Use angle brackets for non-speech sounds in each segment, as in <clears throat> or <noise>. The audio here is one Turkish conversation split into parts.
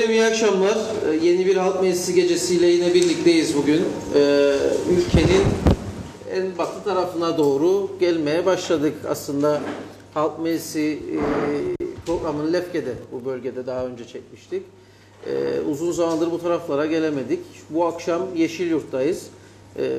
Efendim iyi akşamlar. Ee, Yeni bir halk meclisi gecesiyle yine birlikteyiz bugün. Ee, ülkenin en batı tarafına doğru gelmeye başladık. Aslında halk meclisi e, programını Lefke'de bu bölgede daha önce çekmiştik. Ee, uzun zamandır bu taraflara gelemedik. Bu akşam Yeşilyurt'tayız. Ee,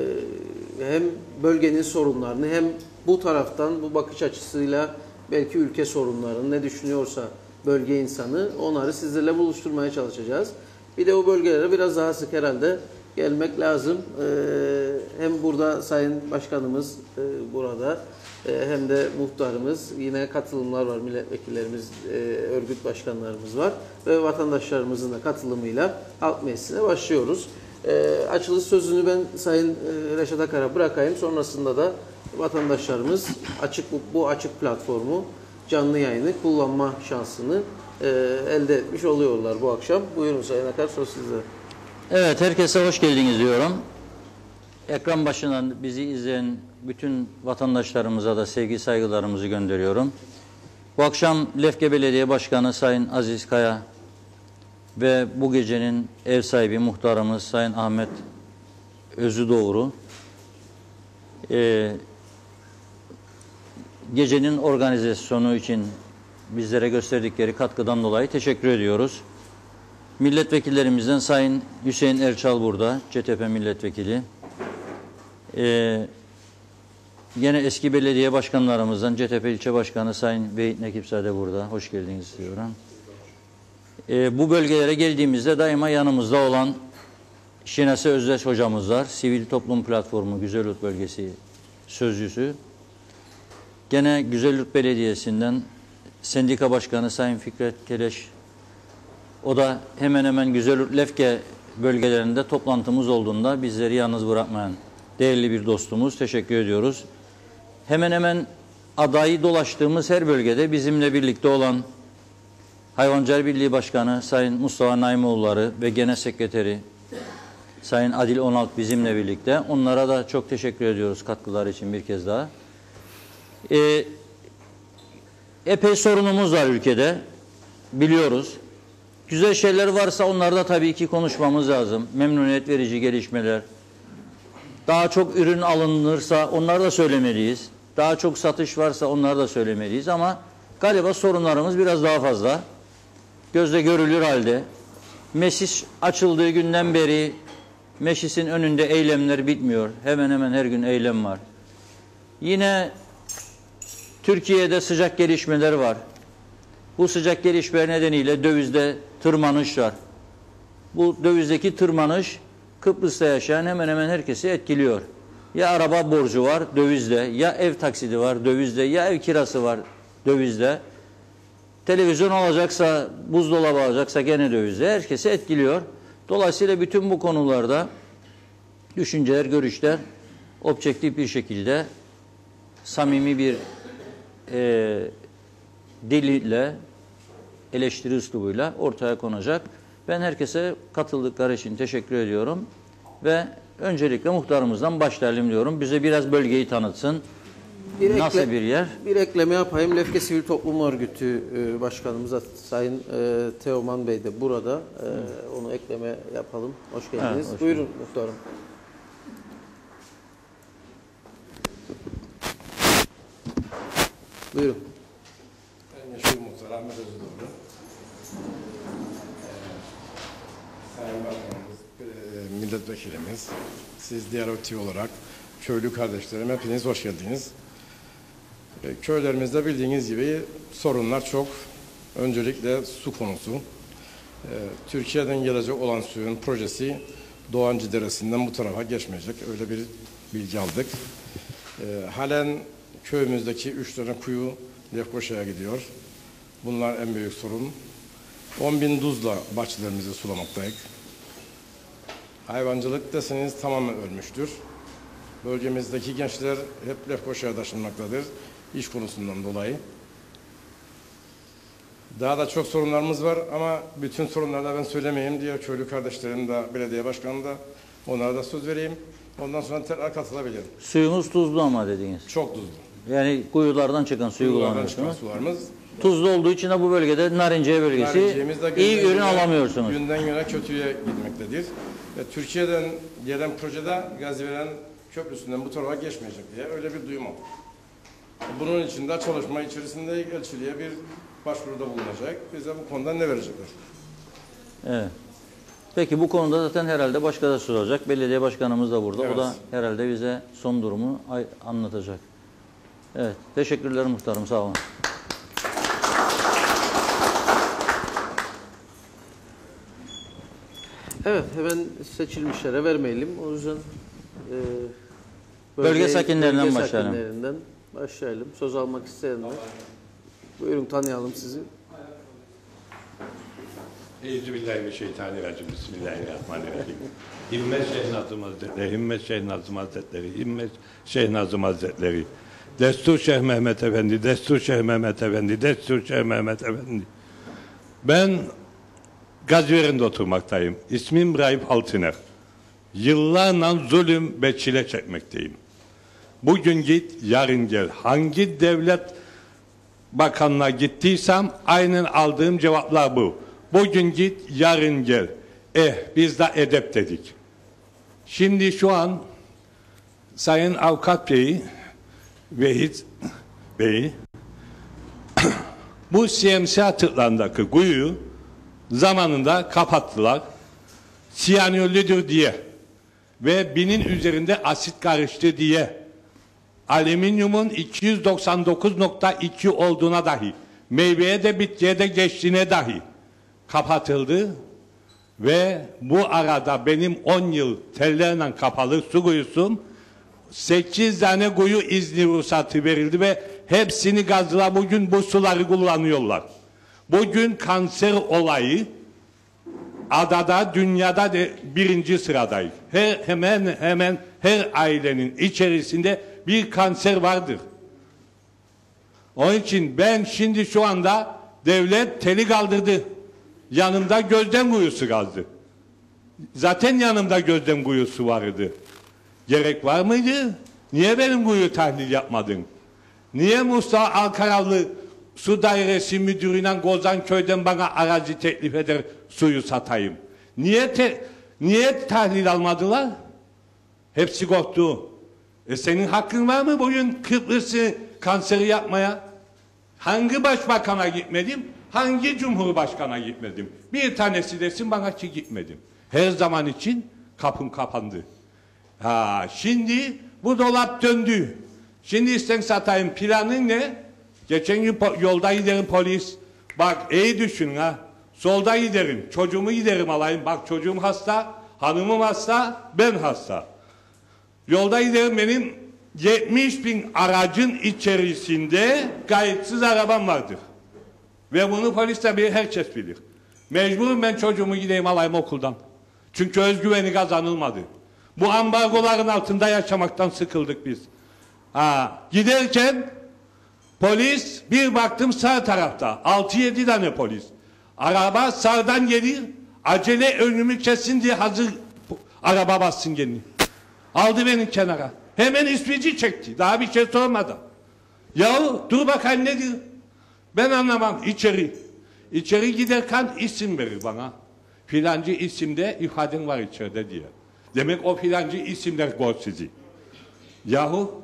hem bölgenin sorunlarını hem bu taraftan bu bakış açısıyla belki ülke sorunlarını ne düşünüyorsa bölge insanı onları sizlerle buluşturmaya çalışacağız. Bir de o bölgelere biraz daha sık herhalde gelmek lazım. Ee, hem burada Sayın Başkanımız e, burada e, hem de muhtarımız yine katılımlar var milletvekillerimiz, e, örgüt başkanlarımız var ve vatandaşlarımızın da katılımıyla halk meclisine başlıyoruz. E, açılış sözünü ben Sayın Reşat Akar'a bırakayım. Sonrasında da vatandaşlarımız açık bu açık platformu canlı yayını kullanma şansını e, elde etmiş oluyorlar bu akşam. Buyurun Sayın Akar söz sizde. Evet, herkese hoş geldiniz diyorum. Ekran başından bizi izleyen bütün vatandaşlarımıza da sevgi saygılarımızı gönderiyorum. Bu akşam Lefke Belediye Başkanı Sayın Aziz Kaya ve bu gecenin ev sahibi muhtarımız Sayın Ahmet Özüdoğru e, gecenin organizasyonu için bizlere gösterdikleri katkıdan dolayı teşekkür ediyoruz. Milletvekillerimizden Sayın Hüseyin Erçal burada, CTP milletvekili. Ee, yine eski belediye başkanlarımızdan CTP ilçe başkanı Sayın Beyit Nekipzade burada. Hoş geldiniz diyorum. Ee, bu bölgelere geldiğimizde daima yanımızda olan Şinasi Özdeş hocamız var. Sivil Toplum Platformu Güzelyurt Bölgesi sözcüsü. Gene Güzelyurt Belediyesi'nden Sendika Başkanı Sayın Fikret Keleş o da hemen hemen Güzelyurt Lefke bölgelerinde toplantımız olduğunda bizleri yalnız bırakmayan değerli bir dostumuz. Teşekkür ediyoruz. Hemen hemen adayı dolaştığımız her bölgede bizimle birlikte olan Hayvancılık Birliği Başkanı Sayın Mustafa Naimoğulları ve Genel Sekreteri Sayın Adil Onalt bizimle birlikte. Onlara da çok teşekkür ediyoruz katkılar için bir kez daha. Ee, epey sorunumuz var ülkede. Biliyoruz. Güzel şeyler varsa onlarda tabii ki konuşmamız lazım. Memnuniyet verici gelişmeler. Daha çok ürün alınırsa onları da söylemeliyiz. Daha çok satış varsa onları da söylemeliyiz ama galiba sorunlarımız biraz daha fazla. Gözle görülür halde. Meclis açıldığı günden beri meclisin önünde eylemler bitmiyor. Hemen hemen her gün eylem var. Yine Türkiye'de sıcak gelişmeler var. Bu sıcak gelişmeler nedeniyle dövizde tırmanış var. Bu dövizdeki tırmanış Kıbrıs'ta yaşayan hemen hemen herkesi etkiliyor. Ya araba borcu var dövizde, ya ev taksidi var dövizde, ya ev kirası var dövizde. Televizyon alacaksa, buzdolabı alacaksa gene dövizde. Herkesi etkiliyor. Dolayısıyla bütün bu konularda düşünceler, görüşler objektif bir şekilde samimi bir e, diliyle, eleştiri üslubuyla ortaya konacak. Ben herkese katıldıkları için teşekkür ediyorum. Ve öncelikle muhtarımızdan başlayalım diyorum. Bize biraz bölgeyi tanıtsın. Bir Nasıl ekle- bir yer? Bir ekleme yapayım. Lefke Sivil Toplum Örgütü e, Başkanımız da Sayın e, Teoman Bey de burada. E, onu ekleme yapalım. Hoş geldiniz. Evet, hoş Buyurun muhtarım. Buyurun. Ben Yaşar Muhtar Ahmet Özdoğru. Sayın Başkanımız, e, milletvekilimiz, siz diğer TV olarak köylü kardeşlerim hepiniz hoş geldiniz. E, Köylerimizde bildiğiniz gibi sorunlar çok. Öncelikle su konusu. E, Türkiye'den gelecek olan suyun projesi Doğancı Deresi'nden bu tarafa geçmeyecek. Öyle bir bilgi aldık. Halen köyümüzdeki üç tane kuyu Lefkoşa'ya gidiyor. Bunlar en büyük sorun. 10 bin duzla bahçelerimizi sulamaktayız. Hayvancılık deseniz tamamen ölmüştür. Bölgemizdeki gençler hep Lefkoşa'ya taşınmaktadır. iş konusundan dolayı. Daha da çok sorunlarımız var ama bütün sorunları da ben söylemeyeyim diye köylü kardeşlerim de belediye başkanı da onlara da söz vereyim. Ondan sonra tekrar katılabilirim. Suyumuz tuzlu ama dediniz. Çok tuzlu. Yani kuyulardan çıkan suyu kullanıyorsunuz. sularımız. Tuzlu olduğu için de bu bölgede Narinciye bölgesi iyi ürün güne- alamıyorsunuz. Günden güne kötüye gitmektedir. Ve Türkiye'den gelen projede Gaziveren Köprüsü'nden bu tarafa geçmeyecek diye öyle bir duyum oldu. Bunun için de çalışma içerisinde elçiliğe bir başvuruda bulunacak. Bize bu konuda ne verecekler? Evet. Peki bu konuda zaten herhalde başka da soracak. Belediye başkanımız da burada. Evet. O da herhalde bize son durumu anlatacak. Evet. Teşekkürler muhtarım. Sağ olun. Evet hemen seçilmişlere vermeyelim. O yüzden e, Bölge sakinlerinden bölge başlayalım. sakinlerinden başlayalım. Söz almak isteyenler. Buyurun tanıyalım sizi. Euzubillahimineşşeytanirracim. Bismillahirrahmanirrahim. Himmet Şeyh Nazım Hazretleri, Himmet Şeyh Nazım Hazretleri, Himmet Şeyh Nazım Hazretleri. Destur Şeyh Mehmet Efendi, Destur Şeyh Mehmet Efendi, Destur Şeyh Mehmet Efendi. Ben Gaziveren'de oturmaktayım. İsmim Raif Altıner. Yıllarla zulüm ve çile çekmekteyim. Bugün git, yarın gel. Hangi devlet bakanlığa gittiysem aynen aldığım cevaplar bu. Bugün git, yarın gel. Eh biz de edep dedik. Şimdi şu an Sayın Avukat Bey'i, Vehit Bey'i bu CMC atıklarındaki kuyuyu zamanında kapattılar. Siyanürlüdür diye. Ve binin üzerinde asit karıştı diye. Alüminyumun 299.2 olduğuna dahi, meyveye de bitkiye de geçtiğine dahi kapatıldı. Ve bu arada benim 10 yıl tellerle kapalı su kuyusum 8 tane kuyu izni ruhsatı verildi ve hepsini gazla bugün bu suları kullanıyorlar. Bugün kanser olayı adada dünyada de birinci sıradayız. Her, hemen hemen her ailenin içerisinde bir kanser vardır. Onun için ben şimdi şu anda devlet teli kaldırdı. Yanımda gözlem kuyusu kaldı. Zaten yanımda gözlem kuyusu vardı. Gerek var mıydı? Niye benim kuyu tahlil yapmadın? Niye Mustafa Alkaravlı su dairesi müdürüyle Gozan bana arazi teklif eder suyu satayım? Niye te- niye tahlil almadılar? Hepsi korktu. E senin hakkın var mı bugün Kıbrıs'ı kanseri yapmaya? Hangi başbakana gitmedim? Hangi cumhurbaşkana gitmedim? Bir tanesi desin bana ki gitmedim. Her zaman için kapım kapandı. Ha, şimdi bu dolap döndü. Şimdi isten satayım planın ne? Geçen gün yolda giderim polis. Bak iyi düşün ha. Solda giderim. Çocuğumu giderim alayım. Bak çocuğum hasta. Hanımım hasta. Ben hasta. Yolda giderim benim 70 bin aracın içerisinde kayıtsız arabam vardır. Ve bunu polis tabii herkes bilir. Mecburum ben çocuğumu gideyim alayım okuldan. Çünkü özgüveni kazanılmadı. Bu ambargoların altında yaşamaktan sıkıldık biz. Ha, giderken polis bir baktım sağ tarafta. 6-7 tane polis. Araba sağdan gelir. Acele önümü kesin diye hazır araba bassın kendini. Aldı beni kenara. Hemen ispici çekti. Daha bir şey sormadan. Yahu dur bakayım ne diyor? Ben anlamam içeri. İçeri giderken isim verir bana. Filancı isimde ifaden var içeride diye. Demek o filancı isimler boş sizi. Yahu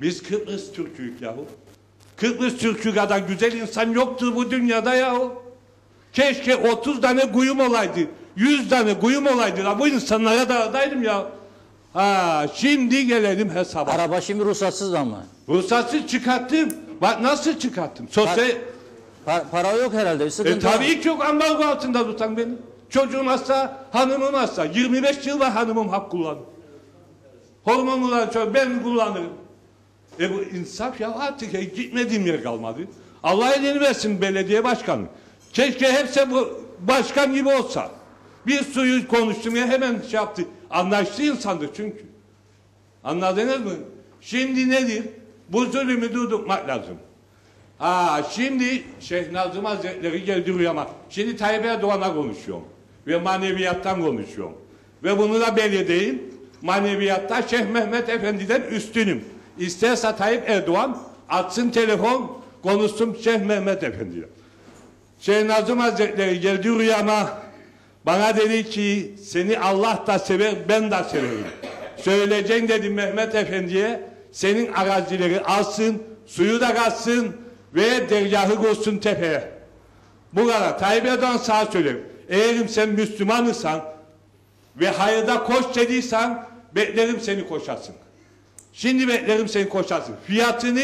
biz Kıbrıs Türk'üyük yahu. Kıbrıs Türk'ü kadar güzel insan yoktur bu dünyada yahu. Keşke 30 tane kuyum olaydı. 100 tane kuyum olaydı. La bu insanlara da adaydım ya. Ha, şimdi gelelim hesaba. Araba şimdi ruhsatsız ama. Ruhsatsız çıkarttım. Bak nasıl çıkarttım? Sosyal... Pa- para yok herhalde. Bir sıkıntı E tabii ki yok ambargo altında tutan beni. Çocuğum hasta, hanımım hasta. 25 yıl var hanımım hap kullanıyor. Hormon kullanıyor, ben kullanırım. E bu insaf ya artık ya, gitmediğim yer kalmadı. Allah elini versin belediye başkanı. Keşke hepsi bu başkan gibi olsa. Bir suyu konuştum ya hemen şey yaptı. Anlaştı insandır çünkü. Anladınız mı? Şimdi nedir? Bu zulümü durdurmak lazım. Ha şimdi Şeyh Nazım Hazretleri geldi rüyama. Şimdi Tayyip Erdoğan'a konuşuyorum. Ve maneviyattan konuşuyorum. Ve bunu da belirteyim. Maneviyatta Şeyh Mehmet Efendi'den üstünüm. İsterse Tayyip Erdoğan Açsın telefon, konuşsun Şeyh Mehmet Efendi'yle. Şeyh Nazım Hazretleri geldi rüyama. Bana dedi ki seni Allah da sever ben de severim. Söyleyeceksin dedi Mehmet Efendi'ye senin arazileri alsın, suyu da katsın ve dergahı koysun tepeye. Bu kadar. Tayyip Erdoğan sana söyleyeyim. Eğerim sen Müslümanısan ve hayırda koş dediysen beklerim seni koşasın. Şimdi beklerim seni koşasın. Fiyatını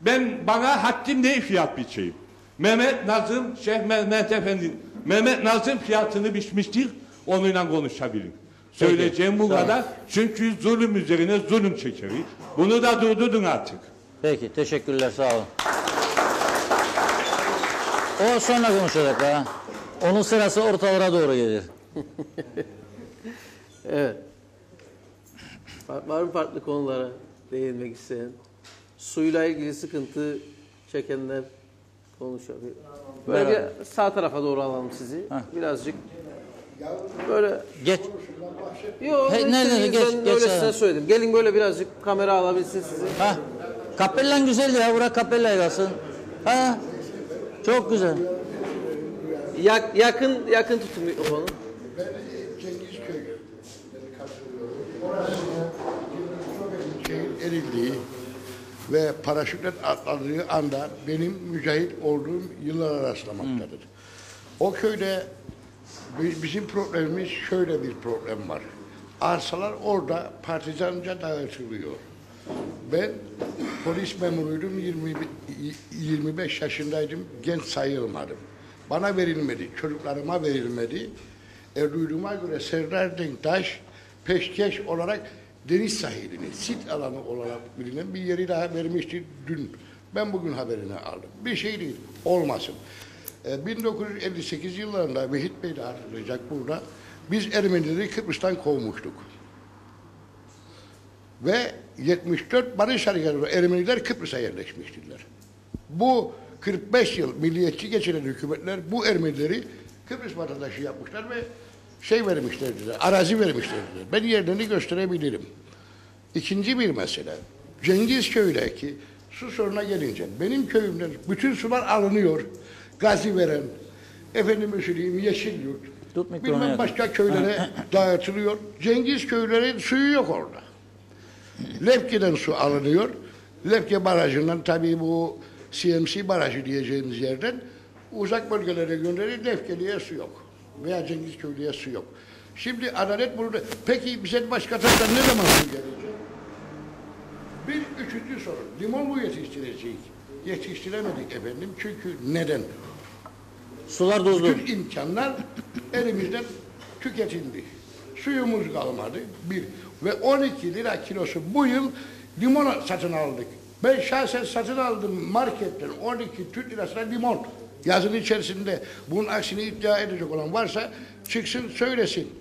ben bana haddim değil fiyat biçeyim. Mehmet Nazım, Şeyh Mehmet Efendi, Mehmet Nazım fiyatını biçmiştir. Onunla konuşabilirim. Söyleyeceğim bu sağ ol. kadar. Çünkü zulüm üzerine zulüm çekeri. Bunu da durdurdun artık. Peki teşekkürler sağ olun. O sonra konuşacak ha. Onun sırası ortalara doğru gelir. <laughs> Evet. Var, mı farklı konulara değinmek isteyen? Suyla ilgili sıkıntı çekenler konuşabilir. Böyle Beraber. bir sağ tarafa doğru alalım sizi. Birazcık. Böyle Geç. Yok, He, işte nerede? ben Geç, geç öylesine sağa. söyledim. Gelin böyle birazcık kamera alabilsin sizi. Ha. Kapellan güzel ya. Bırak kapella kalsın. Ha. Çok güzel. Yak, yakın yakın tutun mikrofonu. Ben Cengizköy. Orası şeyin erildiği ve paraşütle atladığı anda benim mücahit olduğum yıllara rastlamaktadır. O köyde bi- bizim problemimiz şöyle bir problem var. Arsalar orada partizanca dağıtılıyor. Ben polis memuruydum, 20, 25 yaşındaydım, genç sayılmadım. Bana verilmedi, çocuklarıma verilmedi. E, duyduğuma göre Serdar Denktaş peşkeş olarak deniz sahilini, sit alanı olarak bilinen bir yeri daha vermişti dün. Ben bugün haberini aldım. Bir şey değil, olmasın. E, 1958 yıllarında Vehit Bey de hatırlayacak burada. Biz Ermenileri Kıbrıs'tan kovmuştuk. Ve 74 Barış Harekatı Ermeniler Kıbrıs'a yerleşmiştiler. Bu 45 yıl milliyetçi geçiren hükümetler bu Ermenileri Kıbrıs vatandaşı yapmışlar ve şey vermişlerdiler, arazi vermişlerdiler. Ben yerlerini gösterebilirim. İkinci bir mesele, Cengizköy'deki su soruna gelince benim köyümden bütün sular alınıyor. Gazi veren, efendime söyleyeyim Yeşilyurt, Tut mikrofonu bilmem başka köylere dağıtılıyor. Cengiz köylerin suyu yok orada. Lefke'den su alınıyor. Lefke barajından tabii bu CMC barajı diyeceğimiz yerden uzak bölgelere gönderir. Lefkeli'ye su yok. Veya Cengiz köylüye su yok. Şimdi adalet burada. Peki bize başka taraftan ne zaman su gelecek? Bir üçüncü soru. Limon mu yetiştireceğiz? Yetiştiremedik efendim. Çünkü neden? Sular tuzlu. Bütün imkanlar elimizden tüketildi. Suyumuz kalmadı. Bir. Ve 12 lira kilosu bu yıl limon satın aldık. Ben şahsen satın aldım marketten 12 Türk lirasına limon. Yazın içerisinde bunun aksini iddia edecek olan varsa çıksın söylesin.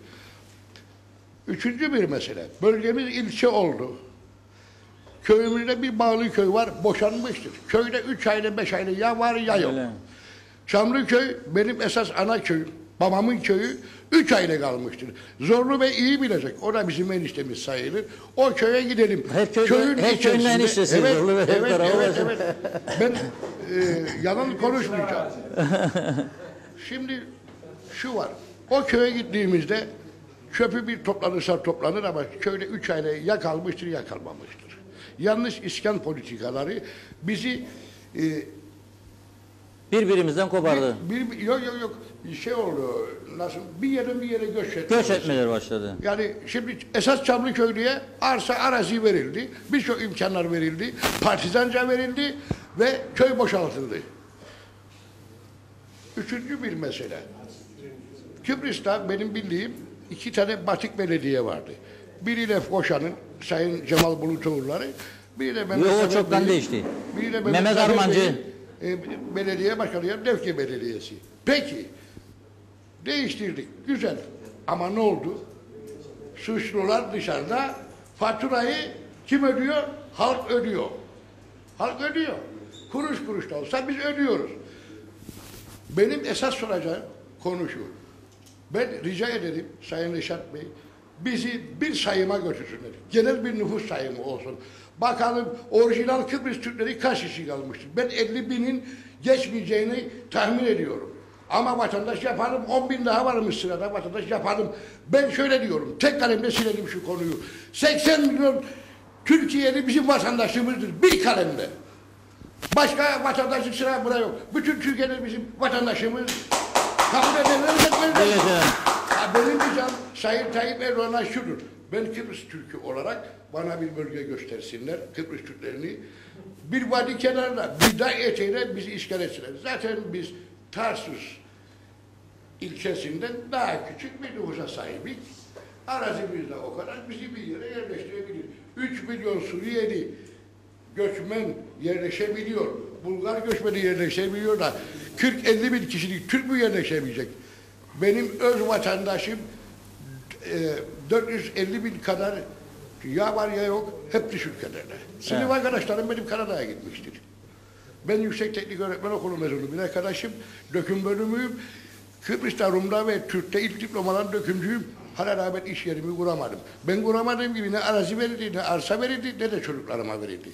Üçüncü bir mesele. Bölgemiz ilçe oldu. Köyümüzde bir bağlı köy var, boşanmıştır. Köyde üç aile, beş aile ya var ya yok. Öyle. Çamlıköy benim esas ana köyüm. Babamın köyü üç aile kalmıştır. Zorlu Bey iyi bilecek. O da bizim eniştemiz sayılır. O köye gidelim. Her köyde- köyün içerisinde- eniştesi evet, Zorlu Bey, hep Evet, beraber. evet, evet. Ben e, yalan konuşmayacağım. <laughs> Şimdi şu var. O köye gittiğimizde çöpü bir toplanırsa toplanır ama köyde üç aile ya kalmıştır ya kalmamıştır. Yanlış iskan politikaları bizi e, Birbirimizden kopardı. bir, yok yok yok şey oldu nasıl bir yerden bir yere göç etme. Göç etmeler başladı. Yani şimdi esas Çamlıköylü'ye arsa arazi verildi. Birçok imkanlar verildi. Partizanca verildi ve köy boşaltıldı. Üçüncü bir mesele. Kıbrıs'ta benim bildiğim iki tane batık belediye vardı. Biri Koşan'ın Sayın Cemal Bulutoğulları, biri de Mehmet Yo, çoktan Bey'in- değişti. Biri de Mehmet Samet Armancı. Bey'in, e, belediye başkanı Lefke Belediyesi. Peki değiştirdik. Güzel. Ama ne oldu? Suçlular dışarıda faturayı kim ödüyor? Halk ödüyor. Halk ödüyor. Kuruş kuruş da olsa biz ödüyoruz. Benim esas soracağım konu şu. Ben rica ederim Sayın Reşat Bey, bizi bir sayıma götürsünler. Genel bir nüfus sayımı olsun. Bakalım orijinal Kıbrıs Türkleri kaç kişi kalmıştır? Ben 50 binin geçmeyeceğini tahmin ediyorum. Ama vatandaş yapalım, 10 bin daha varmış sırada vatandaş yapalım. Ben şöyle diyorum, tek kalemle silelim şu konuyu. 80 milyon Türkiye'li bizim vatandaşımızdır, bir kalemle. Başka vatandaşlık sıra buna yok. Bütün Türkiye'de bizim vatandaşımız kabul ederler, etmezler. Evet, benim diyeceğim Sayın Tayyip Erdoğan'a şudur. Ben Kıbrıs Türk'ü olarak bana bir bölge göstersinler. Kıbrıs Türklerini bir vadi kenarına, bir dağ eteğine bizi işgal etsinler. Zaten biz Tarsus ilçesinden daha küçük bir nüfusa sahibik. Arazimiz de o kadar bizi bir yere yerleştirebilir. 3 milyon Suriyeli göçmen yerleşebiliyor. Bulgar göçmeni yerleşebiliyor da 40-50 bin kişilik Türk mü yerleşemeyecek? Benim öz vatandaşım e, 450 bin kadar ya var ya yok hep dış ülkelerde. Sınıf arkadaşlarım benim Kanada'ya gitmiştir. Ben yüksek teknik öğretmen okulu mezunu bir arkadaşım. Döküm bölümüyüm. Kıbrıs'ta Rum'da ve Türk'te ilk diplomadan dökümcüyüm. Hala rağmen iş yerimi kuramadım. Ben kuramadığım gibi ne arazi verildi, ne arsa verildi, ne de çocuklarıma verildi.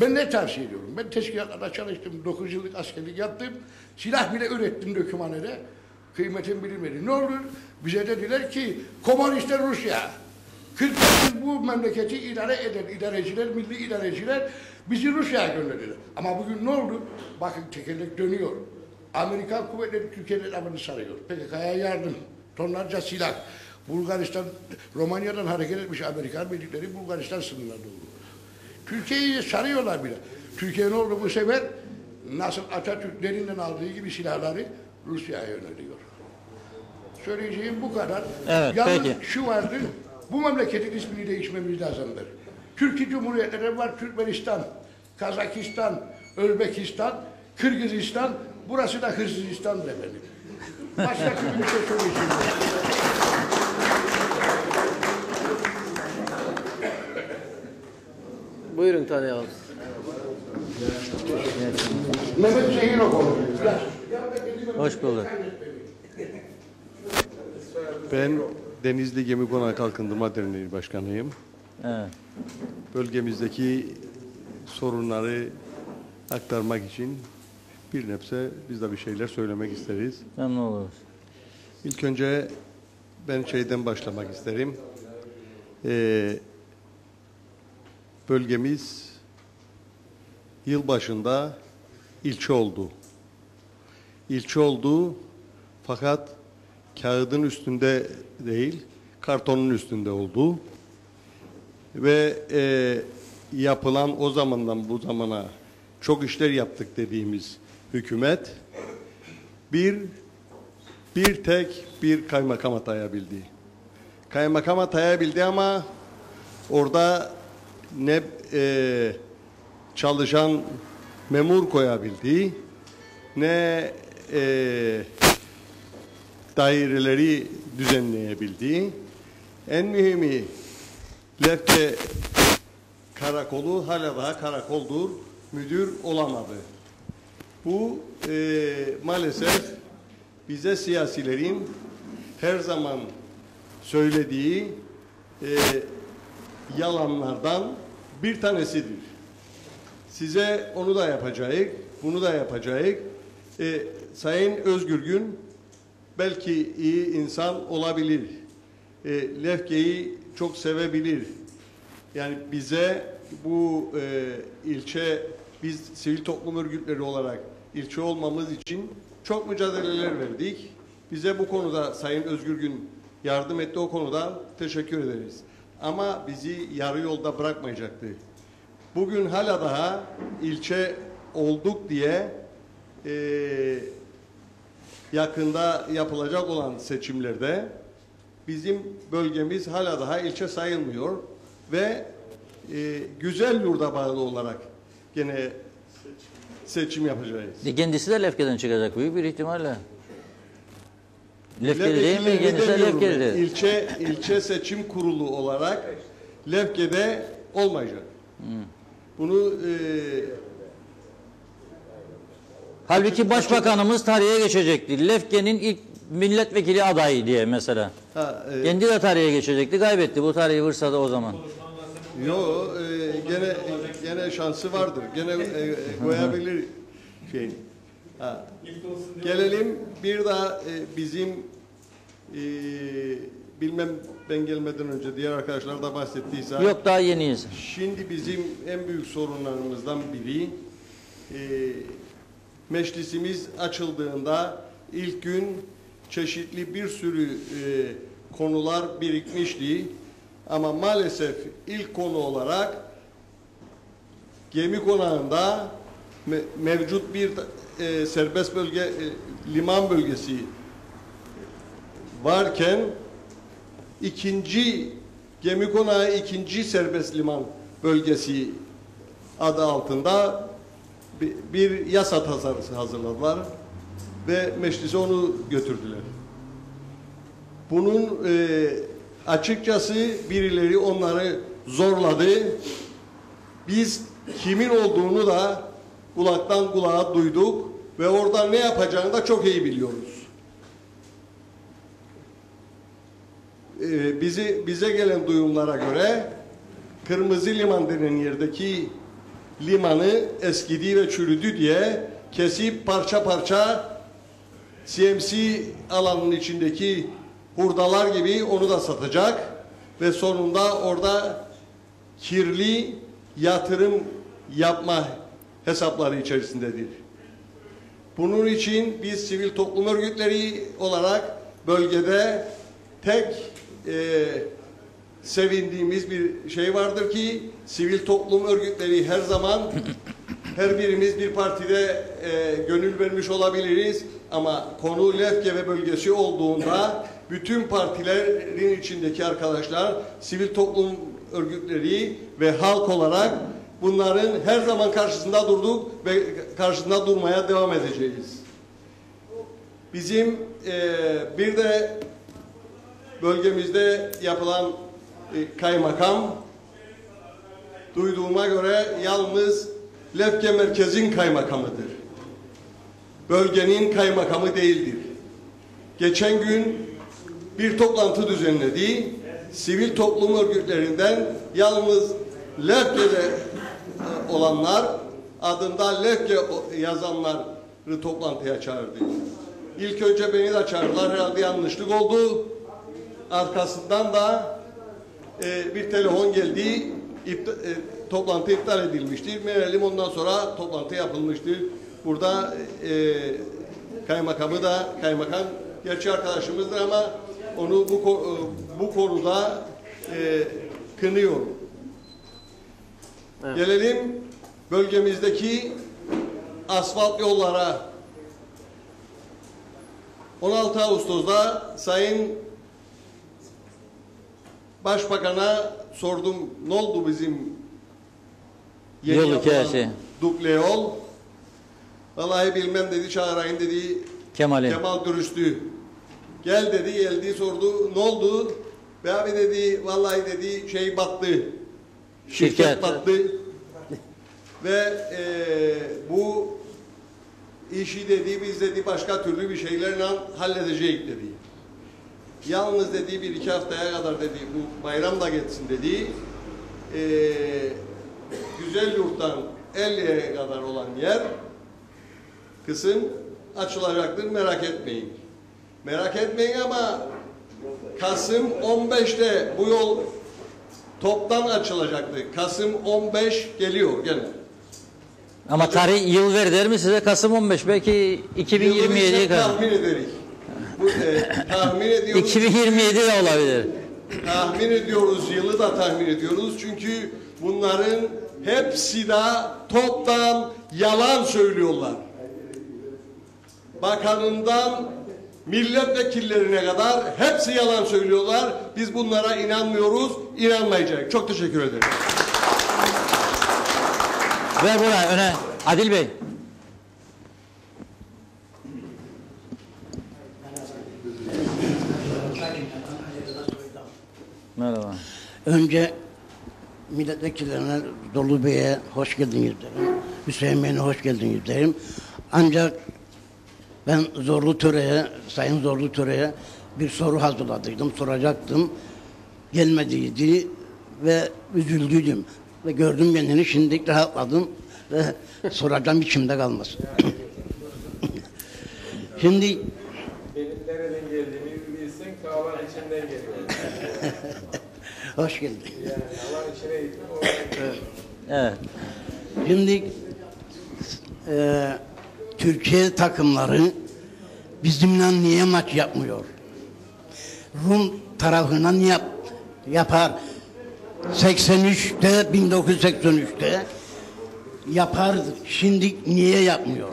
Ben ne tavsiye ediyorum? Ben teşkilatlarda çalıştım, 9 yıllık askerlik yaptım. Silah bile ürettim dökümhanede. Kıymetim bilinmedi. Ne olur? Bize dediler ki, komünistler Rusya. 40 yıl bu memleketi idare eden idareciler, milli idareciler bizi Rusya'ya gönderdiler. Ama bugün ne oldu? Bakın tekerlek dönüyor. Amerikan kuvvetleri Türkiye'nin amını sarıyor. PKK'ya yardım, tonlarca silah. Bulgaristan, Romanya'dan hareket etmiş Amerikan birlikleri Bulgaristan sınırına doğru. Türkiye'yi sarıyorlar bile. Türkiye ne oldu bu sefer? Nasıl Atatürk'lerinden aldığı gibi silahları Rusya'ya yöneliyor. Söyleyeceğim bu kadar. Evet, Yalnız peki. şu vardır, bu memleketin ismini değişmemiz lazımdır. Türkiye Cumhuriyetleri var, Türkmenistan, Kazakistan, Özbekistan, Kırgızistan, burası da Hırsızistan efendim. Başka türlü bir şey söyleyeceğim. Buyurun tanıyalım. Mehmet Zehir okulu. Hoş bulduk. Ben Denizli Gemi Konağı Kalkındırma Derneği Başkanıyım. Evet. Bölgemizdeki sorunları aktarmak için bir nebze biz de bir şeyler söylemek isteriz. Memnun oluruz. İlk önce ben şeyden başlamak isterim. Ee, bölgemiz yılbaşında ilçe oldu. İlçe oldu fakat kağıdın üstünde değil, kartonun üstünde oldu. Ve e, yapılan o zamandan bu zamana çok işler yaptık dediğimiz hükümet bir bir tek bir kaymakam atayabildi. Kaymakam atayabildi ama orada ne e, çalışan memur koyabildi ne e, daireleri düzenleyebildi. En mühimi Lefke karakolu hala daha karakoldur. Müdür olamadı. Bu e, maalesef bize siyasilerin her zaman söylediği e, yalanlardan bir tanesidir. Size onu da yapacağız, bunu da yapacağız. E, Sayın Özgür Gün belki iyi insan olabilir. E, Lefke'yi çok sevebilir. Yani bize bu e, ilçe, biz sivil toplum örgütleri olarak ilçe olmamız için çok mücadeleler verdik. Bize bu konuda Sayın Özgür Gün yardım etti o konuda teşekkür ederiz. Ama bizi yarı yolda bırakmayacaktı. Bugün hala daha ilçe olduk diye e, yakında yapılacak olan seçimlerde bizim bölgemiz hala daha ilçe sayılmıyor ve e, güzel yurda bağlı olarak gene seçim yapacağız. E, Kendisi de Lefke'den çıkacak büyük bir ihtimalle. Lefkeli değil mi? Kendisi de demiyorum ben. İlçe, ilçe seçim kurulu olarak Lefke'de olmayacak. Bunu e, Halbuki Başbakanımız tarihe geçecekti. Lefke'nin ilk milletvekili adayı diye mesela. Ha, e, Kendi de tarihe geçecekti. Kaybetti. Bu tarihi fırsatı o zaman. Yo e, gene gene şansı vardır. Gene e, koyabilir şey. Ha. Gelelim bir daha e, bizim e, bilmem ben gelmeden önce diğer arkadaşlar da bahsettiyse. Yok daha yeniyiz. Şimdi bizim en büyük sorunlarımızdan biri e, meclisimiz açıldığında ilk gün çeşitli bir sürü e, konular birikmişti. Ama maalesef ilk konu olarak gemi konağında me- mevcut bir e, serbest bölge e, liman bölgesi varken ikinci gemi konağı ikinci serbest liman bölgesi adı altında bir, bir yasa tasarısı hazırladılar ve meclise onu götürdüler. Bunun e, açıkçası birileri onları zorladı. Biz kimin olduğunu da kulaktan kulağa duyduk ve orada ne yapacağını da çok iyi biliyoruz. Ee, bizi bize gelen duyumlara göre Kırmızı Liman denen yerdeki limanı eskidi ve çürüdü diye kesip parça parça CMC alanının içindeki hurdalar gibi onu da satacak ve sonunda orada kirli yatırım yapma hesapları içerisindedir. Bunun için biz sivil toplum örgütleri olarak bölgede tek e, sevindiğimiz bir şey vardır ki sivil toplum örgütleri her zaman her birimiz bir partide e, gönül vermiş olabiliriz ama konu Lefke ve bölgesi olduğunda bütün partilerin içindeki arkadaşlar sivil toplum örgütleri ve halk olarak bunların her zaman karşısında durduk ve karşısında durmaya devam edeceğiz. Bizim e, bir de bölgemizde yapılan e, kaymakam duyduğuma göre yalnız Lefke merkezin kaymakamıdır. Bölgenin kaymakamı değildir. Geçen gün bir toplantı düzenledi. Sivil toplum örgütlerinden yalnız Lefke'de e, olanlar adında Lefke yazanları toplantıya çağırdı. İlk önce beni de çağırdılar. Herhalde yanlışlık oldu. Arkasından da e, bir telefon geldi. İpta, e, toplantı iptal edilmiştir. Meğerim ondan sonra toplantı yapılmıştır. Burada e, kaymakamı da kaymakam gerçi arkadaşımızdır ama onu bu e, bu konuda e, kınıyorum. Evet. Gelelim bölgemizdeki asfalt yollara. 16 Ağustos'da Sayın Başbakan'a sordum ne oldu bizim yeni Yol hikayesi. Dukle yol. Vallahi bilmem dedi çağırayım dedi Kemal'in. Kemal Dürüstü. Gel dedi geldi sordu ne oldu? Be abi dedi vallahi dedi şey battı. Şirket, Şirket. battı. Ve eee, bu işi dedi biz dedi başka türlü bir şeylerle halledecek dedi. Yalnız dedi bir iki haftaya kadar dedi bu bayram da geçsin dedi. Eee güzel yurttan Elliye'ye kadar olan yer kısım açılacaktır merak etmeyin. Merak etmeyin ama Kasım 15'te bu yol toptan açılacaktı. Kasım 15 geliyor gene. Ama tarih yıl ver der mi size? Kasım 15 belki 2027'ye Yılı kadar. tahmin ederiz. Bu, e, tahmin ediyoruz. 2027 de olabilir. tahmin ediyoruz, yılı da tahmin ediyoruz. Çünkü bunların hepsi de toptan yalan söylüyorlar. Bakanından milletvekillerine kadar hepsi yalan söylüyorlar. Biz bunlara inanmıyoruz, inanmayacak. Çok teşekkür ederim. Ver buraya öne. Adil Bey. Merhaba. Önce milletvekillerine Dolu Bey'e hoş geldiniz derim. Hüseyin Bey'e hoş geldiniz derim. Ancak Ben Zorlu Töre'ye, Sayın Zorlu Töre'ye bir soru hazırladıydım, soracaktım. Gelmediydi ve üzüldüydüm. Ve gördüm kendini, şimdi rahatladım ve soracağım içimde kalmasın. <coughs> şimdi Benim nereden geldiğimi bilsen kavan içinden geliyorum. <laughs> hoş geldin. Yani kavan içine gittim. Evet. Şimdi e, Türkiye takımları bizimle niye maç yapmıyor? Rum tarafına niye yap, yapar? 83'te 1983'te yapardı. Şimdi niye yapmıyor?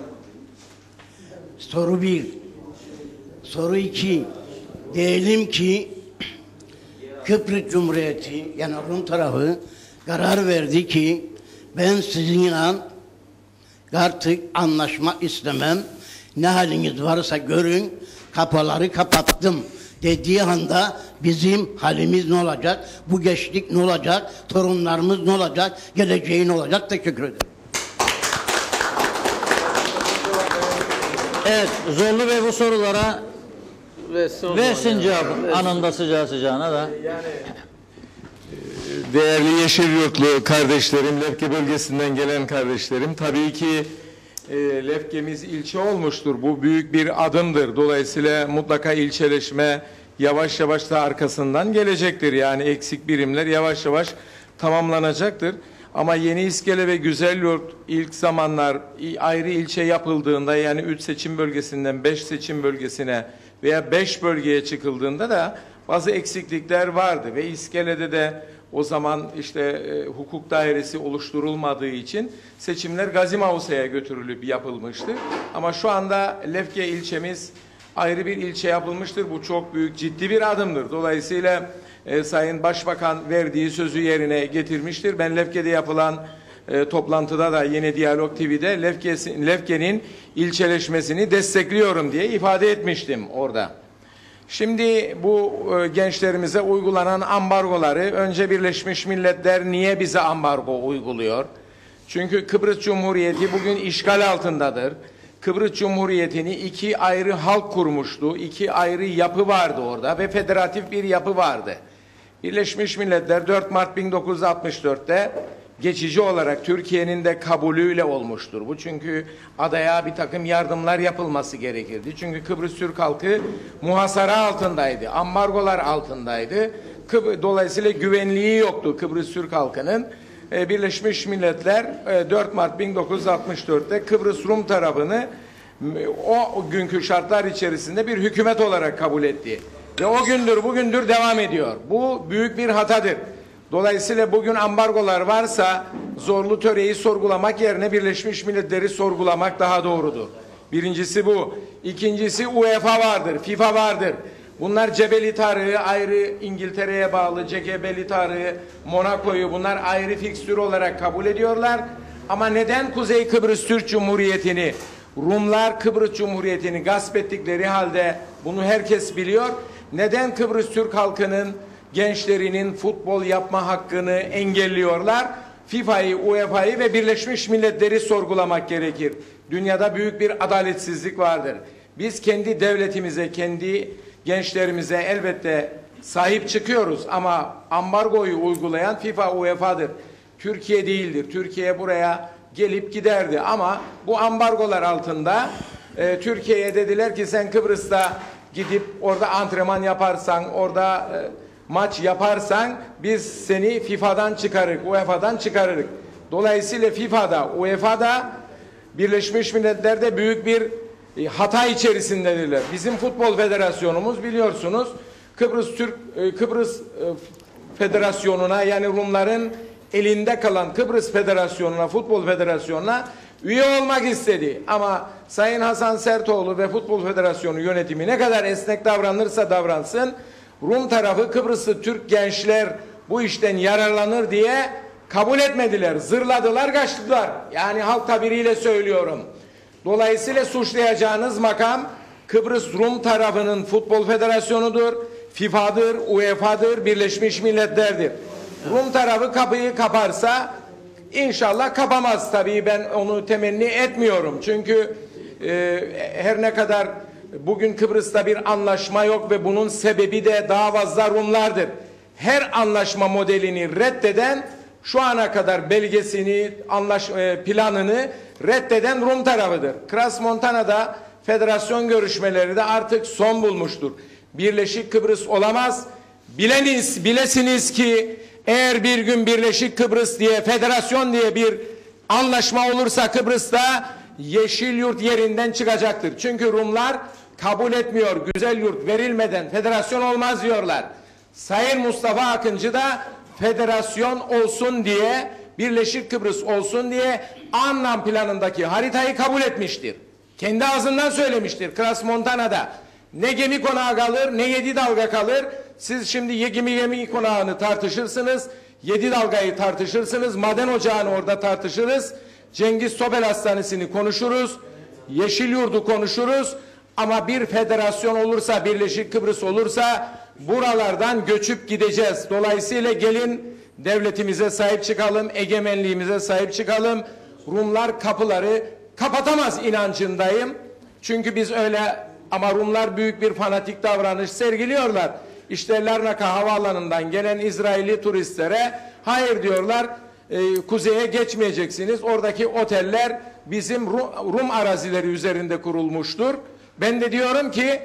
Soru bir. Soru iki. Diyelim ki Kıbrıs Cumhuriyeti yani Rum tarafı karar verdi ki ben sizinle artık anlaşma istemem. Ne haliniz varsa görün kapıları kapattım dediği anda bizim halimiz ne olacak? Bu gençlik ne olacak? Torunlarımız ne olacak? Geleceği ne olacak? Teşekkür ederim. Evet, Zorlu Bey bu sorulara Versin, versin cevabı. Versin. Anında sıcağı sıcağına da. Değerli Yeşil Yurtlu kardeşlerim, Lefke bölgesinden gelen kardeşlerim, tabii ki e, Lefke'miz ilçe olmuştur. Bu büyük bir adımdır. Dolayısıyla mutlaka ilçeleşme yavaş yavaş da arkasından gelecektir. Yani eksik birimler yavaş yavaş tamamlanacaktır. Ama Yeni İskele ve Güzelyurt ilk zamanlar ayrı ilçe yapıldığında yani 3 seçim bölgesinden 5 seçim bölgesine veya 5 bölgeye çıkıldığında da bazı eksiklikler vardı ve İskele'de de o zaman işte e, hukuk dairesi oluşturulmadığı için seçimler Gazimavusa'ya götürülüp yapılmıştı. Ama şu anda Lefke ilçemiz ayrı bir ilçe yapılmıştır. Bu çok büyük ciddi bir adımdır. Dolayısıyla e, Sayın Başbakan verdiği sözü yerine getirmiştir. Ben Lefke'de yapılan e, toplantıda da yine Diyalog TV'de Lefke'nin ilçeleşmesini destekliyorum diye ifade etmiştim orada. Şimdi bu e, gençlerimize uygulanan ambargoları önce Birleşmiş Milletler niye bize ambargo uyguluyor? Çünkü Kıbrıs Cumhuriyeti bugün işgal altındadır. Kıbrıs Cumhuriyeti'ni iki ayrı halk kurmuştu. iki ayrı yapı vardı orada ve federatif bir yapı vardı. Birleşmiş Milletler 4 Mart 1964'te geçici olarak Türkiye'nin de kabulüyle olmuştur. Bu çünkü adaya bir takım yardımlar yapılması gerekirdi. Çünkü Kıbrıs Türk halkı muhasara altındaydı, ambargolar altındaydı. Kıbr- Dolayısıyla güvenliği yoktu Kıbrıs Türk halkının. E, Birleşmiş Milletler e, 4 Mart 1964'te Kıbrıs Rum tarafını o günkü şartlar içerisinde bir hükümet olarak kabul etti. Ve o gündür bugündür devam ediyor. Bu büyük bir hatadır. Dolayısıyla bugün ambargolar varsa zorlu töreyi sorgulamak yerine Birleşmiş Milletleri sorgulamak daha doğrudur. Birincisi bu. İkincisi UEFA vardır, FIFA vardır. Bunlar Cebeli Tarık'ı ayrı İngiltere'ye bağlı Cebeli Tarık'ı, Monaco'yu bunlar ayrı fikstür olarak kabul ediyorlar. Ama neden Kuzey Kıbrıs Türk Cumhuriyeti'ni Rumlar Kıbrıs Cumhuriyeti'ni gasp ettikleri halde bunu herkes biliyor. Neden Kıbrıs Türk halkının gençlerinin futbol yapma hakkını engelliyorlar? FIFA'yı, UEFA'yı ve Birleşmiş Milletleri sorgulamak gerekir. Dünyada büyük bir adaletsizlik vardır. Biz kendi devletimize, kendi gençlerimize elbette sahip çıkıyoruz ama ambargoyu uygulayan FIFA, UEFA'dır. Türkiye değildir. Türkiye buraya gelip giderdi ama bu ambargolar altında e, Türkiye'ye dediler ki sen Kıbrıs'ta gidip orada antrenman yaparsan, orada e, maç yaparsan biz seni FIFA'dan çıkarırız, UEFA'dan çıkarırız. Dolayısıyla FIFA'da, UEFA'da Birleşmiş Milletler'de büyük bir e, hata içerisindedirler. Bizim futbol federasyonumuz biliyorsunuz Kıbrıs Türk e, Kıbrıs e, Federasyonu'na yani Rumların elinde kalan Kıbrıs Federasyonu'na, Futbol Federasyonu'na üye olmak istedi. Ama Sayın Hasan Sertoğlu ve Futbol Federasyonu yönetimi ne kadar esnek davranırsa davransın, Rum tarafı Kıbrıslı Türk gençler bu işten yararlanır diye kabul etmediler. Zırladılar, kaçtılar. Yani halk tabiriyle söylüyorum. Dolayısıyla suçlayacağınız makam Kıbrıs Rum tarafının Futbol Federasyonu'dur, FIFA'dır, UEFA'dır, Birleşmiş Milletler'dir. Rum tarafı kapıyı kaparsa inşallah kapamaz tabii ben onu temenni etmiyorum. Çünkü e, her ne kadar bugün Kıbrıs'ta bir anlaşma yok ve bunun sebebi de daha fazla Rumlardır. Her anlaşma modelini reddeden şu ana kadar belgesini, anlaş, e, planını reddeden Rum tarafıdır. Kras Montana'da federasyon görüşmeleri de artık son bulmuştur. Birleşik Kıbrıs olamaz. Bileniz, bilesiniz ki eğer bir gün Birleşik Kıbrıs diye, federasyon diye bir anlaşma olursa Kıbrıs'ta yeşil yurt yerinden çıkacaktır. Çünkü Rumlar kabul etmiyor. Güzel yurt verilmeden federasyon olmaz diyorlar. Sayın Mustafa Akıncı da federasyon olsun diye Birleşik Kıbrıs olsun diye Anlam planındaki haritayı kabul etmiştir. Kendi ağzından söylemiştir Kras Montana'da. Ne gemi konağı kalır ne yedi dalga kalır. Siz şimdi ye- gemi gemi konağını tartışırsınız. Yedi dalgayı tartışırsınız. Maden ocağını orada tartışırız. Cengiz Topel Hastanesi'ni konuşuruz. Yeşil Yurdu konuşuruz. Ama bir federasyon olursa, Birleşik Kıbrıs olursa buralardan göçüp gideceğiz. Dolayısıyla gelin devletimize sahip çıkalım, egemenliğimize sahip çıkalım. Rumlar kapıları kapatamaz inancındayım. Çünkü biz öyle ama Rumlar büyük bir fanatik davranış sergiliyorlar. İşte Larnaka havaalanından gelen İsrailli turistlere hayır diyorlar e, kuzeye geçmeyeceksiniz. Oradaki oteller bizim Ru- Rum arazileri üzerinde kurulmuştur. Ben de diyorum ki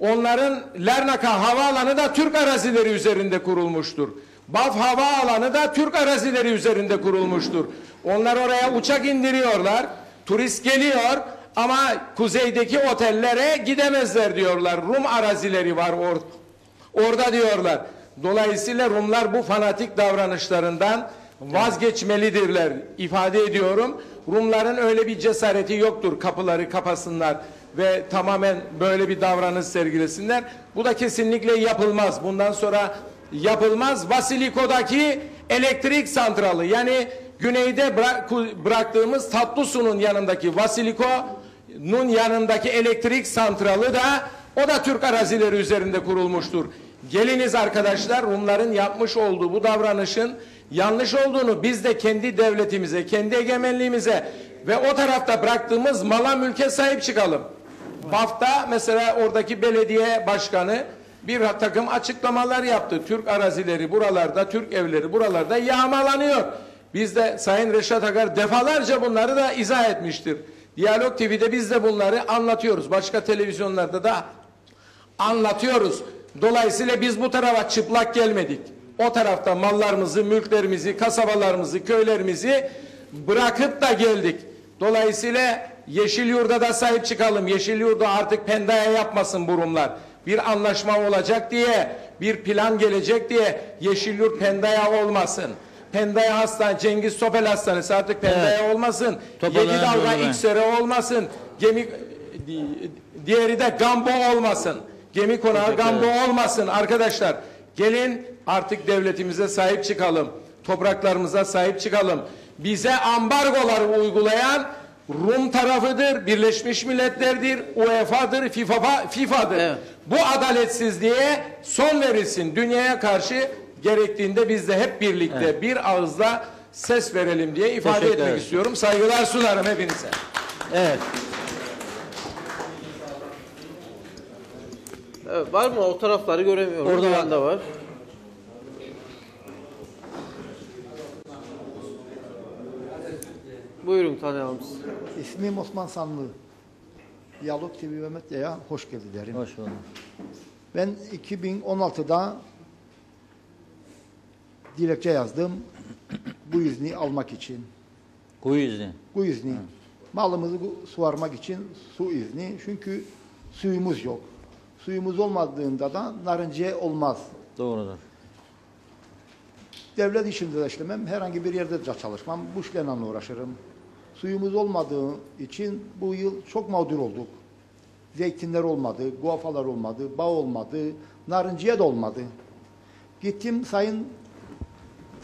onların Larnaka havaalanı da Türk arazileri üzerinde kurulmuştur. Baf havaalanı da Türk arazileri üzerinde kurulmuştur. Onlar oraya uçak indiriyorlar. Turist geliyor ama kuzeydeki otellere gidemezler diyorlar. Rum arazileri var or orada diyorlar. Dolayısıyla Rumlar bu fanatik davranışlarından vazgeçmelidirler ifade ediyorum. Rumların öyle bir cesareti yoktur kapıları kapasınlar ve tamamen böyle bir davranış sergilesinler. Bu da kesinlikle yapılmaz. Bundan sonra yapılmaz. Vasiliko'daki elektrik santralı yani güneyde bıra- bıraktığımız Tatlısu'nun yanındaki Vasiliko'nun yanındaki elektrik santralı da o da Türk arazileri üzerinde kurulmuştur. Geliniz arkadaşlar Rumların yapmış olduğu bu davranışın yanlış olduğunu biz de kendi devletimize, kendi egemenliğimize ve o tarafta bıraktığımız mala mülke sahip çıkalım. BAF'ta mesela oradaki belediye başkanı bir takım açıklamalar yaptı. Türk arazileri buralarda, Türk evleri buralarda yağmalanıyor. Biz de Sayın Reşat Akar defalarca bunları da izah etmiştir. Diyalog TV'de biz de bunları anlatıyoruz. Başka televizyonlarda da anlatıyoruz. Dolayısıyla biz bu tarafa çıplak gelmedik. O tarafta mallarımızı, mülklerimizi, kasabalarımızı, köylerimizi bırakıp da geldik. Dolayısıyla Yeşil Yurda da sahip çıkalım. Yeşil Yurda artık pendaya yapmasın bu Rumlar. Bir anlaşma olacak diye, bir plan gelecek diye Yeşil Yurt pendaya olmasın. Pendaya Hastane, Cengiz Topel Hastanesi artık pendaya olmasın. Toparlayan Yedi dalga. X'lere olmasın. Gemi di- diğeri de Gambo olmasın. Gemi konağı Gambo olmasın arkadaşlar. Gelin artık devletimize sahip çıkalım. Topraklarımıza sahip çıkalım. Bize ambargolar uygulayan Rum tarafıdır, Birleşmiş Milletler'dir, UEFA'dır, FIFA, FIFA'dır. Evet. Bu adaletsizliğe son verilsin. Dünyaya karşı gerektiğinde biz de hep birlikte bir ağızla ses verelim diye ifade Teşekkür etmek istiyorum. Saygılar sunarım hepinize. Evet. Evet, var mı? O tarafları göremiyorum. Orada var. var. Buyurun tanıyalım sizi. İsmim Osman Sanlı. Diyalog TV ve Medya'ya hoş geldin derim. Hoş bulduk. Ben 2016'da dilekçe yazdım. Bu izni almak için. Kuyu izni. Bu izni. Malımızı bu- suvarmak için su izni. Çünkü suyumuz yok. Suyumuz olmadığında da narınciye olmaz. Doğrudur. Devlet işinde de işlemem, herhangi bir yerde de çalışmam. Bu işlerle uğraşırım. Suyumuz olmadığı için bu yıl çok mağdur olduk. Zeytinler olmadı, guafalar olmadı, bağ olmadı, narınciye de olmadı. Gittim Sayın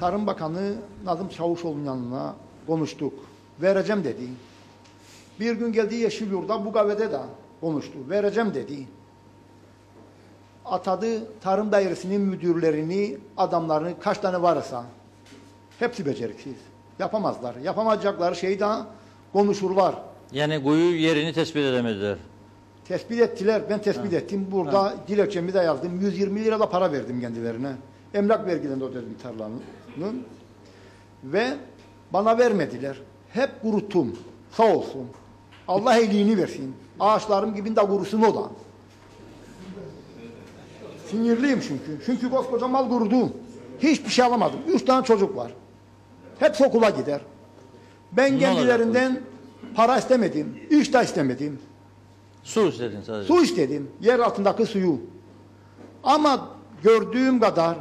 Tarım Bakanı Nazım Çavuşoğlu'nun yanına konuştuk. Vereceğim dedi. Bir gün geldi Yeşilyurt'ta bu kahvede de konuştu. Vereceğim dedi atadı tarım dairesinin müdürlerini, adamlarını kaç tane varsa hepsi beceriksiz. Yapamazlar. Yapamayacakları şeyi de konuşurlar. Yani kuyu yerini tespit edemediler. Tespit ettiler, ben tespit ettim. Burada dilekçemi de yazdım. 120 lira da para verdim kendilerine. Emlak vergilerini ödedim tarlanın. Ve bana vermediler. Hep kuruttum. Sağ olsun. Allah iyiliğini versin. Ağaçlarım gibi de kurusun o da. Sinirliyim çünkü. Çünkü koskoca mal kurudum. Hiçbir şey alamadım. Üç tane çocuk var. Hepsi okula gider. Ben Ne kendilerinden para istemedim. iş de istemedim. Su istedin sadece. Su istedim. Yer altındaki suyu. Ama gördüğüm kadar,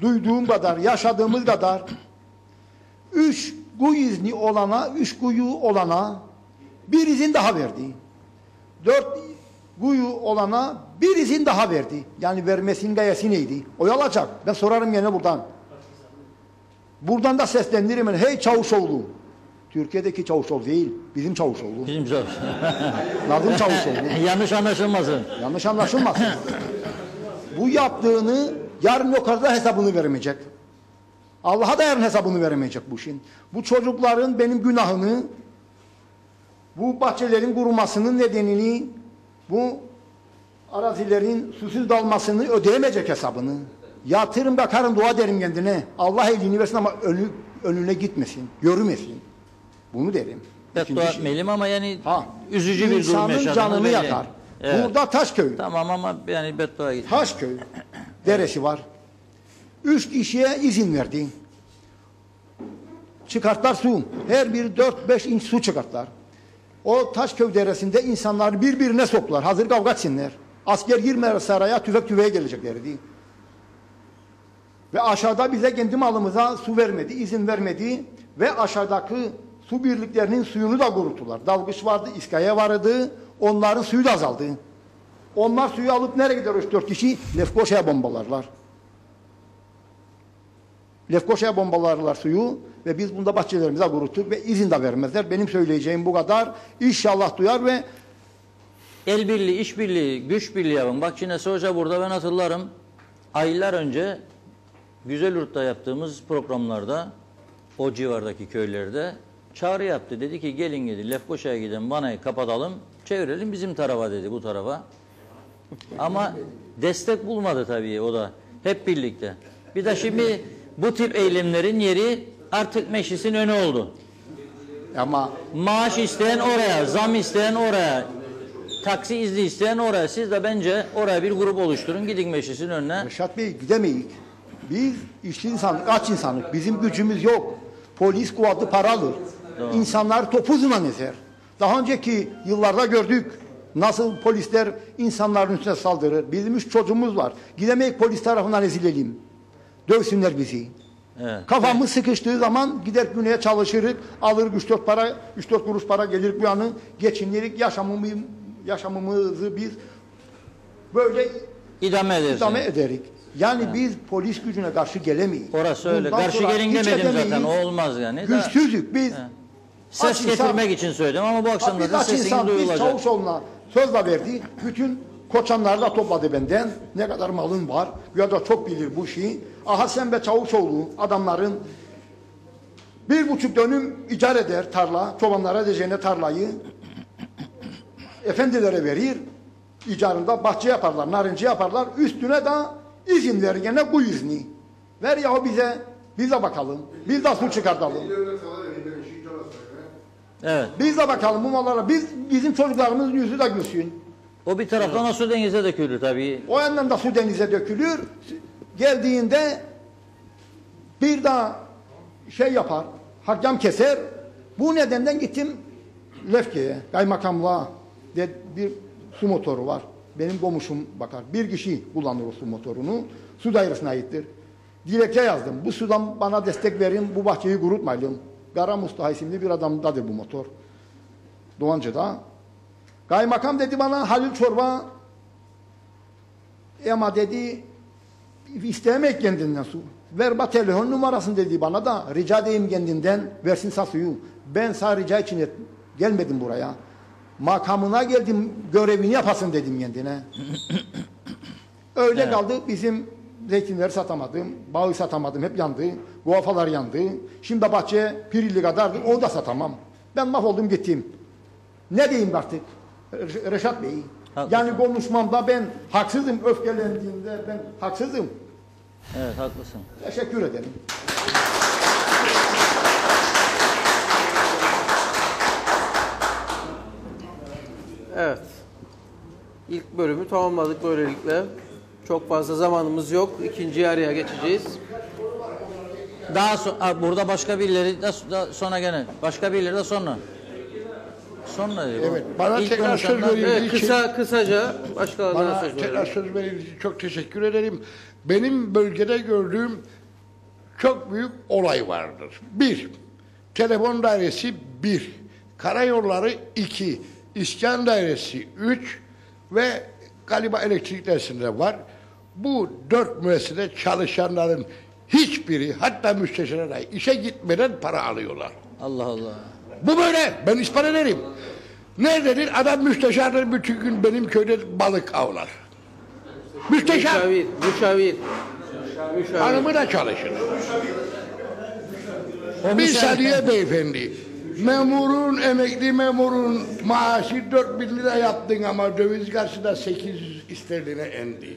duyduğum kadar, yaşadığımız kadar üç kuyu izni olana, üç kuyu olana bir izin daha verdi. Dört kuyu olana bir izin daha verdi. Yani vermesinin gayesi neydi? Oyalacak. Ben sorarım gene buradan. Buradan da seslendiririm. Hey Çavuşoğlu. Türkiye'deki Çavuşoğlu değil, bizim Çavuşoğlu. Bizim zor. <laughs> Nazım Çavuşoğlu. <laughs> Yanlış anlaşılmasın. Yanlış anlaşılmasın. Bu yaptığını yarın yukarıda hesabını vermeyecek. Allah'a da yarın hesabını vermeyecek bu işin. Bu çocukların benim günahını, bu bahçelerin kurumasının nedenini, bu arazilerin susuz dalmasını ödeyemeyecek hesabını. Yatırım bakarım dua derim kendine. Allah elini versin ama önü, önüne gitmesin, görmesin. Bunu derim. Beddua şey. etmeyelim ama yani Ha, üzücü bir durum insanın yaşadığını canını belli. yakar. Evet. Burada Taşköy. Tamam ama yani beddua git. Taşköy deresi var. Üç kişiye izin verdi. Çıkartlar su. Her biri dört beş inç su çıkartlar. O Taşköy deresinde insanlar birbirine soktular. Hazır kavga etsinler. Asker girmer saraya tüfek tüfeğe geleceklerdi. Ve aşağıda bize kendi malımıza su vermedi, izin vermedi. Ve aşağıdaki su birliklerinin suyunu da kuruttular. Dalgıç vardı, iskaya vardı. Onların suyu da azaldı. Onlar suyu alıp nereye gider o üç dört kişi? Lefkoşa'ya bombalarlar. Lefkoşa'ya bombalarlar suyu ve biz bunda bahçelerimize kuruttuk ve izin de vermezler. Benim söyleyeceğim bu kadar. İnşallah duyar ve El birliği, iş birliği, güç birliği yapın. Bak Çinesi Hoca burada ben hatırlarım. Aylar önce Güzelurt'ta yaptığımız programlarda o civardaki köylerde çağrı yaptı. Dedi ki gelin gidin Lefkoşa'ya gidin vanayı kapatalım çevirelim bizim tarafa dedi bu tarafa. Ama destek bulmadı tabii o da hep birlikte. Bir de şimdi bu tip eylemlerin yeri artık meclisin önü oldu. ama Maaş isteyen oraya, zam isteyen oraya, taksi izni isteyen oraya. Siz de bence oraya bir grup oluşturun. Gidin meclisin önüne. Reşat Bey gidemeyiz. Biz işçi insanlık, aç insanlık. Bizim gücümüz yok. Polis kuvvetli para alır. İnsanlar topuzla ezer. Daha önceki yıllarda gördük. Nasıl polisler insanların üstüne saldırır. Bizim üç çocuğumuz var. Gidemeyiz polis tarafından ezilelim. Dövsünler bizi. Evet. Kafamız sıkıştığı zaman gider güneye çalışırız. Alır 3-4 para, 3-4 kuruş para gelir bu yanı. Geçinirik yaşamımı, yaşamımızı biz böyle İdame idame ederik. Yani biz polis gücüne karşı gelemeyiz. Orası öyle. Bundan Karşı gelin demedim zaten. O olmaz yani. Da- Güçsüzük biz. Ses Aç insan- getirmek için söyledim ama bu akşam da Biz da sesin insan, biz duyulacak. Çavuşoğlu'na söz de verdi. Bütün koçanları da topladı benden. Ne kadar malın var. Ya da çok bilir bu işi. Aha sen be Çavuşoğlu adamların bir buçuk dönüm icar eder tarla. Çobanlara edeceğine tarlayı. Efendilere verir. İcarında bahçe yaparlar, narinci yaparlar. Üstüne de izin ver gene bu izni. Ver ya bize. Biz de bakalım. Biz de su çıkartalım. Evet. Biz de bakalım bu mallara. Biz bizim çocuklarımızın yüzü de gülsün. O bir taraftan da su denize dökülür tabii. O yandan da su denize dökülür. Geldiğinde bir daha şey yapar. Hakkam keser. Bu nedenden gittim Lefke'ye, kaymakamlığa. De, bir su motoru var. Benim komşum bakar. Bir kişi kullanır o su motorunu. Su dairesine aittir. Dilekçe yazdım. Bu sudan bana destek verin. Bu bahçeyi kurutmayalım. Kara Mustafa isimli bir adamdadır bu motor. Doğancı'da. Kaymakam dedi bana Halil Çorba ama dedi isteyemek kendinden su. Ver bana telefon numarasını dedi bana da rica edeyim kendinden versin sa suyu. Ben sağ rica için gelmedim buraya. Makamına geldim görevini yapasın dedim kendine. Öyle Evet. kaldı bizim zeytinleri satamadım, bağı satamadım hep yandı, guafalar yandı. Şimdi bahçe pirilli kadardı onu da satamam. Ben mahvoldum gittim. Ne diyeyim artık Re- Reşat Bey? Haklısın. Yani konuşmamda ben haksızım, öfkelendiğimde ben haksızım. Evet haklısın. Teşekkür ederim. Evet. İlk bölümü tamamladık böylelikle. Çok fazla zamanımız yok. İkinci yarıya geçeceğiz. Daha so- ha, burada başka birileri de da sonra gene. Başka birileri de sonra. Sonra diyor. Evet, bana İlk tekrar söz konuşanlar- veriyor. Evet, kısa kısaca başkalarına Bana söz tekrar verelim. söz verdiğiniz için çok teşekkür ederim. Benim bölgede gördüğüm çok büyük olay vardır. Bir, telefon dairesi bir, karayolları iki, iskan dairesi üç ve galiba elektrik dersinde var. Bu dört müessesede çalışanların hiçbiri hatta müsteşarlar dahi işe gitmeden para alıyorlar. Allah Allah. Bu böyle. Ben ispat ederim. Nerededir? Adam müsteşardır bütün gün benim köyde balık avlar. Müsteşar. Müşavir, müşavir. Müşavir. Hanımı da çalışır. Bir müşavir- saniye beyefendi. Memurun, emekli memurun maaşı 4000 lira yaptın ama döviz karşısında 800 sterline endi.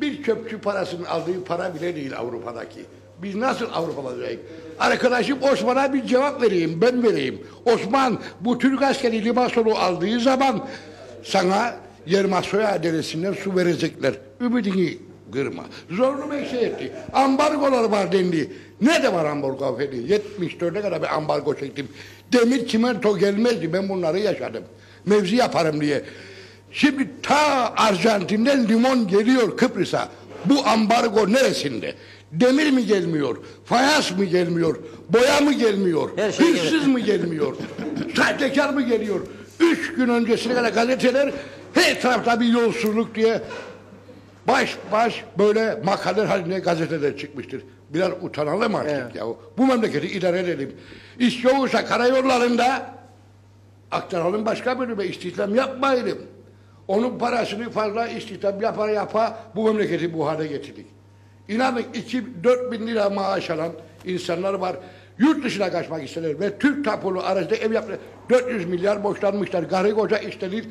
Bir çöpçü parasının aldığı para bile değil Avrupa'daki. Biz nasıl Avrupa'dayız? Arkadaşım Osman'a bir cevap vereyim, ben vereyim. Osman bu Türk askeri Limasolu aldığı zaman sana Yermasoya deresinden su verecekler. Ümidini kırma. Zorlu meşe etti. Ambargolar var dendi. Ne de var ambargo efendi? 74'e kadar bir ambargo çektim. Demir çimento gelmezdi. Ben bunları yaşadım. Mevzi yaparım diye. Şimdi ta Arjantin'den limon geliyor Kıbrıs'a. Bu ambargo neresinde? Demir mi gelmiyor? Fayans mı gelmiyor? Boya mı gelmiyor? Her şey Hırsız mı gelmiyor? <laughs> Sahtekar mı geliyor? Üç gün öncesine kadar gazeteler her tarafta bir yolsuzluk diye baş baş böyle makaleler halinde gazeteler çıkmıştır. Biraz utanalım artık Evet. ya. Bu memleketi idare edelim. İş yoksa karayollarında aktaralım başka bölüme istihdam yapmayalım. Onun parasını fazla istihdam yapa yapa bu memleketi bu hale getirdik. İnanın 2-4 bin lira maaş alan insanlar var. Yurt dışına kaçmak isterler ve Türk tapulu aracda ev yaptılar. 400 milyar borçlanmışlar. Karı koca istenir.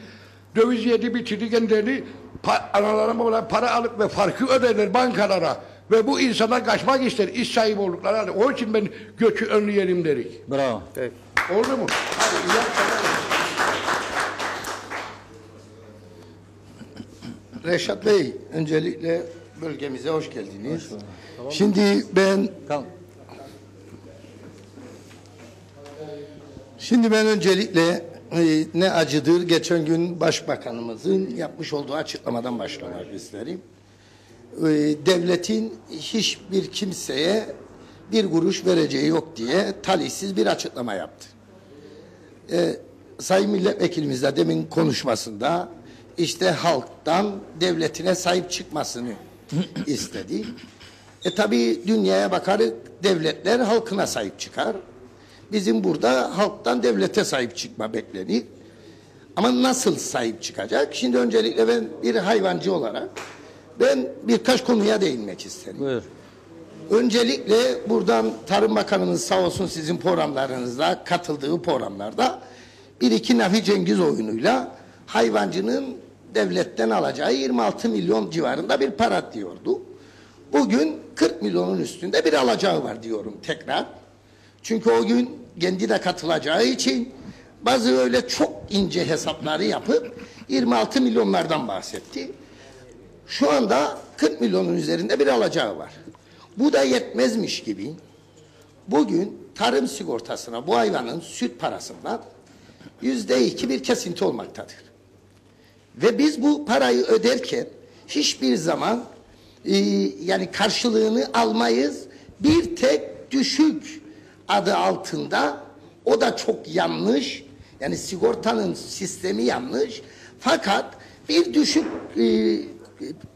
Döviz yedi bitirdi kendilerini. Pa analarına babalarına para alıp ve farkı öderler bankalara. Ve bu insanlar kaçmak ister. iş sahibi oldukları halde. Onun için ben göçü önleyelim dedik. Bravo. Peki. Oldu mu? Hadi iyi akşamlar. Reşat Bey, öncelikle bölgemize hoş geldiniz. Şimdi ben Kal. şimdi ben öncelikle e, ne acıdır geçen gün Başbakanımızın yapmış olduğu açıklamadan başlamak isterim. E, devletin hiçbir kimseye bir kuruş vereceği yok diye talihsiz bir açıklama yaptı. e, Sayın Milletvekilimiz de demin konuşmasında işte halktan devletine sahip çıkmasını istedi. E tabi dünyaya bakarız devletler halkına sahip çıkar. Bizim burada halktan devlete sahip çıkma beklenir. Ama nasıl sahip çıkacak? Şimdi öncelikle ben bir hayvancı olarak ben birkaç konuya değinmek isterim. Buyur. Öncelikle buradan Tarım Bakanımız sağ olsun sizin programlarınızda katıldığı programlarda bir iki Nafi Cengiz oyunuyla hayvancının devletten alacağı 26 milyon civarında bir para diyordu. Bugün 40 milyonun üstünde bir alacağı var diyorum tekrar. Çünkü o gün kendi de katılacağı için bazı öyle çok ince hesapları yapıp 26 milyonlardan bahsetti. Şu anda 40 milyonun üzerinde bir alacağı var. Bu da yetmezmiş gibi bugün tarım sigortasına bu hayvanın süt parasından yüzde iki bir kesinti olmaktadır. Ve biz bu parayı öderken hiçbir zaman e, yani karşılığını almayız. Bir tek düşük adı altında o da çok yanlış. Yani sigortanın sistemi yanlış. Fakat bir düşük e,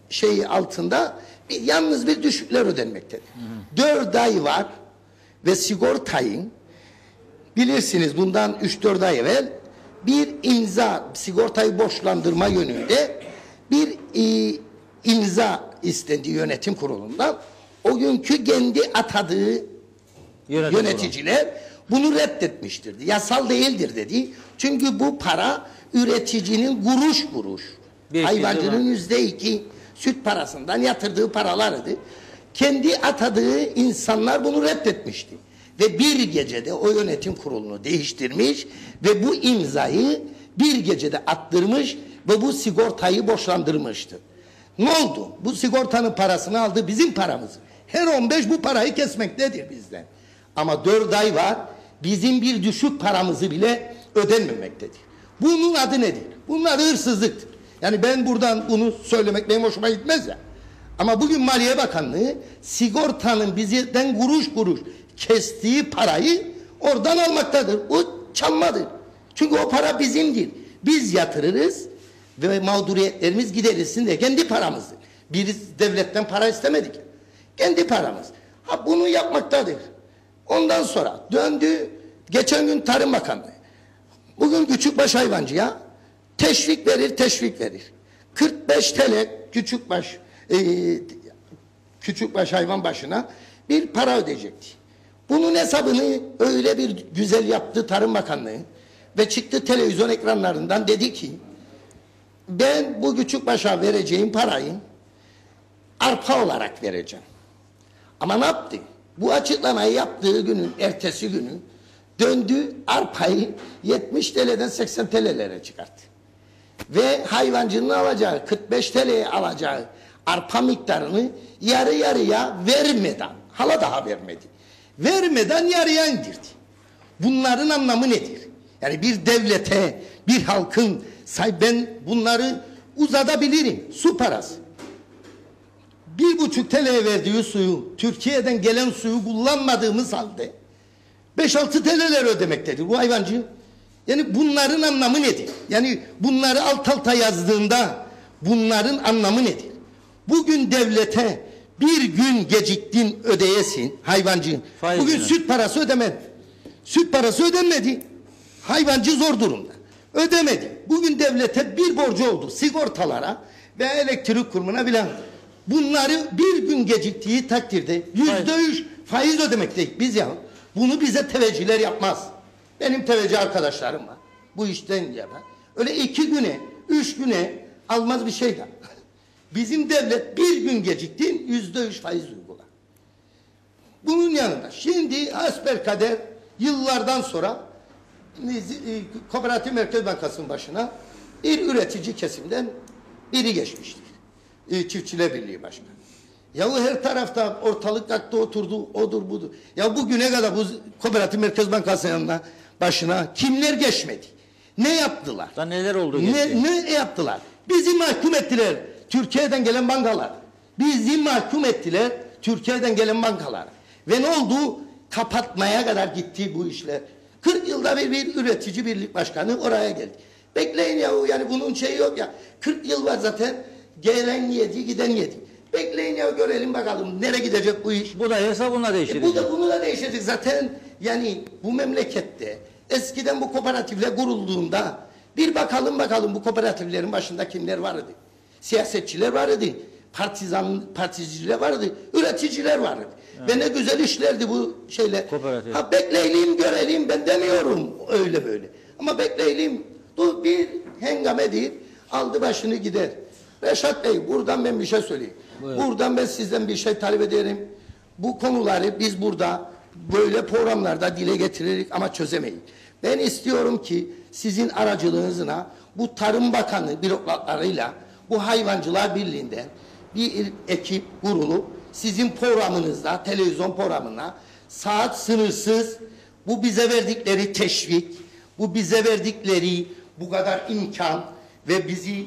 şey altında bir, yalnız bir düşükler ödenmektedir. Dört ay var ve sigortayın bilirsiniz bundan 3-4 ay evvel bir imza sigortayı borçlandırma yönünde bir e, imza istendi yönetim kurulundan. O günkü kendi atadığı Yönetim yöneticiler bunu reddetmiştir. Yasal değildir dedi. Çünkü bu para üreticinin kuruş kuruş. Biriktirdiği Hayvancının yüzde iki süt parasından yatırdığı paralardı. Kendi atadığı insanlar bunu reddetmişti. Ve bir gecede o yönetim kurulunu değiştirmiş ve bu imzayı bir gecede attırmış ve bu sigortayı borçlandırmıştı. Ne oldu? Bu sigortanın parasını aldı bizim paramız. Her 15 bu parayı kesmektedir bizden. Ama 4 ay var bizim bir düşük paramızı bile ödenmemektedir. Bunun adı nedir? Bunun adı hırsızlıktır. Yani ben buradan bunu söylemek benim hoşuma gitmez ya. Ama bugün Maliye Bakanlığı sigortanın bizden kuruş kuruş kestiği parayı oradan almaktadır. Bu çalmadır. Çünkü o para bizimdir. Biz yatırırız ve mağduriyetlerimiz giderilsin de kendi paramızdır. Biz devletten para istemedik. Kendi paramız. Ha bunu yapmaktadır. Ondan sonra döndü geçen gün Tarım Bakanlığı. Bugün küçükbaş hayvancıya teşvik verir, teşvik verir. 45 TL küçükbaş e, küçükbaş hayvan başına bir para ödeyecekti. Bunun hesabını öyle bir güzel yaptı Tarım Bakanlığı ve çıktı televizyon ekranlarından dedi ki ben bu küçükbaşa vereceğim parayı arpa olarak vereceğim. Ama ne yaptı? Bu açıklamayı yaptığı günün ertesi günü döndü arpayı 70 TL'den 80 TL'lere çıkarttı. Ve hayvancının alacağı 45 TL'ye alacağı arpa miktarını yarı yarıya vermeden, hala daha vermedi. Vermeden yarıya indirdi. Bunların anlamı nedir? Yani bir devlete, bir halkın say ben bunları uzatabilirim. Su parası. Bir buçuk TL'ye verdiği suyu, Türkiye'den gelen suyu kullanmadığımız halde 5-6 TL'ler ödemektedir bu hayvancı. Yani bunların anlamı nedir? Yani bunları alt alta yazdığında bunların anlamı nedir? Bugün devlete bir gün geciktin ödeyesin hayvancı. Faizini. Bugün süt parası ödemedi. Süt parası ödenmedi. Hayvancı zor durumda. Ödemedi. Bugün devlete bir borcu oldu. Sigortalara ve elektrik kurumuna bilen. Bunları bir gün geciktiği takdirde yüzde üç faiz ödemekteyiz biz ya. Bunu bize teveccühler yapmaz. Benim teveccüh arkadaşlarım var. Bu işten yapar. Öyle iki güne, üç güne almaz bir şey de. <laughs> Bizim devlet bir gün geciktin yüzde üç faiz uygular. Bunun yanında şimdi hasbelkader yıllardan sonra e, Kooperatif Merkez Bankası'nın başına bir üretici kesimden biri geçmiştir. E, Çiftçiler Birliği Başkanı. Yahu her tarafta ortalık kalktı oturdu odur budur. Ya bugüne kadar bu Kooperatif Merkez Bankası'nın yanına başına kimler geçmedi? Ne yaptılar? Da neler oldu geçti? Ne, ne yaptılar? Bizi mahkum ettiler. Türkiye'den gelen bankalar. Bizi mahkum ettiler. Türkiye'den gelen bankalar. Ve ne oldu? Kapatmaya kadar gitti bu işler. 40 yılda bir, bir üretici birlik başkanı oraya geldi. Bekleyin yahu yani bunun şeyi yok ya. 40 yıl var zaten. Gelen yedi, giden yedi. Bekleyin ya görelim bakalım nereye gidecek bu iş. Bu da hesabına E değiştirecek. bu da bunu da değişecek zaten. Yani bu memlekette eskiden bu kooperatifler kurulduğunda bir bakalım bakalım bu kooperatiflerin başında kimler vardı? Siyasetçiler vardı. Partizan particiler vardı. Üreticiler vardı. Ve ne güzel işlerdi bu şeyler. Kooperatif. Ha bekleyelim görelim ben demiyorum öyle böyle. Ama bekleyelim. Dur bir hengame değil. Aldı başını gider. Reşat Bey buradan ben bir şey söyleyeyim. Buradan ben sizden bir şey talep ederim. Bu konuları biz burada böyle programlarda dile getiririk ama çözemeyiz. Ben istiyorum ki sizin aracılığınızla bu Tarım Bakanı bürokratlarıyla bu Hayvancılar Birliği'nden bir ekip kurulup sizin programınızda, televizyon programına saat sınırsız bu bize verdikleri teşvik, bu bize verdikleri bu kadar imkan ve bizi e,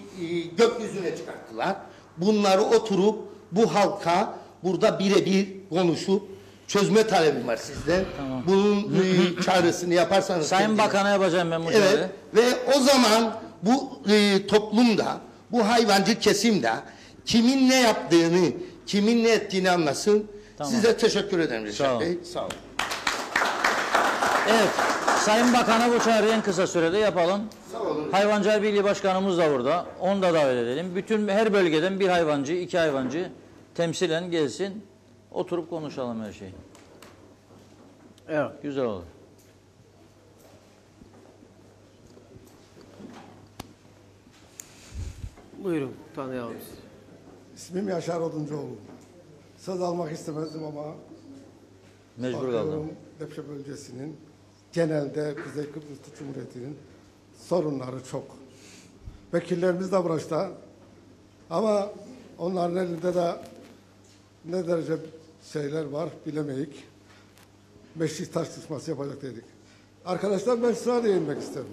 gökyüzüne çıkarttılar. Bunları oturup bu halka burada birebir konuşup çözme talebim var sizden. Bunun e, çağrısını yaparsanız. Sayın Bakan'a yapacağım ben bu Evet ve o zaman bu e, toplumda, bu hayvancı kesimde kimin ne yaptığını, kimin ne ettiğini anlasın. Tamam. Size teşekkür ederim Sağ Reşat. Bey. Sağ olun. Evet. Sayın Bakan'a bu çağrıyı en kısa sürede yapalım. Sağ olun. Hayvancılar Birliği Başkanımız da burada. Onu da davet edelim. Bütün her bölgeden bir hayvancı, iki hayvancı temsilen gelsin. Oturup konuşalım her şeyi. Evet. Güzel olur. Buyurun tanıyalım sizi. İsmim Yaşar Oduncuoğlu. Söz almak istemezdim ama Mecbur kaldım. Deprem bölgesinin genelde Kuzey Kıbrıs Türk Cumhuriyeti'nin sorunları çok. Vekillerimiz de burada ama onların elinde de ne derece şeyler var bilemeyik. Meclis tartışması yapacak dedik. Arkadaşlar ben şuna değinmek isterim.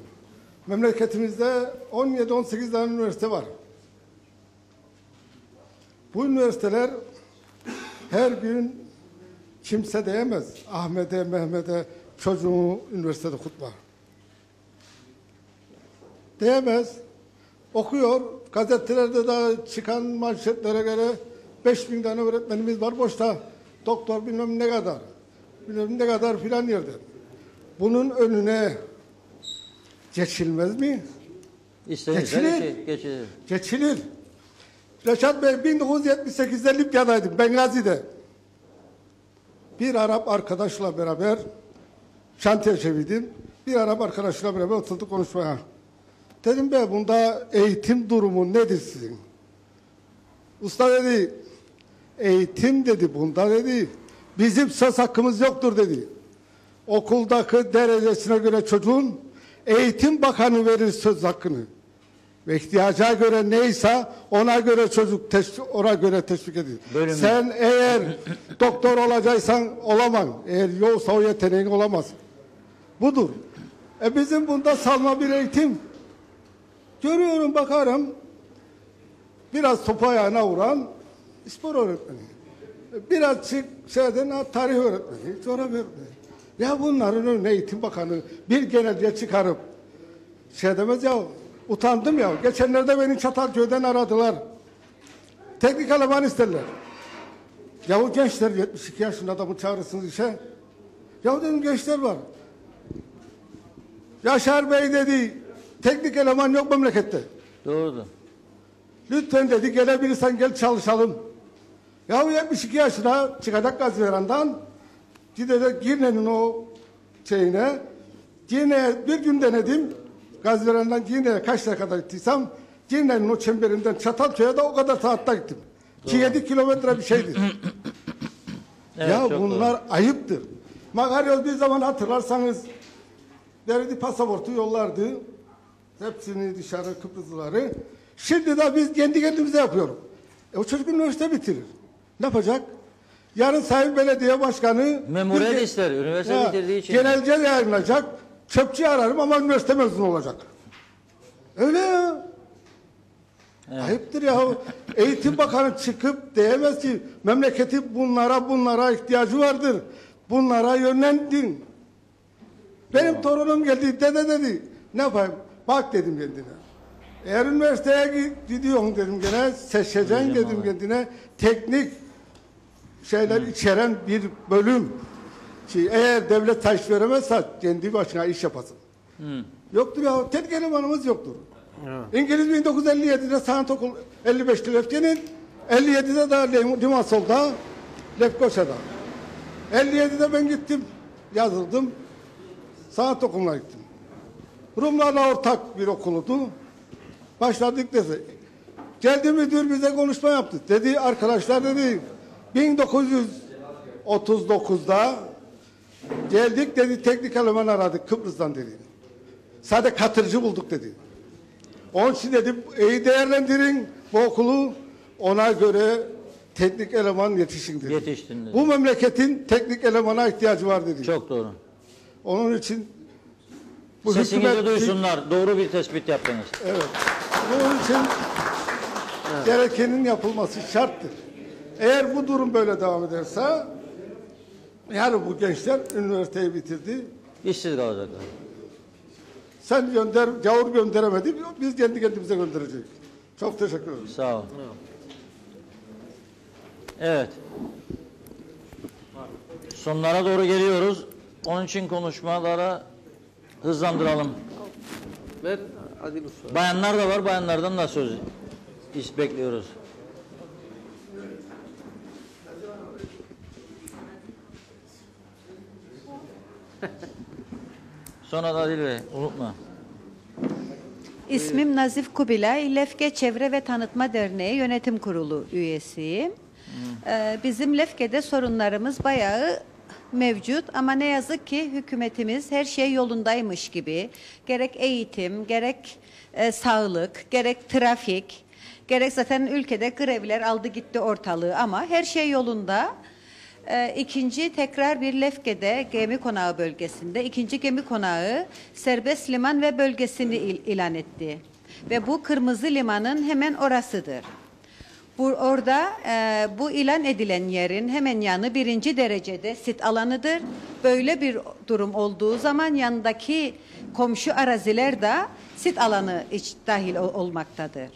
Memleketimizde 17-18 tane üniversite var. Bu üniversiteler her gün kimse diyemez. Ahmet'e, Mehmet'e çocuğunu üniversitede kutla. Diyemez. Okuyor. Gazetelerde de çıkan manşetlere göre 5000 tane öğretmenimiz var boşta. Doktor bilmem ne kadar. Bilmem ne kadar filan yerde. Bunun önüne geçilmez mi? İstenirse Geçilir. geçi- geçilir. Geçilir. Reşat Bey 1978'de Libya'daydım Bengazi'de. Bir Arap arkadaşla beraber şantiye çevirdim. Bir Arap arkadaşla beraber oturduk konuşmaya. Dedim be bunda eğitim durumu nedir sizin? Usta dedi eğitim dedi bunda dedi. Bizim söz hakkımız yoktur dedi. Okuldaki derecesine göre çocuğun eğitim bakanı verir söz hakkını. Ve ihtiyaca göre neyse ona göre çocuk teşvik, ona göre teşvik edilir. Sen eğer doktor olacaksan olamam. Eğer yoksa o yeteneğin olamaz. Budur. E bizim bunda salma bir eğitim. Görüyorum bakarım. Biraz topu ayağına vuran spor öğretmeni. Biraz çık şeyden tarih öğretmeni, coğrafya öğretmeni. Ya bunların önüne eğitim bakanı bir genelge çıkarıp şey demez ya utandım ya. Geçenlerde beni Çatalköy'den aradılar. Teknik eleman isterler. Ya o gençler 72 yaşında adamı çağırırsınız işe. Ya dedim gençler var. Yaşar Bey dedi teknik eleman yok memlekette. Doğrudur. Lütfen dedi gelebilirsen gel çalışalım. Ya 72 yaşına çıkacak Gaziveran'dan gidecek Girne'nin o şeyine Girne'ye bir gün denedim. Gaziveran'dan Girne'ye kaç lira kadar gittiysem Girne'nin o çemberinden Çatalköy'e de o kadar saatte gittim. Ki 7 kilometre bir şeydi. Evet, ya bunlar doğru. ayıptır. Magaryoz bir zaman hatırlarsanız verdi pasaportu yollardı. Hepsini dışarı Kıbrıslıları. Şimdi de biz kendi kendimize yapıyoruz. E o çocuk üniversite bitirir. Ne yapacak? Yarın Sayın Belediye Başkanı Memuriyet ister, üniversite Ya, bitirdiği için. Genelge yayınlayacak. Çöpçü ararım ama üniversite mezunu olacak. Öyle ya. Ayıptır ya. <laughs> Eğitim Bakanı çıkıp diyemez ki memleketi bunlara bunlara ihtiyacı vardır. Bunlara yönlendin. Benim torunum geldi dede dedi. Ne yapayım? Bak dedim kendine. Eğer üniversiteye gi- gidiyorsun dedim gene seçeceksin dedim kendine teknik şeyler içeren bir bölüm. Ki eğer devlet taş veremezse kendi başına iş yapasın. Yoktur ya. Teknik elemanımız yoktur. İngiliz 1957'de sanat okul 55'te Lefke'nin 57'de de Lim- Limasol'da Lefkoşa'da. 57'de ben gittim yazıldım. Sanat okuluna gittim. Rumlarla ortak bir okuludu. Başladık dedi. Geldi müdür bize konuşma yaptı. Dedi arkadaşlar dedi 1939'da geldik dedi teknik eleman aradık Kıbrıs'tan dedi. Sadece katırcı bulduk dedi. Onun için dedim iyi değerlendirin bu okulu ona göre teknik eleman yetişin dedi. Yetiştin dedi. Bu memleketin teknik elemana ihtiyacı var dedi. Çok doğru. Onun için bu Sesinizi hükümet- duysunlar. Doğru bir tespit yaptınız. Evet. Bunun için gerekenin yapılması şarttır. Eğer bu durum böyle devam ederse yani bu gençler üniversiteyi bitirdi. İşsiz kalacaklar. Sen gönder, gavur gönderemedi. Biz kendi kendimize göndereceğiz. Çok teşekkür ederim. Sağ ol. Evet. Sonlara doğru geliyoruz. Onun için konuşmalara hızlandıralım. Ver Adil Usta. Bayanlar da var. Bayanlardan da söz iş bekliyoruz. <laughs> Sonra da Adil Bey unutma. İsmim Nazif Kubilay, Lefke Çevre ve Tanıtma Derneği Yönetim Kurulu üyesiyim. Ee, bizim Lefke'de sorunlarımız bayağı mevcut ama ne yazık ki hükümetimiz her şey yolundaymış gibi gerek eğitim, gerek e, sağlık, gerek trafik, gerek zaten ülkede grevler aldı gitti ortalığı ama her şey yolunda. Ee, ikinci tekrar bir Lefke'de gemi konağı bölgesinde ikinci gemi konağı serbest liman ve bölgesini il- ilan etti. Ve bu kırmızı limanın hemen orasıdır. Bu, orada e, bu ilan edilen yerin hemen yanı birinci derecede sit alanıdır. Böyle bir durum olduğu zaman yanındaki komşu araziler de sit alanı iç dahil ol- olmaktadır.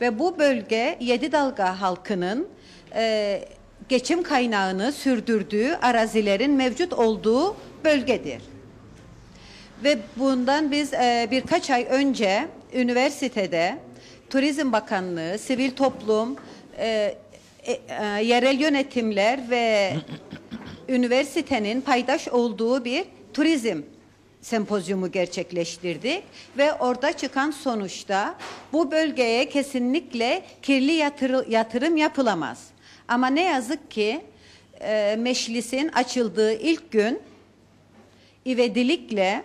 Ve bu bölge Yedi Dalga halkının e, geçim kaynağını sürdürdüğü arazilerin mevcut olduğu bölgedir. Ve bundan biz e, birkaç ay önce üniversitede Turizm Bakanlığı, sivil toplum, e, e, e, yerel yönetimler ve <clears throat> üniversitenin paydaş olduğu bir turizm sempozyumu gerçekleştirdik ve orada çıkan sonuçta bu bölgeye kesinlikle kirli yatırı- yatırım yapılamaz. Ama ne yazık ki e, meclisin açıldığı ilk gün ivedilikle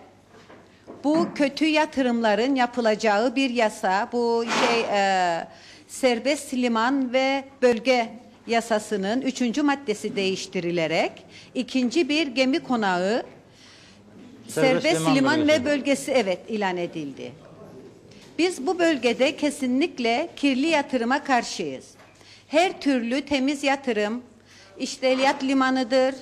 bu kötü yatırımların yapılacağı bir yasa, bu şey e, serbest liman ve bölge yasasının üçüncü maddesi değiştirilerek ikinci bir gemi konağı Serbest serbest, liman liman, bölgesi. ve bölgesi evet ilan edildi. Biz bu bölgede kesinlikle kirli yatırıma karşıyız. Her türlü temiz yatırım, işte Limanı'dır.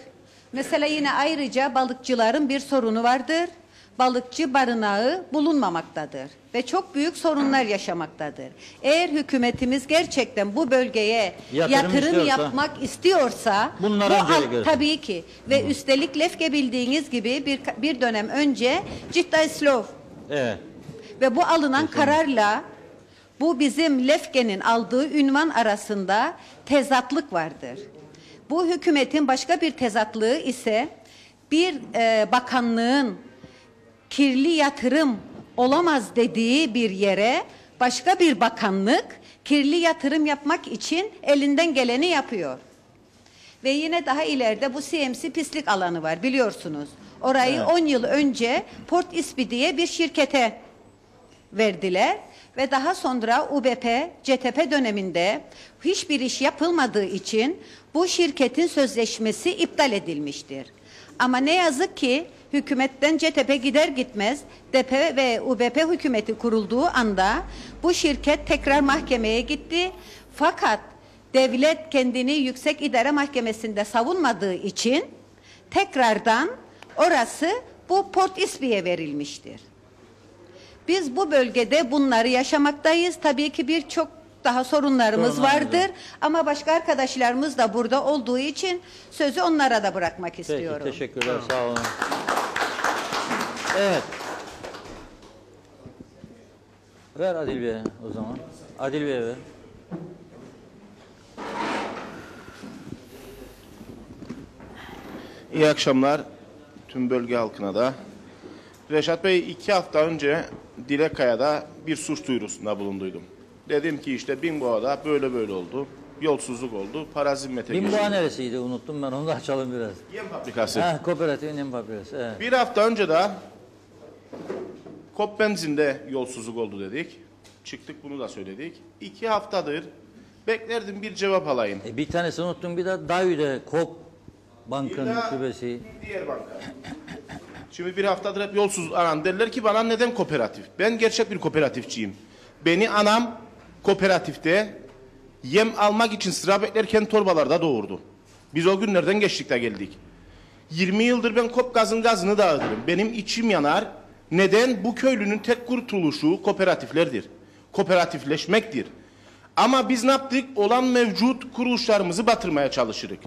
Mesela yine ayrıca balıkçıların bir sorunu vardır. Balıkçı barınağı bulunmamaktadır ve çok büyük sorunlar yaşamaktadır. Eğer hükümetimiz gerçekten bu bölgeye Yatırım yatırım, istiyorsa, yapmak istiyorsa bunlara bu al- öncelik verin. tabii ki ve üstelik Lefke bildiğiniz gibi bir bir dönem önce Cidda Islov Evet. ve bu alınan kararla bu bizim Lefke'nin aldığı ünvan arasında tezatlık vardır. Bu hükümetin başka bir tezatlığı ise bir e, bakanlığın kirli yatırım olamaz dediği bir yere başka bir bakanlık kirli yatırım yapmak için elinden geleni yapıyor. Ve yine daha ileride bu CMC pislik alanı var biliyorsunuz. Orayı 10 yıl önce Port İSPI diye bir şirkete verdiler ve daha sonra UBP, CTP döneminde hiçbir iş yapılmadığı için bu şirketin sözleşmesi iptal edilmiştir. Ama ne yazık ki hükümetten CTP gider gitmez DP ve UBP hükümeti kurulduğu anda bu şirket tekrar mahkemeye gitti. Fakat devlet kendini Yüksek İdare Mahkemesi'nde savunmadığı için tekrardan orası bu Port İSPİ'ye verilmiştir. Biz bu bölgede bunları yaşamaktayız. Tabii ki birçok daha sorunlarımız Sorunlar vardır. Ama başka arkadaşlarımız da burada olduğu için sözü onlara da bırakmak Peki istiyorum. teşekkürler sağ olun. Evet. Ver Adil Bey'e o zaman. Adil Bey'e ver. İyi akşamlar tüm bölge halkına da. Reşat Bey iki hafta önce Dilekaya'da bir suç duyurusunda bulunduydum. Dedim ki işte Binboğa'da böyle böyle oldu. Yolsuzluk oldu. Para zimmete geçti. neresiydi unuttum ben onu da açalım biraz. Yem fabrikası. Ha, kooperatifin yem fabrikası. Evet. Bir hafta önce de Kop benzinde yolsuzluk oldu dedik. Çıktık bunu da söyledik. İki haftadır beklerdim bir cevap alayım. E, bir tanesini unuttum bir de Davide Kop Bank'ın şubesi. Diğer banka. Şimdi bir haftadır hep yolsuz aran derler ki bana neden kooperatif? Ben gerçek bir kooperatifçiyim. Beni anam kooperatifte yem almak için sıra beklerken torbalarda doğurdu. Biz o günlerden geçtik de geldik. 20 yıldır ben kop gazın gazını dağıtırım. Benim içim yanar. Neden? Bu köylünün tek kurtuluşu kooperatiflerdir. Kooperatifleşmektir. Ama biz ne yaptık? Olan mevcut kuruluşlarımızı batırmaya çalışırık.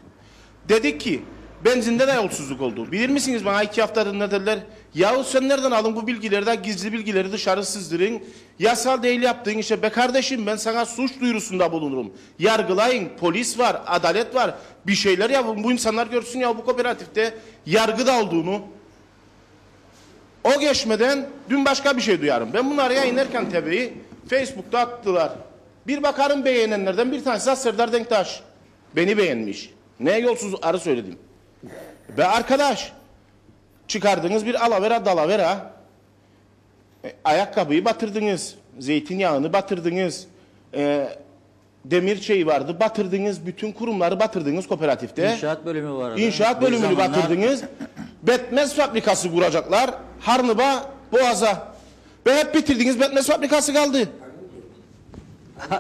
Dedik ki benzinde de yolsuzluk oldu. Bilir misiniz bana iki haftadır ne dediler? Yahu sen nereden aldın bu bilgileri de gizli bilgileri dışarı sızdırın. Yasal değil yaptığın işe be kardeşim ben sana suç duyurusunda bulunurum. Yargılayın polis var adalet var bir şeyler yapın bu insanlar görsün ya bu kooperatifte yargıda olduğunu. O geçmeden dün başka bir şey duyarım. Ben bunları yayınlarken tabii Facebook'ta attılar. Bir bakarım beğenenlerden bir tanesi Serdar Denktaş. Beni beğenmiş. Ne yolsuzlukları söyledim. Be arkadaş çıkardınız bir alavera dalavera. E, ayakkabıyı batırdınız. Zeytinyağını batırdınız. E, demir şeyi vardı batırdınız. Bütün kurumları batırdınız kooperatifte. İnşaat bölümü var. İnşaat bölümünü zamanlar- batırdınız. Betmez fabrikası kuracaklar. Harnıba, Boğaz'a. Ve hep bitirdiniz. Betmez fabrikası kaldı.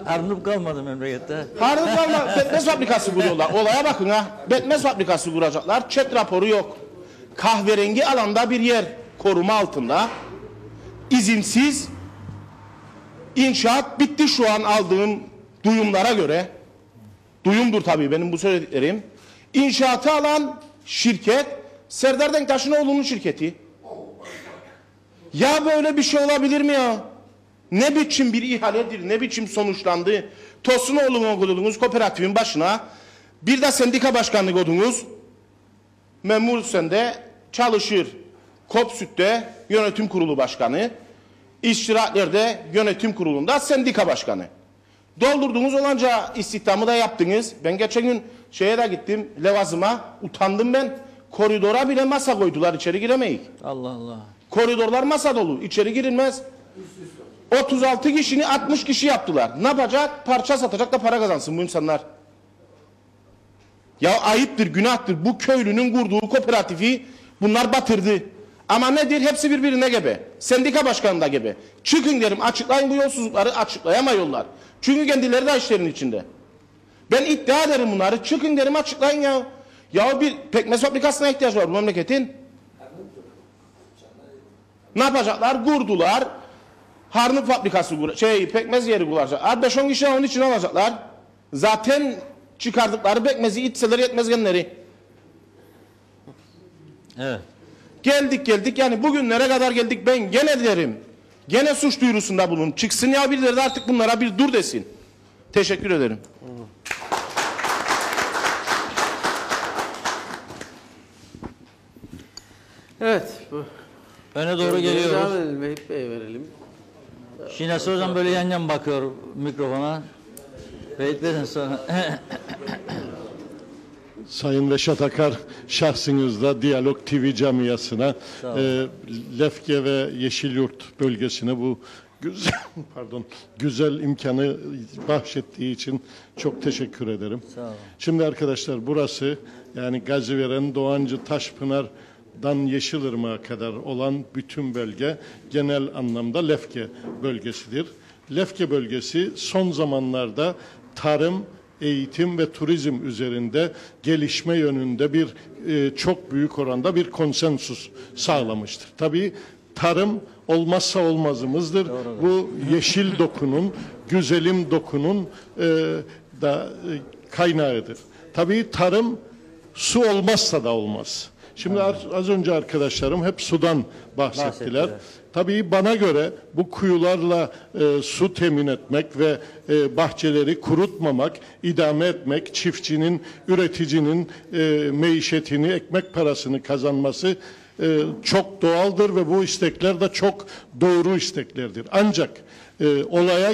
Arnavut kalmadı memlekette. Harnıp kalma. Betmez fabrikası kuruyorlar. Olaya bakın ha. Betmez fabrikası kuracaklar. Çet raporu yok. Kahverengi alanda bir yer. Koruma altında. izinsiz inşaat bitti şu an aldığım duyumlara göre. Duyumdur tabii benim bu söylediklerim. İnşaatı alan şirket Serdar Denktaş'ın oğlunun şirketi. Ya böyle bir şey olabilir mi ya? Ne biçim bir ihaledir, ne biçim sonuçlandı? Tosunoğlu'nu okudunuz kooperatifin başına. Bir de sendika başkanlık oldunuz. Memur sende çalışır. Kopsüt'te yönetim kurulu başkanı. İştirakler'de yönetim kurulunda sendika başkanı. Doldurduğunuz olanca istihdamı da yaptınız. Ben geçen gün şeye de gittim Levazım'a. Utandım ben. Koridora bile masa koydular içeri giremeyik. Allah Allah. Koridorlar masa dolu. içeri girilmez. 36 kişini 60 kişi yaptılar. Ne yapacak? Parça satacak da para kazansın bu insanlar. Ya ayıptır, günahtır. Bu köylünün kurduğu kooperatifi bunlar batırdı. Ama nedir? Hepsi birbirine gebe. Sendika başkanı da gebe. Çıkın derim açıklayın bu yolsuzlukları açıklayamıyorlar. Çünkü kendileri de işlerin içinde. Ben iddia ederim bunları. Çıkın derim açıklayın ya. Ya bir pekmez fabrikasına ihtiyaç var bu memleketin. Ne yapacaklar? Kurdular. Harnıp fabrikası şey pekmez yeri kuracaklar. 5-10 kişi onun için alacaklar. Zaten çıkardıkları pekmezi içseler yetmez genleri. Evet. Geldik geldik yani bugünlere kadar geldik ben gene derim. Gene suç duyurusunda bulun. Çıksın ya birileri de artık bunlara bir dur desin. Teşekkür ederim. Evet. Bu. Öne doğru Devam geliyoruz. edelim. Eyüp Bey'e verelim. Şinasi hocam böyle yan yan bakıyor mikrofona. Beyit verin sonra. <coughs> Sayın Reşat Akar şahsınızda Diyalog TV camiasına, e, Lefke ve Yeşilyurt bölgesine bu güzel, <coughs> pardon, güzel imkanı bahşettiği için çok teşekkür ederim. Sağ olun. Şimdi arkadaşlar burası yani Gaziveren, Doğancı, Taşpınar'dan Yeşilırmak'a kadar olan bütün bölge genel anlamda Lefke bölgesidir. Lefke bölgesi son zamanlarda tarım, eğitim ve turizm üzerinde gelişme yönünde bir e, çok büyük oranda bir konsensus sağlamıştır. Tabii tarım olmazsa olmazımızdır. Bu yeşil dokunun, güzelim dokunun e, da e, kaynağıdır. Tabii tarım su olmazsa da olmaz. Şimdi az, az önce arkadaşlarım hep sudan bahsettiler. Bahsettiler. Tabii bana göre bu kuyularla e, su temin etmek ve e, bahçeleri kurutmamak, idame etmek, çiftçinin, üreticinin e, meişetini, ekmek parasını kazanması e, çok doğaldır ve bu istekler de çok doğru isteklerdir. Ancak e, olaya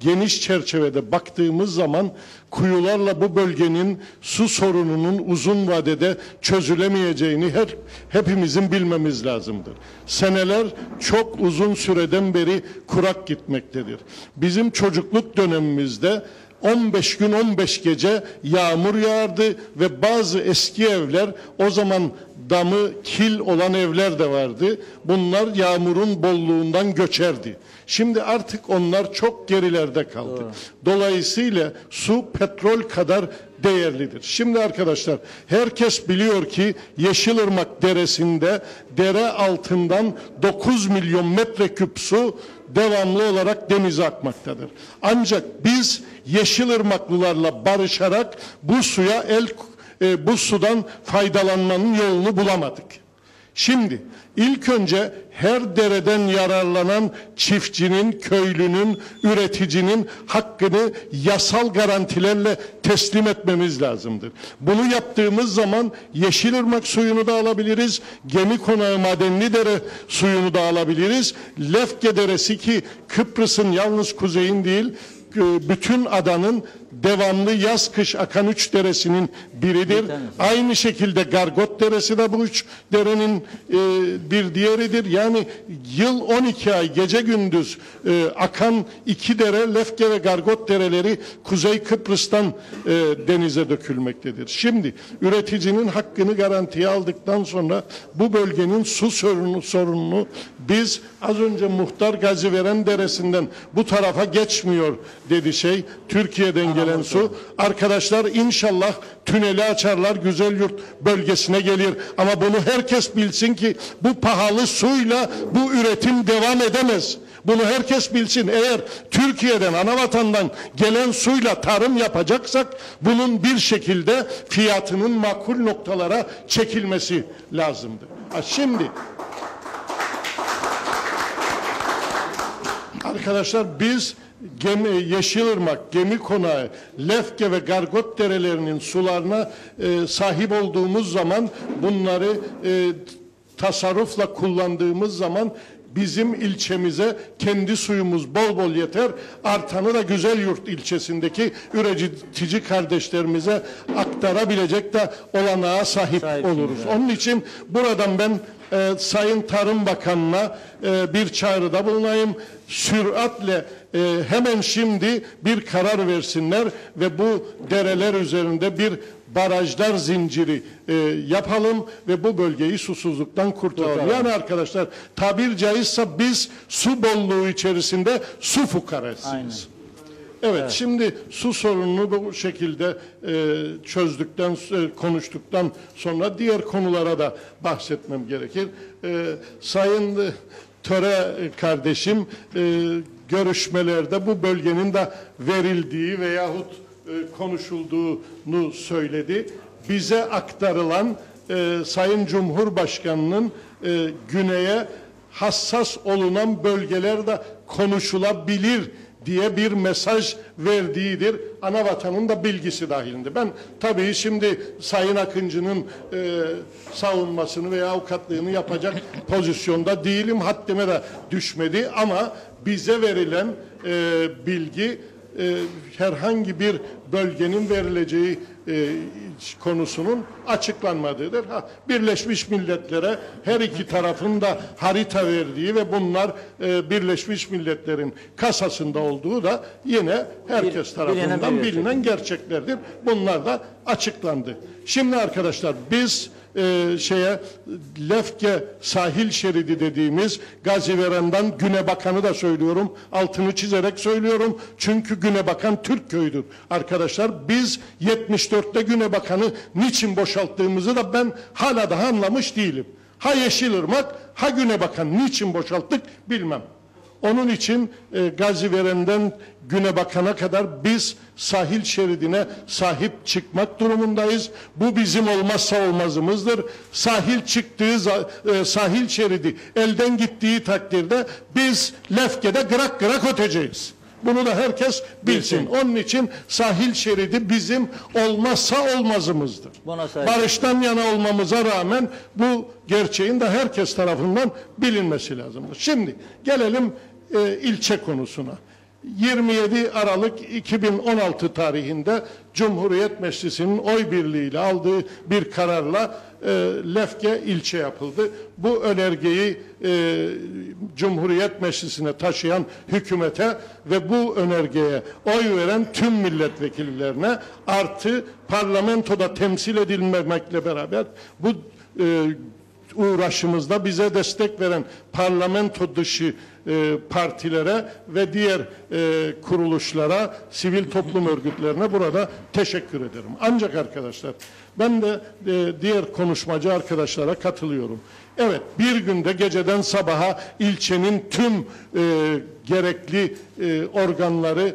geniş çerçevede baktığımız zaman kuyularla bu bölgenin su sorununun uzun vadede çözülemeyeceğini her hepimizin bilmemiz lazımdır. Seneler çok uzun süreden beri kurak gitmektedir. Bizim çocukluk dönemimizde 15 gün 15 gece yağmur yağardı ve bazı eski evler o zaman damı kil olan evler de vardı. Bunlar yağmurun bolluğundan göçerdi. Şimdi artık onlar çok gerilerde kaldı. Dolayısıyla su petrol kadar değerlidir. Şimdi arkadaşlar herkes biliyor ki Yeşilırmak Deresi'nde dere altından 9 milyon metreküp su devamlı olarak denize akmaktadır. Ancak biz Yeşilırmaklılarla barışarak bu suya el e, bu sudan faydalanmanın yolunu bulamadık. Şimdi ilk önce her dereden yararlanan çiftçinin, köylünün, üreticinin hakkını yasal garantilerle teslim etmemiz lazımdır. Bunu yaptığımız zaman Yeşilırmak suyunu da alabiliriz, Gemi Konağı Madenli Dere suyunu da alabiliriz. Lefke Deresi ki Kıbrıs'ın yalnız kuzeyin değil, e, bütün adanın devamlı yaz kış akan üç deresinin biridir. Aynı şekilde Gargot Deresi de bu üç derenin e, bir diğeridir. Yani yıl 12 ay gece gündüz e, akan iki dere Lefke ve Gargot dereleri Kuzey Kıbrıs'tan e, denize dökülmektedir. Şimdi üreticinin hakkını garantiye aldıktan sonra bu bölgenin su sorunu, sorununu biz az önce muhtar Gazi Veren Deresi'nden bu tarafa geçmiyor dedi şey. Türkiye'den gelen su. Arkadaşlar inşallah tüneli açarlar Güzel Yurt bölgesine gelir. Ama bunu herkes bilsin ki bu pahalı suyla bu üretim devam edemez. Bunu herkes bilsin. Eğer Türkiye'den, anavatandan gelen suyla tarım yapacaksak bunun bir şekilde fiyatının makul noktalara çekilmesi lazımdır. Ha, şimdi Arkadaşlar biz gemi, Yeşilırmak, Gemi Konağı, Lefke ve Gargot derelerinin sularına e, sahip olduğumuz zaman bunları e, tasarrufla kullandığımız zaman bizim ilçemize kendi suyumuz bol bol yeter. Artanı da Güzelyurt ilçesindeki üretici kardeşlerimize aktarabilecek de olanağa sahip oluruz. Onun için buradan ben e, Sayın Tarım Bakanı'na e, bir çağrıda bulunayım. Süratle e, hemen şimdi bir karar versinler ve bu dereler üzerinde bir barajlar zinciri e, yapalım ve bu bölgeyi susuzluktan kurtaralım. Yani arkadaşlar tabir caizse biz su bolluğu içerisinde su fukarasıyız. Evet, şimdi su sorununu bu şekilde e, çözdükten, e, konuştuktan sonra diğer konulara da bahsetmem gerekir. E, Sayın Töre kardeşim e, görüşmelerde bu bölgenin de verildiği veyahut e, konuşulduğunu söyledi. Bize aktarılan e, Sayın Cumhurbaşkanı'nın e, güneye hassas olunan bölgelerde konuşulabilir diye bir mesaj verdiğidir. Ana vatanın da bilgisi dahilinde. Ben tabii şimdi Sayın Akıncı'nın e, savunmasını veya avukatlığını yapacak <laughs> pozisyonda değilim. Haddime de düşmedi ama bize verilen e, bilgi e, herhangi bir bölgenin verileceği e, konusunun açıklanmadığıdır. Ha, Birleşmiş Milletler'e her iki tarafın da harita verdiği ve bunlar e, Birleşmiş Milletler'in kasasında olduğu da yine herkes tarafından bilinen gerçeklerdir. Bunlar da açıklandı. Şimdi arkadaşlar biz e, şeye Lefke sahil şeridi dediğimiz Gaziveren'den Günebakan'ı da söylüyorum. Altını çizerek söylüyorum. Çünkü Günebakan Türk köyüdür. Arkadaşlar biz 74'te Günebakan'ı niçin boşalttığımızı da ben hala daha anlamış değilim. Ha Yeşilırmak ha Günebakan niçin boşalttık bilmem. Onun için e, Gaziveren'den Güne Bakan'a kadar biz sahil şeridine sahip çıkmak durumundayız. Bu bizim olmazsa olmazımızdır. Sahil çıktığı e, sahil şeridi elden gittiği takdirde biz Lefke'de gırak gırak öteceğiz. Bunu da herkes bilsin. Onun için sahil şeridi bizim olmazsa olmazımızdır. Barıştan yana olmamıza rağmen bu gerçeğin de herkes tarafından bilinmesi lazımdır. Şimdi gelelim e, ilçe konusuna. 27 Aralık 2016 tarihinde Cumhuriyet Meclisi'nin oy birliğiyle aldığı bir kararla e, Lefke ilçe yapıldı. Bu önergeyi e, Cumhuriyet Meclisi'ne taşıyan hükümete ve bu önergeye oy veren tüm milletvekillerine artı parlamentoda temsil edilmemekle beraber bu e, uğraşımızda bize destek veren parlamento dışı e, partilere ve diğer e, kuruluşlara, sivil toplum örgütlerine burada teşekkür ederim. Ancak arkadaşlar ben de e, diğer konuşmacı arkadaşlara katılıyorum. Evet bir günde geceden sabaha ilçenin tüm e, gerekli e, organları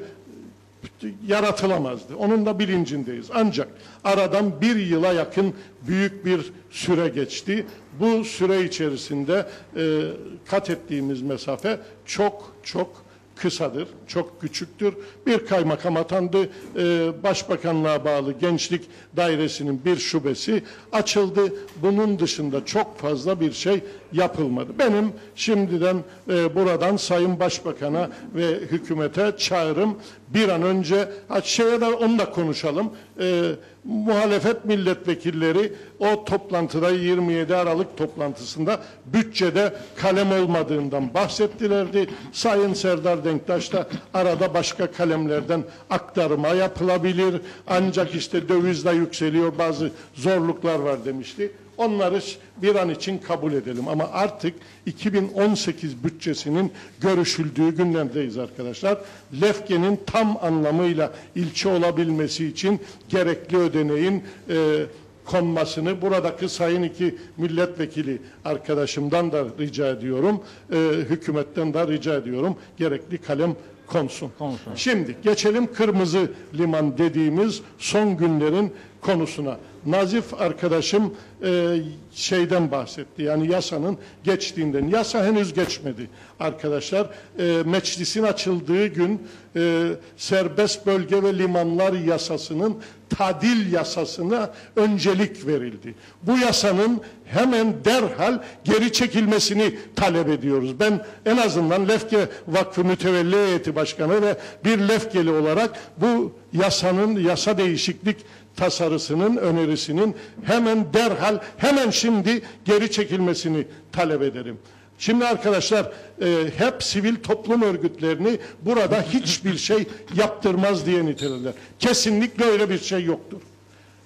yaratılamazdı. Onun da bilincindeyiz. Ancak aradan bir yıla yakın büyük bir süre geçti. Bu süre içerisinde e, kat ettiğimiz mesafe çok çok kısadır, çok küçüktür. Bir kaymakam atandı, e, başbakanlığa bağlı gençlik dairesinin bir şubesi açıldı. Bunun dışında çok fazla bir şey yapılmadı. Benim şimdiden e, buradan Sayın Başbakan'a ve hükümete çağrım bir an önce, şeye de onu da konuşalım. E, muhalefet milletvekilleri o toplantıda 27 Aralık toplantısında bütçede kalem olmadığından bahsettilerdi. Sayın Serdar Denktaş da arada başka kalemlerden aktarma yapılabilir. Ancak işte döviz de yükseliyor bazı zorluklar var demişti. Onları bir an için kabul edelim ama artık 2018 bütçesinin görüşüldüğü günlerdeyiz arkadaşlar. Lefke'nin tam anlamıyla ilçe olabilmesi için gerekli ödeneğin e, konmasını buradaki sayın iki milletvekili arkadaşımdan da rica ediyorum. E, hükümetten de rica ediyorum. Gerekli kalem konsun. Şimdi geçelim Kırmızı Liman dediğimiz son günlerin konusuna. Nazif arkadaşım e, şeyden bahsetti. Yani yasanın geçtiğinden. Yasa henüz geçmedi arkadaşlar. E, meclisin açıldığı gün e, serbest bölge ve limanlar yasasının tadil yasasına öncelik verildi. Bu yasanın hemen derhal geri çekilmesini talep ediyoruz. Ben en azından Lefke Vakfı Mütevelli Heyeti Başkanı ve bir Lefkeli olarak bu yasanın yasa değişiklik tasarısının önerisinin hemen derhal hemen şimdi geri çekilmesini talep ederim. Şimdi arkadaşlar e, hep sivil toplum örgütlerini burada hiçbir şey yaptırmaz diye nitelediler. Kesinlikle öyle bir şey yoktur.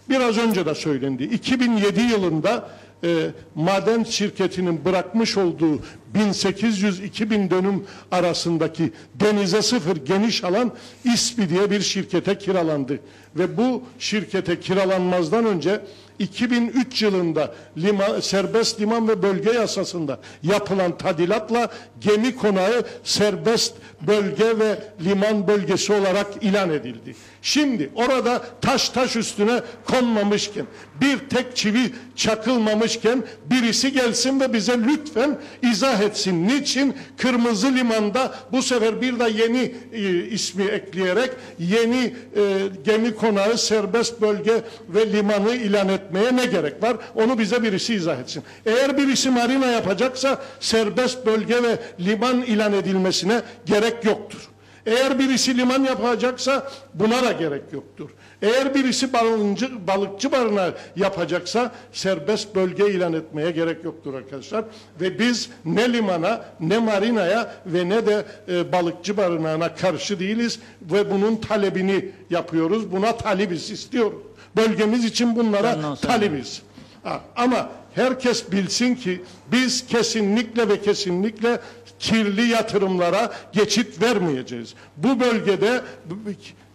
Biraz önce de söylendi. 2007 yılında e, maden şirketinin bırakmış olduğu 1800-2000 dönüm arasındaki denize sıfır geniş alan İSPİ diye bir şirkete kiralandı. Ve bu şirkete kiralanmazdan önce 2003 yılında lima, serbest liman ve bölge yasasında yapılan tadilatla gemi konağı serbest bölge ve liman bölgesi olarak ilan edildi. Şimdi orada taş taş üstüne konmamışken, bir tek çivi çakılmamışken birisi gelsin ve bize lütfen izah etsin. Niçin Kırmızı Liman'da bu sefer bir de yeni e, ismi ekleyerek yeni e, gemi konağı serbest bölge ve limanı ilan etmeye ne gerek var? Onu bize birisi izah etsin. Eğer birisi marina yapacaksa serbest bölge ve liman ilan edilmesine gerek yoktur. Eğer birisi liman yapacaksa buna da gerek yoktur. Eğer birisi balıkçı, balıkçı barınağı yapacaksa serbest bölge ilan etmeye gerek yoktur arkadaşlar. Ve biz ne limana ne marinaya ve ne de e, balıkçı barınağına karşı değiliz ve bunun talebini yapıyoruz. Buna talibiz istiyoruz. Bölgemiz için bunlara talibiz. Ha, ama herkes bilsin ki biz kesinlikle ve kesinlikle kirli yatırımlara geçit vermeyeceğiz. Bu bölgede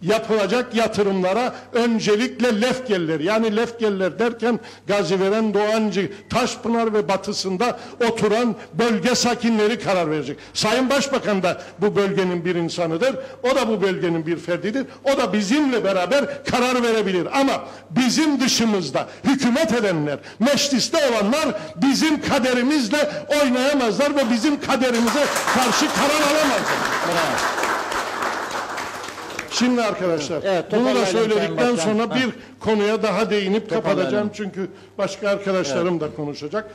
yapılacak yatırımlara öncelikle Lefkeliler yani Lefkeliler derken Gaziveren, Doğancı, Taşpınar ve batısında oturan bölge sakinleri karar verecek. Sayın Başbakan da bu bölgenin bir insanıdır. O da bu bölgenin bir ferdidir. O da bizimle beraber karar verebilir. Ama bizim dışımızda hükümet edenler, mecliste olanlar bizim kaderimizle oynayamazlar ve bizim kaderimize karşı karar alamazlar. Bravo. Şimdi arkadaşlar Evet, bunu da söyledikten sonra bir konuya daha değinip kapatacağım. Çünkü başka arkadaşlarım da konuşacak.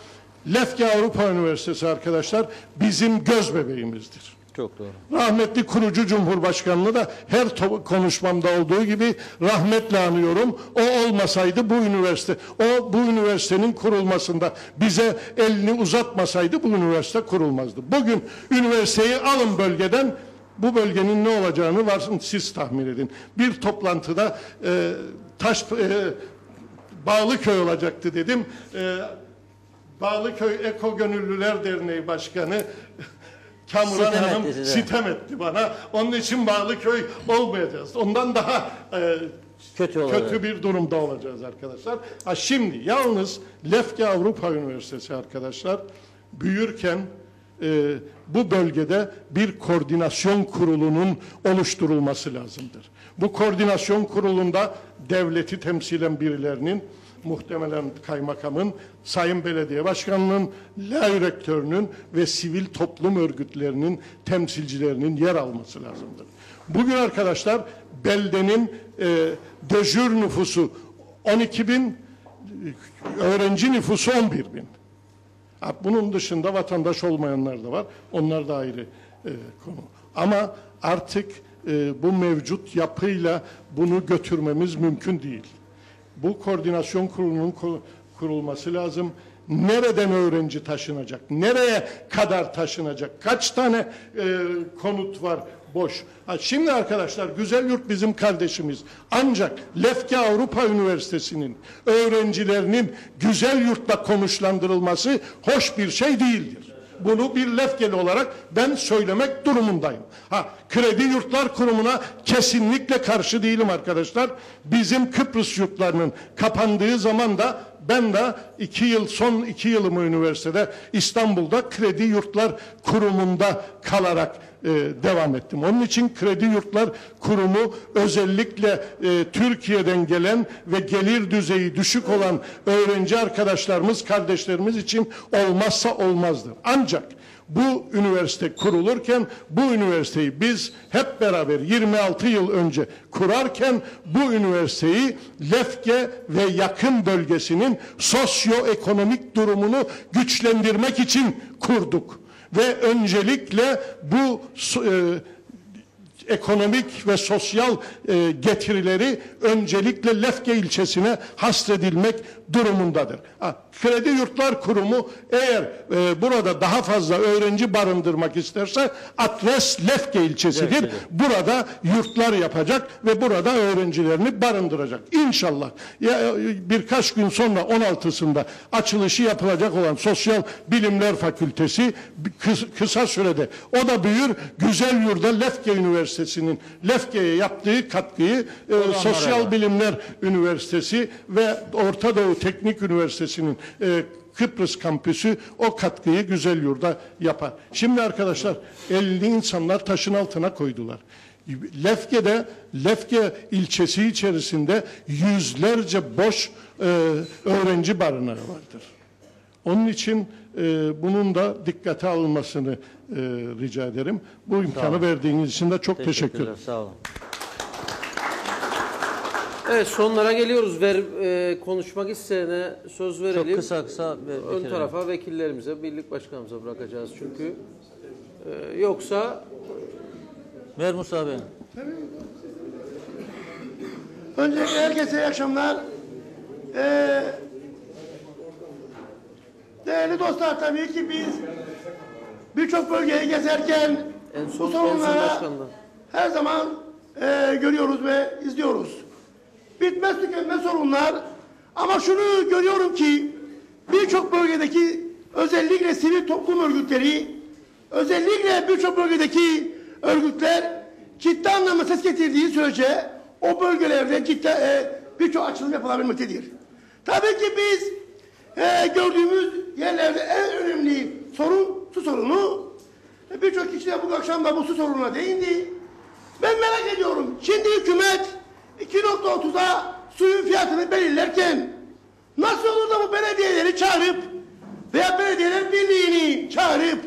Lefke Avrupa Üniversitesi arkadaşlar bizim göz bebeğimizdir. Çok doğru. Rahmetli kurucu Cumhurbaşkanlığı da her konuşmamda olduğu gibi rahmetle anıyorum. O olmasaydı bu üniversite, o bu üniversitenin kurulmasında bize elini uzatmasaydı bu üniversite kurulmazdı. Bugün üniversiteyi alın bölgeden bu bölgenin ne olacağını varsın siz tahmin edin. Bir toplantıda e, taş e, Bağlıköy olacaktı dedim. E, Bağlıköy Eko Gönüllüler Derneği Başkanı <laughs> Kamuran Sitem Hanım etti sitem etti bana. Onun için Bağlıköy olmayacağız. Ondan daha e, Kötü kötü bir durumda olacağız arkadaşlar. Ha şimdi yalnız Lefke Avrupa Üniversitesi arkadaşlar büyürken e, bu bölgede bir koordinasyon kurulunun oluşturulması lazımdır. Bu koordinasyon kurulunda devleti temsilen birilerinin muhtemelen kaymakamın, sayın belediye başkanının, LAÜ rektörünün ve sivil toplum örgütlerinin temsilcilerinin yer alması lazımdır. Bugün arkadaşlar beldenin e, döjür nüfusu 12 bin, öğrenci nüfusu 11 bin. Ha, Bunun dışında vatandaş olmayanlar da var. Onlar da ayrı e, konu. Ama artık e, bu mevcut yapıyla bunu götürmemiz mümkün değil. Bu koordinasyon kurulunun kurulması lazım. Nereden öğrenci taşınacak? Nereye kadar taşınacak? Kaç tane e, konut var boş? Ha, şimdi arkadaşlar Güzel Yurt bizim kardeşimiz. Ancak Lefke Avrupa Üniversitesi'nin öğrencilerinin Güzel Yurt'la konuşlandırılması hoş bir şey değildir. Bunu bir lefkeli olarak ben söylemek durumundayım. Ha, Kredi Yurtlar Kurumu'na kesinlikle karşı değilim arkadaşlar. Bizim Kıbrıs yurtlarının kapandığı zaman da ben de iki yıl son iki yılımı üniversitede İstanbul'da Kredi Yurtlar Kurumu'nda kalarak e, devam ettim. Onun için Kredi Yurtlar Kurumu özellikle e, Türkiye'den gelen ve gelir düzeyi düşük olan öğrenci arkadaşlarımız, kardeşlerimiz için olmazsa olmazdır. Ancak bu üniversite kurulurken bu üniversiteyi biz hep beraber 26 yıl önce kurarken bu üniversiteyi Lefke ve yakın bölgesinin sosyoekonomik durumunu güçlendirmek için kurduk. Ve öncelikle bu e, ekonomik ve sosyal e, getirileri öncelikle Lefke ilçesine hasredilmek durumundadır. Ha, Kredi Yurtlar Kurumu eğer e, burada daha fazla öğrenci barındırmak isterse adres Lefke ilçesidir. Lefke'de. Burada yurtlar yapacak ve burada öğrencilerini barındıracak. İnşallah ya, e, birkaç gün sonra 16'sında açılışı yapılacak olan Sosyal Bilimler Fakültesi kıs- kısa sürede o da büyür. Güzel Yurda Lefke Üniversitesi'nin Lefke'ye yaptığı katkıyı e, Sosyal Bilimler Üniversitesi ve Orta Doğu Teknik Üniversitesi'nin e, Kıbrıs kampüsü o katkıyı güzel yurda yapar. Şimdi arkadaşlar 50 insanlar taşın altına koydular. Lefke'de, Lefke ilçesi içerisinde yüzlerce boş e, öğrenci barınağı vardır. Onun için e, bunun da dikkate alınmasını e, rica ederim. Bu imkanı verdiğiniz için de çok teşekkür ederim. Sağ olun. Evet sonlara geliyoruz. Ver, e, konuşmak isteyene söz verelim. Çok kısa kısa ve Ön bitirelim. tarafa vekillerimize, birlik başkanımıza bırakacağız çünkü. E, yoksa Ver Musa Bey. Öncelikle herkese iyi akşamlar. Ee, değerli dostlar tabii ki biz birçok bölgeyi gezerken en bu son, en son sorunlara her zaman e, görüyoruz ve izliyoruz. Bitmez tükenmez sorunlar ama şunu görüyorum ki birçok bölgedeki özellikle sivil toplum örgütleri özellikle birçok bölgedeki örgütler kitle anlamda ses getirdiği sürece o bölgelerde kitle e, birçok açılım yapılabilmektedir. Tabii ki biz e, gördüğümüz yerlerde en önemli sorun su sorunu. E, Birçok kişi de bu akşam da bu su sorununa değindi. Ben merak ediyorum. Şimdi hükümet 2.30'a suyun fiyatını belirlerken nasıl olur da bu belediyeleri çağırıp veya belediyeler birliğini çağırıp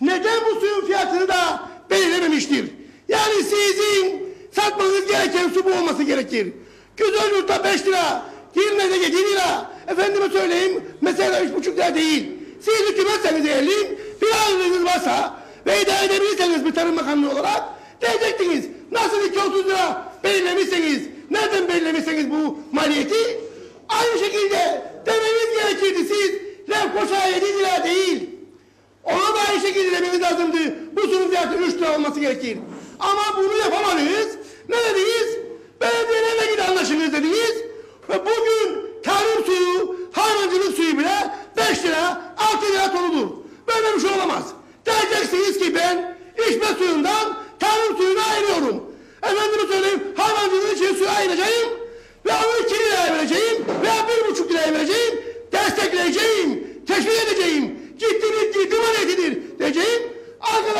neden bu suyun fiyatını da belirlememiştir? Yani sizin satmanız gereken su bu olması gerekir. Güzel yurtta 5 lira, Girne'de 7 lira. Efendime söyleyeyim mesela 3,5 lira değil. Siz hükümetseniz eğerli bir haliniz varsa ve idare edebilirseniz bir tarım bakanlığı olarak diyecektiniz. Nasıl 2.30 lira belirlemişseniz, nereden belirlemişseniz bu maliyeti aynı şekilde demeniz gerekirdi. Siz Lefkoşa 7 lira değil. Ona da aynı şekilde dememiz lazımdı. Bu sunum fiyatı 3 lira olması gerekir. Ama bunu yapamadınız. Ne dediniz? Belediyelerle ilgili anlaşınız dediniz. Ve bugün tarım suyu, hayvancılık suyu bile 5 lira, 6 lira tonudur. Böyle bir şey olamaz. Diyeceksiniz ki ben içme suyundan tarım suyunu ayırıyorum. Efendime söyleyeyim hayvancılık için suyu ayıracağım. Ve onu 2 liraya vereceğim veya 1,5 liraya vereceğim. Destekleyeceğim, teşvik edeceğim. Ciddi bir ciddi maliyetidir diyeceğim.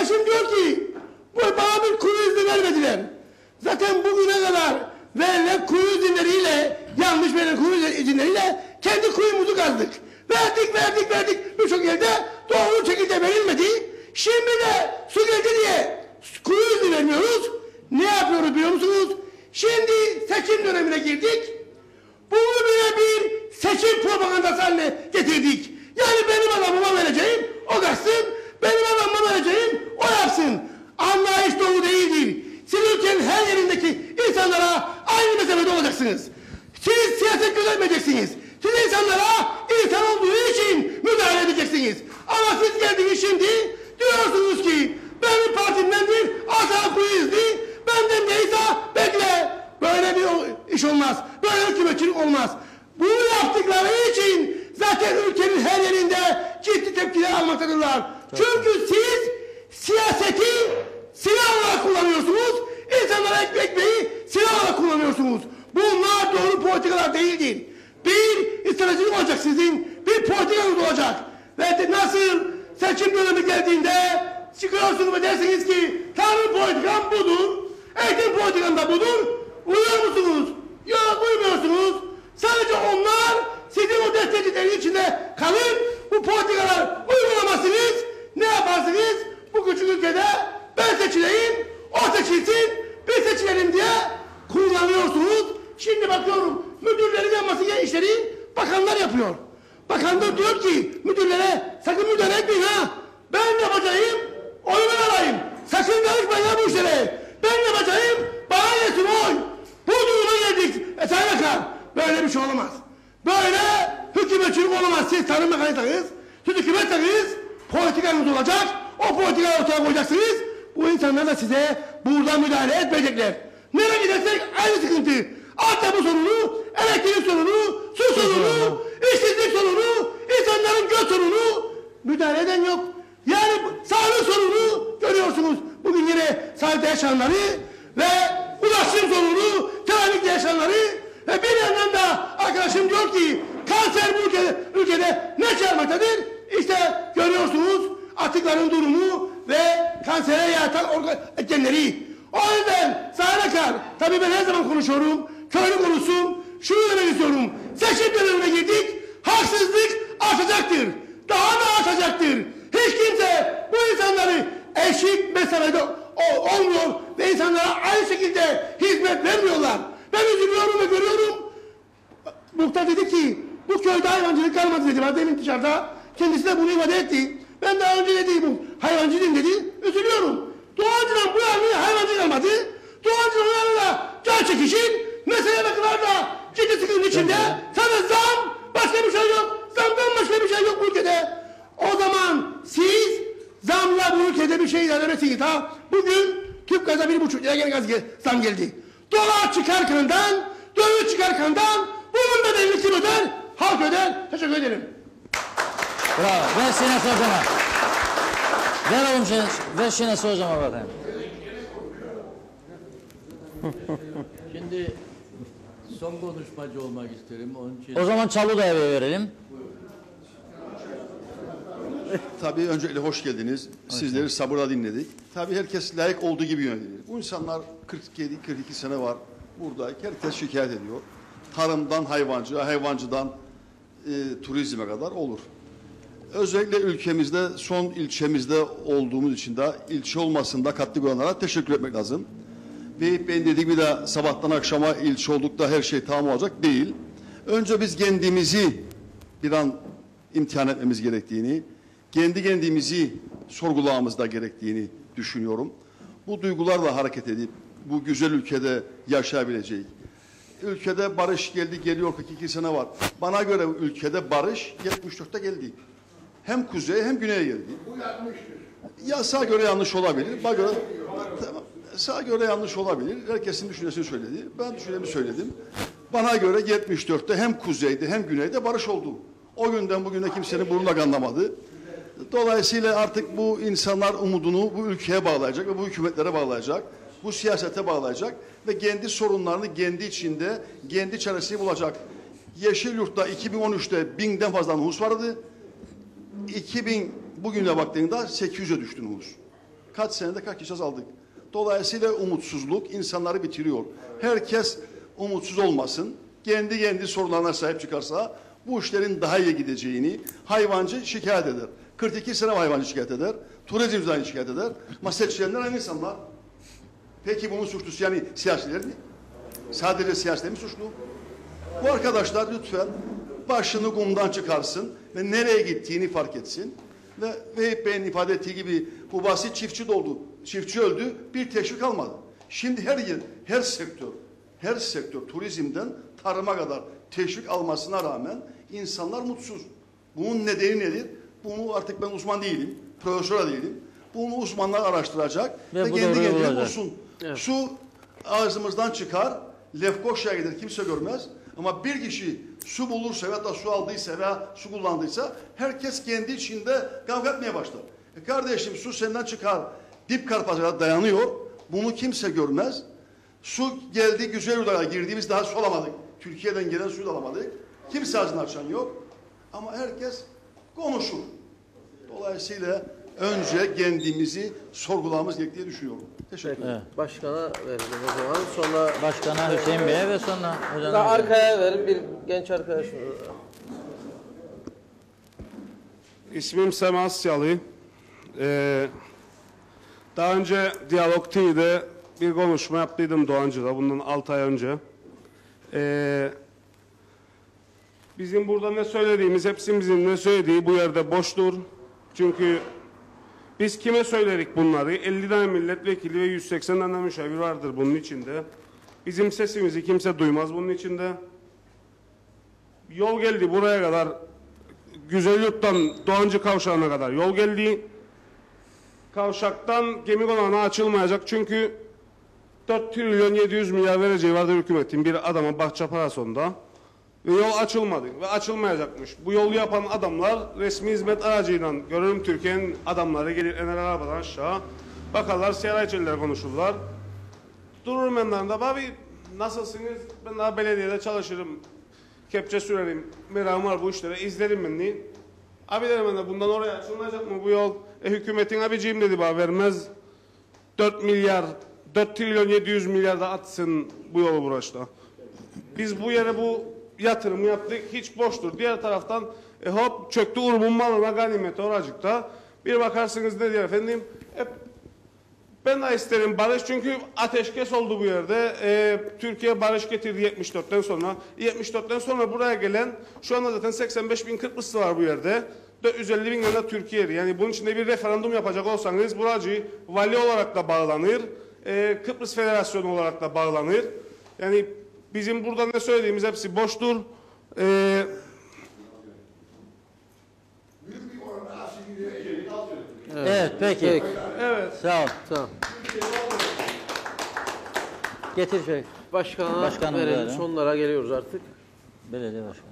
Eşim diyor ki bu bana bir kuyu izni vermediler. Zaten bugüne kadar verilen kuyu izinleriyle yanlış verilen kuyu izinleriyle kendi kuyumuzu kazdık. Verdik verdik verdik birçok yerde doğru şekilde verilmedi. Şimdi de su geldi diye kuyu izni vermiyoruz. Ne yapıyoruz biliyor musunuz? Şimdi seçim dönemine girdik. Bunu bile bir seçim propagandası haline getirdik. Yani benim adamıma vereceğim, o kaçsın. Benim adamıma vereceğim, o yapsın. Anlayış doğru değildir. Siz ülkenin her yerindeki insanlara aynı mesafede olacaksınız. Siz siyaset gözetmeyeceksiniz. Siz insanlara insan olduğu için müdahale edeceksiniz. Ama siz geldiniz şimdi diyorsunuz ki benim partimdendir, asla kuyu izni, benden neyse bekle. Böyle bir iş olmaz. Böyle hükümetçilik olmaz. Bunu yaptıkları için zaten ülkenin her yerinde ciddi tepkiler almaktadırlar. Çünkü siz siyaseti silah olarak kullanıyorsunuz. İnsanlara ekmeği silah olarak kullanıyorsunuz. Bunlar doğru politikalar değildir. Bir stratejik olacak sizin. Bir politikanız olacak. Ve nasıl seçim dönemi geldiğinde çıkıyorsunuz ve dersiniz ki Tanrı politikam budur. Eğitim politikam da budur. Uyuyor musunuz? Yok uymuyorsunuz. Sadece onlar sizin o destekçilerin içinde kalır. Bu politikalar uygulamazsınız. Ne yaparsınız? Bu küçük ülkede ben seçileyim, o seçilsin, biz seçilelim diye kullanıyorsunuz. Şimdi bakıyorum müdürlerin yapması gereken işleri bakanlar yapıyor. Bakanlar diyor ki müdürlere sakın müdahale etmeyin ha. Ben yapacağım, oy ben alayım. Sakın karışmayın ha bu işlere. Ben yapacağım, bana yesin oy. Bu duruma geldik. E Sayın böyle bir şey olamaz. Böyle hükümetçilik olamaz. Siz tarım bakanıysanız, siz hükümetsanız politikanız olacak. O politikayı ortaya koyacaksınız. Bu insanlar da size buradan müdahale etmeyecekler. Nereye gidersek aynı sıkıntı. Altyapı sorunu, elektrik sorunu, su sorunu, işsizlik sorunu, insanların göç sorunu müdahale eden yok. Yani sağlık sorunu görüyorsunuz. Bugün yine sağlıkta yaşananları ve ulaşım sorunu, trafikte yaşananları ve bir yandan da arkadaşım diyor ki kanser bu ülkede, ülkede ne çarmaktadır? İşte görüyorsunuz atıkların durumu ve kansere yaratan organ etkenleri. O yüzden Sayın Akar, tabii ben her zaman konuşuyorum, köylü konuşsun, şunu demek istiyorum. Seçim dönemine girdik, haksızlık artacaktır. Daha da artacaktır. Hiç kimse bu insanları eşit mesafede olmuyor ve insanlara aynı şekilde hizmet vermiyorlar. Ben üzülüyorum ve görüyorum. Muhtar dedi ki bu köyde hayvancılık kalmadı dedi. Ben demin dışarıda kendisi de bunu ifade etti. Ben daha önce dedi bu hayvancıyım dedi. Üzülüyorum. Doğancıdan bu yana hayvancı kalmadı. Doğancıdan da can çekişin. Mesele kadar da ciddi sıkıntı içinde. Sana zam başka bir şey yok. Zamdan başka bir şey yok bu ülkede. O zaman siz zamla bu ülkede bir şey ilerlemesiniz ha. Bugün tüp gaza bir buçuk lira gene gaz zam geldi. Dolar çıkarkandan, döviz çıkarkandan bunun bedelini kim öder? Halk öder. Teşekkür ederim. Bravo. Ver Şenes hocama. Ver oğlum Şenes. Ver Şenes hocama bakayım. Şimdi son konuşmacı olmak isterim. Onun için O zaman Çalıdağ'a verelim. <laughs> Tabii öncelikle hoş geldiniz. Sizleri sabırla dinledik. Tabii herkes layık olduğu gibi yönetilir. Bu insanlar 47-42 sene var burada. Herkes şikayet ediyor. Tarımdan hayvancıya, hayvancıdan e, turizme kadar olur. Özellikle ülkemizde son ilçemizde olduğumuz için de ilçe olmasında katkı koyanlara teşekkür etmek lazım. Ve ben dediğim gibi de sabahtan akşama ilçe olduk da her şey tamam olacak değil. Önce biz kendimizi bir an imtihan etmemiz gerektiğini, kendi kendimizi sorgulamamız da gerektiğini düşünüyorum. Bu duygularla hareket edip bu güzel ülkede yaşayabileceğiz. Ülkede barış geldi, geliyor 42 sene var. Bana göre ülkede barış 74'te geldi. Hem kuzeye hem güneye geldi. Bu yanlıştır. Ya sağa göre yanlış olabilir. Bana göre tamam. Sağa göre yanlış olabilir. Herkesin düşüncesini söyledi. Ben düşüncemi söyledim. Bana göre 74'te hem kuzeyde hem güneyde barış oldu. O günden bugüne kimsenin burnuna kanlamadı. Dolayısıyla artık bu insanlar umudunu bu ülkeye bağlayacak ve bu hükümetlere bağlayacak. Bu siyasete bağlayacak ve kendi sorunlarını kendi içinde, kendi çaresini bulacak. Yeşilyurt'ta 2013'te binden fazla nüfus vardı. 2000 bugüne baktığında 800'e düştü nüfus. Kaç senede kaç kişi aldık. Dolayısıyla umutsuzluk insanları bitiriyor. Herkes umutsuz olmasın. Kendi kendi sorunlarına sahip çıkarsa bu işlerin daha iyi gideceğini hayvancı şikayet eder. 42 sene hayvancı şikayet eder. Turizmci de aynı şikayet eder. Ama seçilenler aynı insanlar. Peki bunun suçlusu yani siyasiler mi? Sadece siyasiler mi suçlu? Bu arkadaşlar lütfen başını kumdan çıkarsın ve nereye gittiğini fark etsin. Ve Vehip Bey'in ifade ettiği gibi bu basit çiftçi doldu. Çiftçi öldü, bir teşvik almadı. Şimdi her yer, her sektör, her sektör turizmden tarıma kadar teşvik almasına rağmen insanlar mutsuz. Bunun nedeni nedir? Bunu artık ben uzman değilim, profesör de değilim. Bunu uzmanlar araştıracak Ve ve, kendi kendine bulsun. Su ağzımızdan çıkar, Lefkoşa'ya gider kimse görmez. Ama bir kişi su bulursa veya da su aldıysa veya su kullandıysa herkes kendi içinde kavga etmeye başlar. E kardeşim su senden çıkar, dip karpazına dayanıyor. Bunu kimse görmez. Su geldi güzel yurdalara girdiğimiz daha su alamadık. Türkiye'den gelen suyu da alamadık. Kimse ağzını açan yok. Ama herkes konuşur. Dolayısıyla önce kendimizi sorgulamamız gerektiği düşünüyorum. Teşekkür ederim. Başkana verelim o zaman. Sonra Başkana Hüseyin Bey'e ve sonra hocam. Daha arkaya verin bir genç arkadaşımız. İsmim Sema Asyalı. Ee, daha önce Diyalog TV'de bir konuşma yaptıydım Doğancı'da bundan 6 ay önce. Ee, bizim burada ne söylediğimiz, hepsimizin ne söylediği bu yerde boştur. Çünkü biz kime söylerik bunları? 50 tane milletvekili ve 180 tane müşavir vardır bunun içinde. Bizim sesimizi kimse duymaz bunun içinde. Yol geldi buraya kadar Güzelyurt'tan Doğancı Kavşağı'na kadar yol geldi. Kavşaktan gemi konağına açılmayacak çünkü 4 trilyon 700 milyar vereceği vardı hükümetin bir adama bahçe parasında. Ve yol açılmadı ve açılmayacakmış. Bu yolu yapan adamlar resmi hizmet aracıyla görürüm Türkiye'nin adamları gelir ener arabadan aşağı. Bakarlar siyara içeriler konuşurlar. Dururum yanlarında abi nasılsınız? Ben daha belediyede çalışırım. Kepçe sürerim. Merakım var bu işlere. izlerim ben ni. Abi dedim ben de bundan oraya açılmayacak mı bu yol? E hükümetin abiciğim dedi bana vermez. 4 milyar, 4 trilyon 700 milyar da atsın bu yolu burası Biz bu yere bu yatırımı yaptık. Hiç boştur. Diğer taraftan e hop çöktü urumun malına ganimeti oracıkta. Bir bakarsınız ne diyor efendim? Hep ben de isterim barış çünkü ateşkes oldu bu yerde. Ee, Türkiye barış getirdi 74'ten sonra. 74'ten sonra buraya gelen şu anda zaten 85 bin Kıbrıslı var bu yerde. 450 bin tane Türkiye'li. Yani bunun içinde bir referandum yapacak olsanız buracı vali olarak da bağlanır. Ee, Kıbrıs Federasyonu olarak da bağlanır. Yani bizim burada ne söylediğimiz hepsi boştur. Ee, Evet peki. Peki. Evet. Sağ ol. Tamam. Getir şey. Başkana Başkanım verelim. verelim. Sonlara geliyoruz artık. Belediye başkanı.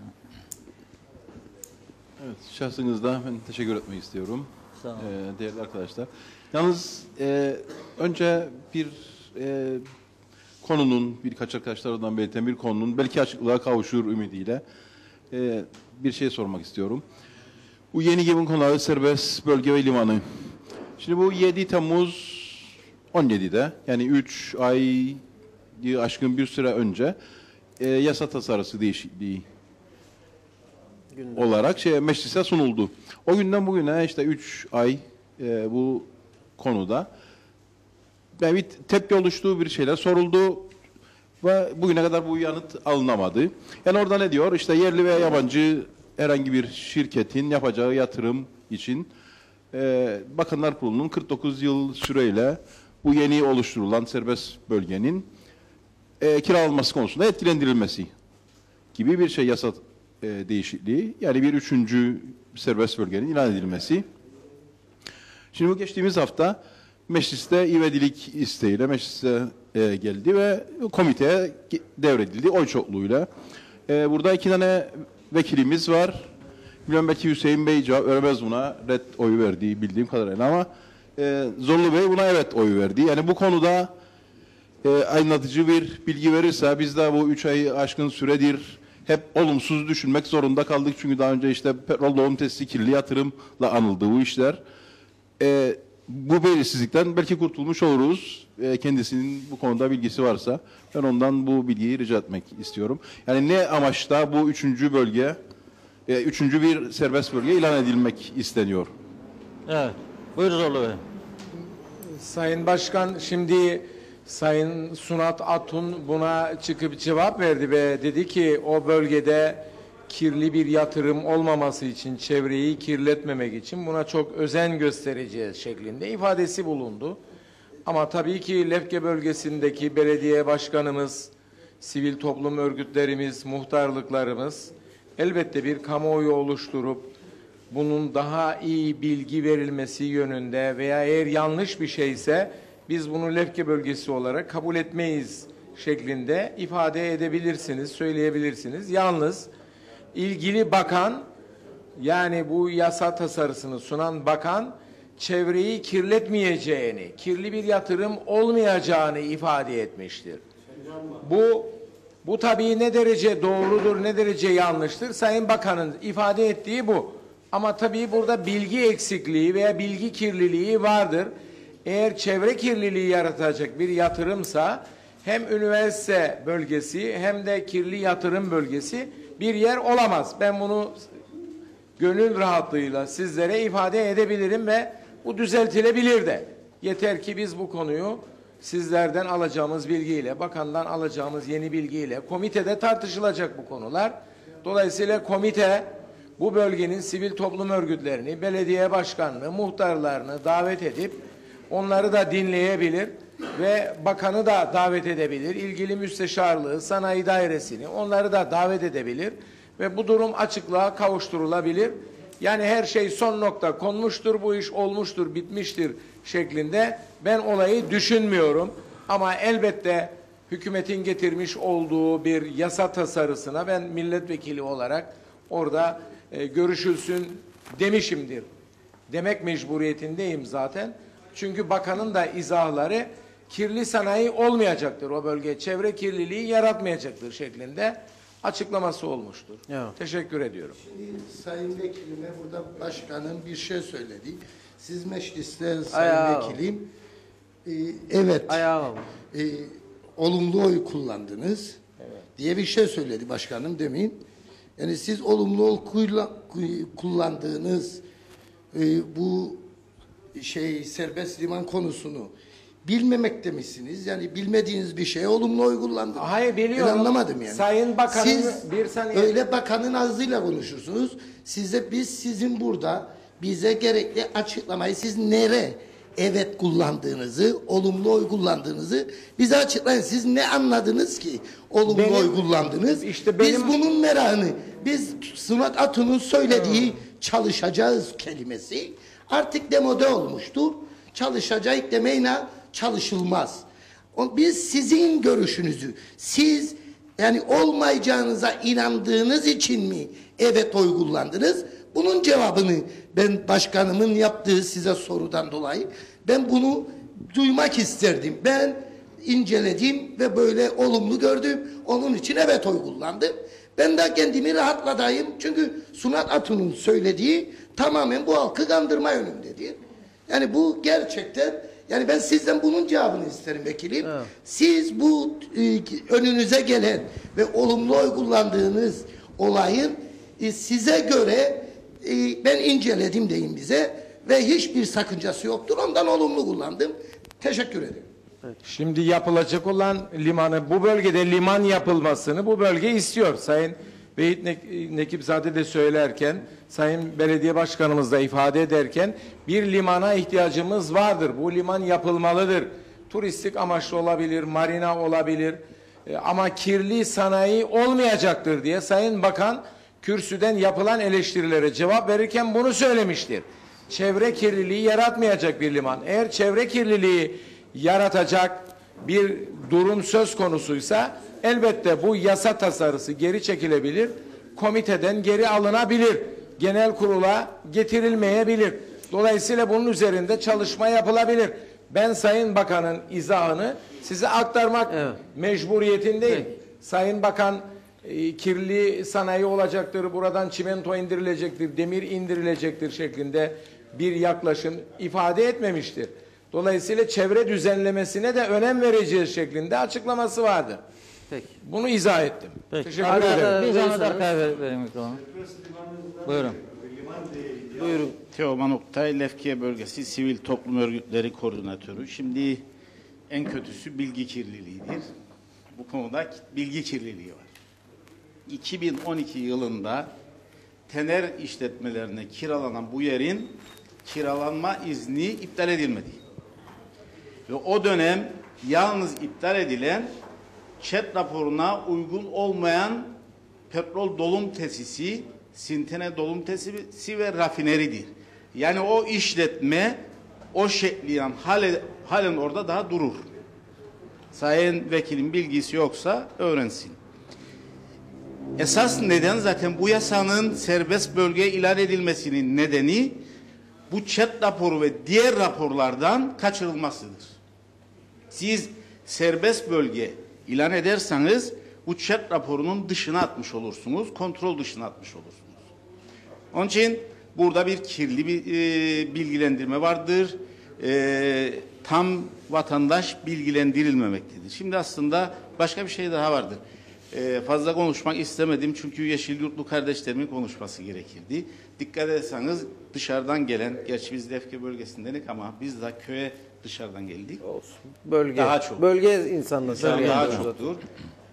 Evet, şahsınızda ben teşekkür etmek istiyorum. Sağ olun. Ee, değerli arkadaşlar. Yalnız e, önce bir e, konunun, birkaç arkadaşlardan belirten bir konunun belki açıklığa kavuşur ümidiyle e, bir şey sormak istiyorum. Bu yeni gemi konağı serbest bölge ve limanı. Şimdi bu 7 Temmuz 17'de yani 3 ay aşkın bir süre önce e, yasa tasarısı değişikliği olarak şey meclise sunuldu. O günden bugüne işte 3 ay e, bu konuda yani bir tepki oluştuğu bir şeyler soruldu ve bugüne kadar bu yanıt alınamadı. Yani orada ne diyor? İşte yerli veya yabancı herhangi bir şirketin yapacağı yatırım için e, Bakanlar Kurulu'nun 49 yıl süreyle bu yeni oluşturulan serbest bölgenin e, kiralanması konusunda etkilendirilmesi gibi bir şey yasa e, değişikliği. Yani bir üçüncü serbest bölgenin ilan edilmesi. Şimdi bu geçtiğimiz hafta mecliste ivedilik isteğiyle meclise e, geldi ve komiteye devredildi oy çokluğuyla. E, burada iki tane vekilimiz var. Bilmem belki Hüseyin Bey cevap veremez buna. Red oyu verdiği bildiğim kadarıyla ama e, Zorlu Bey buna evet oyu verdi. Yani bu konuda e, aydınlatıcı bir bilgi verirse biz de bu üç ayı aşkın süredir hep olumsuz düşünmek zorunda kaldık. Çünkü daha önce işte petrol doğum testi kirli yatırımla anıldı bu işler. E, bu belirsizlikten belki kurtulmuş oluruz. E, kendisinin bu konuda bilgisi varsa ben ondan bu bilgiyi rica etmek istiyorum. Yani ne amaçta bu üçüncü bölge, e, üçüncü bir serbest bölge ilan edilmek isteniyor? Evet. Buyur Zorlu Bey. Sayın Başkan şimdi Sayın Sunat Atun buna çıkıp cevap verdi ve dedi ki o bölgede kirli bir yatırım olmaması için, çevreyi kirletmemek için buna çok özen göstereceğiz şeklinde ifadesi bulundu. Ama tabii ki Lefke bölgesindeki belediye başkanımız, sivil toplum örgütlerimiz, muhtarlıklarımız elbette bir kamuoyu oluşturup bunun daha iyi bilgi verilmesi yönünde veya eğer yanlış bir şeyse biz bunu Lefke bölgesi olarak kabul etmeyiz şeklinde ifade edebilirsiniz, söyleyebilirsiniz. Yalnız ilgili bakan yani bu yasa tasarısını sunan bakan çevreyi kirletmeyeceğini, kirli bir yatırım olmayacağını ifade etmiştir. Bu bu tabii ne derece doğrudur, ne derece yanlıştır? Sayın Bakan'ın ifade ettiği bu. Ama tabii burada bilgi eksikliği veya bilgi kirliliği vardır. Eğer çevre kirliliği yaratacak bir yatırımsa hem üniversite bölgesi hem de kirli yatırım bölgesi bir yer olamaz. Ben bunu gönül rahatlığıyla sizlere ifade edebilirim ve bu düzeltilebilir de. Yeter ki biz bu konuyu sizlerden alacağımız bilgiyle, bakandan alacağımız yeni bilgiyle, komitede tartışılacak bu konular. Dolayısıyla komite bu bölgenin sivil toplum örgütlerini, belediye başkanını, muhtarlarını davet edip onları da dinleyebilir ve bakanı da davet edebilir, ilgili müsteşarlığı, sanayi dairesini onları da davet edebilir ve bu durum açıklığa kavuşturulabilir. Yani her şey son nokta konmuştur, bu iş olmuştur, bitmiştir şeklinde ben olayı düşünmüyorum. Ama elbette hükümetin getirmiş olduğu bir yasa tasarısına ben milletvekili olarak orada e, görüşülsün demişimdir. Demek mecburiyetindeyim zaten. Çünkü bakanın da izahları kirli sanayi olmayacaktır o bölge. Çevre kirliliği yaratmayacaktır şeklinde açıklaması olmuştur. Teşekkür ediyorum. Şimdi Sayın Vekilime burada başkanın bir şey söyledi. Siz mecliste Sayın Ayağı. Vekilim e, evet e, olumlu oy kullandınız diye bir şey söyledi başkanım demin. Yani siz olumlu oy kuyla- kuy- kullandığınız e, bu şey serbest liman konusunu bilmemekte misiniz? Yani bilmediğiniz bir şeye olumlu oy kullandınız. Hayır biliyorum. Ben anlamadım yani. Sayın Bakanın Siz bir saniye. öyle bakanın ağzıyla konuşursunuz. Size biz sizin burada bize gerekli açıklamayı siz nere evet kullandığınızı, olumlu oy kullandığınızı bize açıklayın. Siz ne anladınız ki olumlu Benim- oy kullandınız? İşte Biz benim- bunun merakını, biz Sunat Atun'un söylediği çalışacağız kelimesi artık demode olmuştur. Çalışacak demeyle çalışılmaz. Biz sizin görüşünüzü, siz yani olmayacağınıza inandığınız için mi evet oy kullandınız? Bunun cevabını ben başkanımın yaptığı size sorudan dolayı ben bunu duymak isterdim. Ben inceledim ve böyle olumlu gördüm. Onun için evet oy kullandım. Ben de kendimi rahatladayım. Çünkü Sunat Atun'un söylediği tamamen bu halkı kandırma yönündedir. Yani bu gerçekten yani ben sizden bunun cevabını isterim vekilim. Siz bu e, önünüze gelen ve olumlu oy kullandığınız olayın e, size göre e, ben inceledim deyin bize ve hiçbir sakıncası yoktur. Ondan olumlu kullandım. Teşekkür ederim. Şimdi yapılacak olan limanı, bu bölgede liman yapılmasını bu bölge istiyor. Sayın Beyit Nek- Nekipzade de söylerken, Sayın Belediye Başkanımız da ifade ederken bir limana ihtiyacımız vardır. Bu liman yapılmalıdır. Turistik amaçlı olabilir, marina olabilir E, ama kirli sanayi olmayacaktır diye Sayın Bakan kürsüden yapılan eleştirilere cevap verirken bunu söylemiştir. Çevre kirliliği yaratmayacak bir liman. Eğer çevre kirliliği yaratacak bir durum söz konusuysa elbette bu yasa tasarısı geri çekilebilir, komiteden geri alınabilir, genel kurula getirilmeyebilir. Dolayısıyla bunun üzerinde çalışma yapılabilir. Ben Sayın Bakan'ın izahını size aktarmak mecburiyetindeyim. Sayın Bakan e, kirli sanayi olacaktır, buradan çimento indirilecektir, demir indirilecektir şeklinde bir yaklaşım ifade etmemiştir. Dolayısıyla çevre düzenlemesine de önem vereceğiz şeklinde açıklaması vardı. Peki. Bunu izah ettim. Peki. Teşekkür Arada ederim. Bir zahmet arkaya ver, verin mikrofonu. Buyurun. Buyurun. Teoman Oktay, Lefkiye Bölgesi Sivil Toplum Örgütleri Koordinatörü. Şimdi en kötüsü bilgi kirliliğidir. Bu konuda bilgi kirliliği var. 2012 yılında tener işletmelerine kiralanan bu yerin kiralanma izni iptal edilmedi. Ve o dönem yalnız iptal edilen ÇED raporuna uygun olmayan petrol dolum tesisi, sintene dolum tesisi ve rafineridir. Yani o işletme o şekliyen hale, halen orada daha durur. Sayın vekilin bilgisi yoksa öğrensin. Esas neden zaten bu yasanın serbest bölgeye ilan edilmesinin nedeni bu ÇED raporu ve diğer raporlardan kaçırılmasıdır. Siz serbest bölge ilan ederseniz bu ÇED raporunun dışına atmış olursunuz, kontrol dışına atmış olursunuz. Onun için burada bir kirli bir e, bilgilendirme vardır. E, tam vatandaş bilgilendirilmemektedir. Şimdi aslında başka bir şey daha vardır. E, fazla konuşmak istemedim çünkü Yeşil Yurtlu kardeşlerimin konuşması gerekirdi. Dikkat etseniz dışarıdan gelen, gerçi biz Lefke bölgesindenik ama biz de köye dışarıdan geldik. Olsun. Bölge. Daha çok. Bölge insanları. İnsan daha çoktur.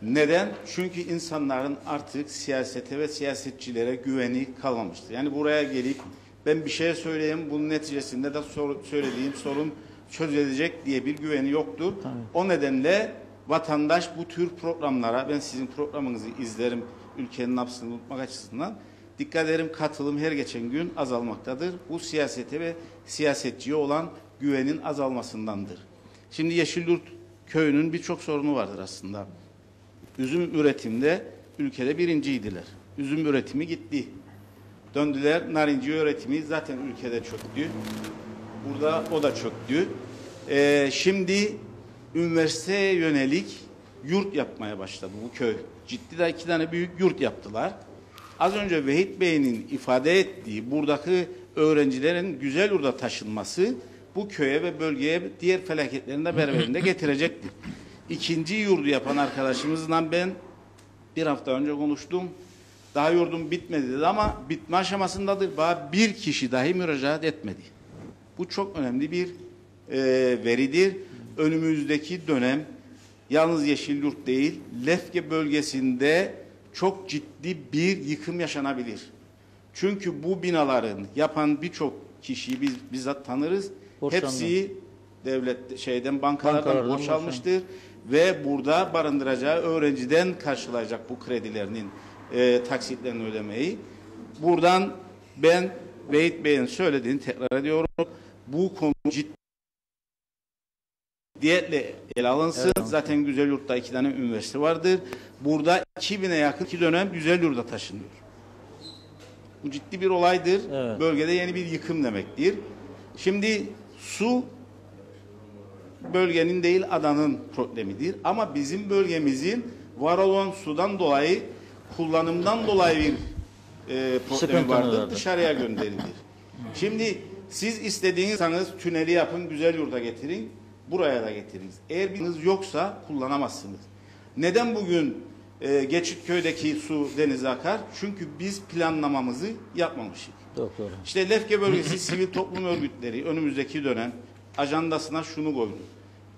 Neden? Çünkü insanların artık siyasete ve siyasetçilere güveni kalmamıştır. Yani buraya gelip ben bir şey söyleyeyim bunun neticesinde de sor- söylediğim sorun çözülecek diye bir güveni yoktur. O nedenle vatandaş bu tür programlara ben sizin programınızı izlerim ülkenin nabzını unutmak açısından dikkat ederim katılım her geçen gün azalmaktadır. Bu siyasete ve siyasetçiye olan güvenin azalmasındandır. Şimdi Yeşilyurt köyünün birçok sorunu vardır aslında. Üzüm üretimde ülkede birinciydiler. Üzüm üretimi gitti. Döndüler narinci üretimi zaten ülkede çöktü. Burada o da çöktü. Ee, şimdi üniversiteye yönelik yurt yapmaya başladı bu köy. Ciddi de iki tane büyük yurt yaptılar. Az önce Vehit Bey'in ifade ettiği buradaki öğrencilerin güzel yurda taşınması bu köye ve bölgeye diğer felaketlerini de beraberinde getirecektir. İkinci yurdu yapan arkadaşımızla ben bir hafta önce konuştum. Daha yurdum bitmedi dedi ama bitme aşamasındadır. Bana bir kişi dahi müracaat etmedi. Bu çok önemli bir e, veridir. Önümüzdeki dönem yalnız Yeşilyurt değil, Lefke bölgesinde çok ciddi bir yıkım yaşanabilir. Çünkü bu binaların yapan birçok kişiyi biz bizzat tanırız. Borçlandı. Hepsi devlet şeyden bankalardan Bankalardan boşalmıştır ve burada barındıracağı öğrenciden karşılayacak bu kredilerinin e, taksitlerini ödemeyi. Buradan ben Vehit Bey'in söylediğini tekrar ediyorum. Bu konu ciddiyetle ele alınsın. Zaten Güzel Yurt'ta iki tane üniversite vardır. Burada 2000'e yakın iki dönem Güzel Yurt'a taşınıyor. Bu ciddi bir olaydır. Bölgede yeni bir yıkım demektir. Şimdi su bölgenin değil adanın problemidir. Ama bizim bölgemizin var olan sudan dolayı kullanımdan dolayı bir e, problemi Sıkıntı vardır. Dışarıya gönderilir. Şimdi siz istediğiniz tüneli yapın, güzel yurda getirin, buraya da getiriniz. Eğer biriniz yoksa kullanamazsınız. Neden bugün e, Geçitköy'deki su denize akar? Çünkü biz planlamamızı yapmamışız. Doktor. İşte Lefke bölgesi sivil toplum örgütleri önümüzdeki dönem ajandasına şunu koydu.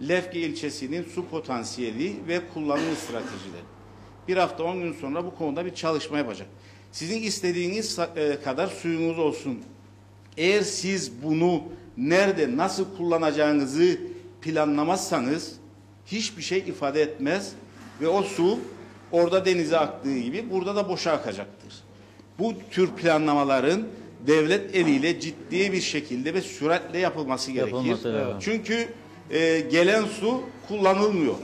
Lefke ilçesinin su potansiyeli ve kullanım stratejileri. Bir hafta on gün sonra bu konuda bir çalışma yapacak. Sizin istediğiniz e, kadar suyunuz olsun. Eğer siz bunu nerede nasıl kullanacağınızı planlamazsanız hiçbir şey ifade etmez ve o su orada denize aktığı gibi burada da boşa akacaktır. Bu tür planlamaların devlet eliyle ciddi bir şekilde ve süratle yapılması gerekir. Yapılması lazım. Çünkü e, gelen su kullanılmıyor.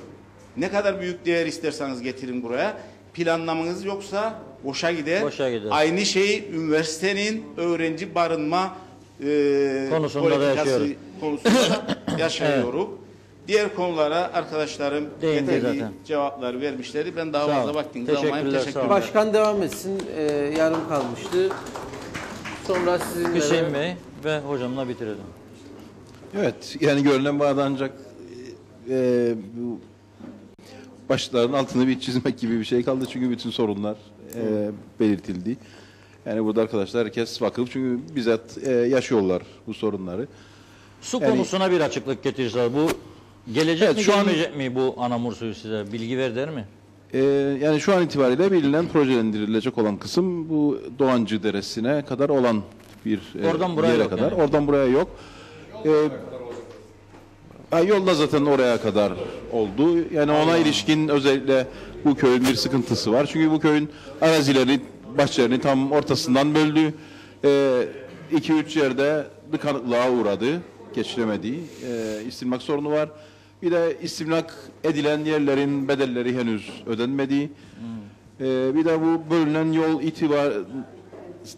Ne kadar büyük değer isterseniz getirin buraya. Planlamanız yoksa boşa gider. Boşa gider. Aynı şeyi üniversitenin öğrenci barınma e, Konusunda da yaşıyoruz. konusunda da <coughs> yaşıyoruz. Diğer konulara arkadaşlarım Değindi yeterli zaten. cevaplar vermişleri. Ben daha Sağ fazla olun. vaktinizi almayayım. Teşekkürler. Başkan devam etsin. Ee, yarım kalmıştı. Sonra sizinle Hüseyin Bey ve hocamla bitirelim. Evet, yani görünen bağda ancak e, bu başların altını bir çizmek gibi bir şey kaldı çünkü bütün sorunlar e, belirtildi. Yani burada arkadaşlar herkes vakıf çünkü bizzat e, yaşıyorlar bu sorunları. Su Yani- konusuna bir açıklık getirseler. Bu gelecek Evet, mi şu an- gelmeyecek mi bu anamur suyu size? Bilgi verdiler mi? E, yani şu an itibariyle bilinen projelendirilecek olan kısım bu Doğancı Deresi'ne kadar olan bir e, Oradan buraya yere yok kadar. yani. Oradan buraya yok. E, ha, yolda zaten oraya kadar oldu. Yani ona ilişkin özellikle bu köyün bir sıkıntısı var. Çünkü bu köyün arazilerini, bahçelerini tam ortasından böldü. 2-3 yerde tıkanıklığa uğradı. Geçilemedi. E, istilmak sorunu var. Bir de istimlak edilen yerlerin bedelleri henüz ödenmedi. E, bir de bu bölünen yol itibar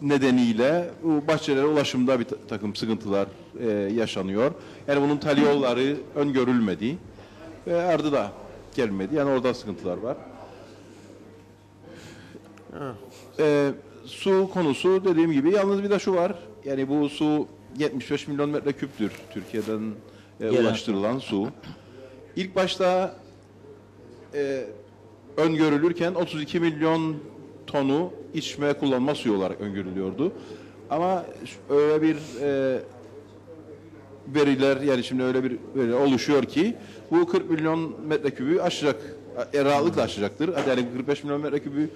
nedeniyle bu bahçelere ulaşımda bir ta- takım sıkıntılar e, yaşanıyor. Yani bunun tali yolları öngörülmedi ve ardı da gelmedi. Yani orada sıkıntılar var. E, su konusu dediğim gibi yalnız bir de şu var. Yani bu su 75 milyon metreküptür Türkiye'den e, ulaştırılan su. İlk başta e, öngörülürken 32 milyon tonu içme kullanma suyu olarak öngörülüyordu. Ama öyle bir e, veriler yani şimdi öyle bir veri oluşuyor ki bu 40 milyon metrekübü aşacak. E, rahatlıkla aşacaktır. Yani 45 milyon metrekübü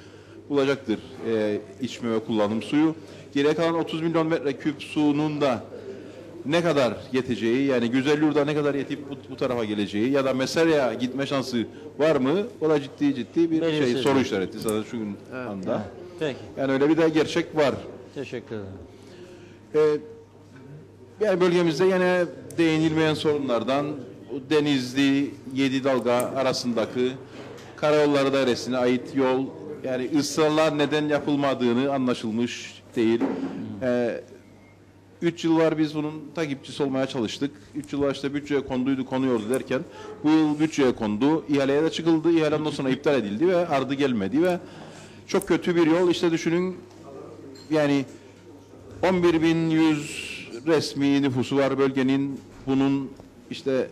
bulacaktır e, içme ve kullanım suyu. Geriye kalan 30 milyon metreküp suyunun da ne kadar yeteceği yani Güzelyurt'a ne kadar yetip bu, bu tarafa geleceği ya da Meserya'ya gitme şansı var mı? O da ciddi ciddi bir şey Belirsizlik. soru işareti zaten şu gün anda. Peki. Yani öyle bir de gerçek var. Teşekkür ederim. Ee, yani bölgemizde yine değinilmeyen sorunlardan Denizli, Yedi Dalga arasındaki Karayolları Dairesi'ne ait yol yani ısrarlar neden yapılmadığını anlaşılmış değil. Ee, üç yıl var biz bunun takipçisi olmaya çalıştık. Üç yıl var işte bütçeye konduydu, konuyordu derken bu yıl bütçeye kondu. ihaleye de çıkıldı. İhale ondan sonra iptal edildi ve ardı gelmedi ve çok kötü bir yol. İşte düşünün yani 11.100 resmi nüfusu var bölgenin. Bunun işte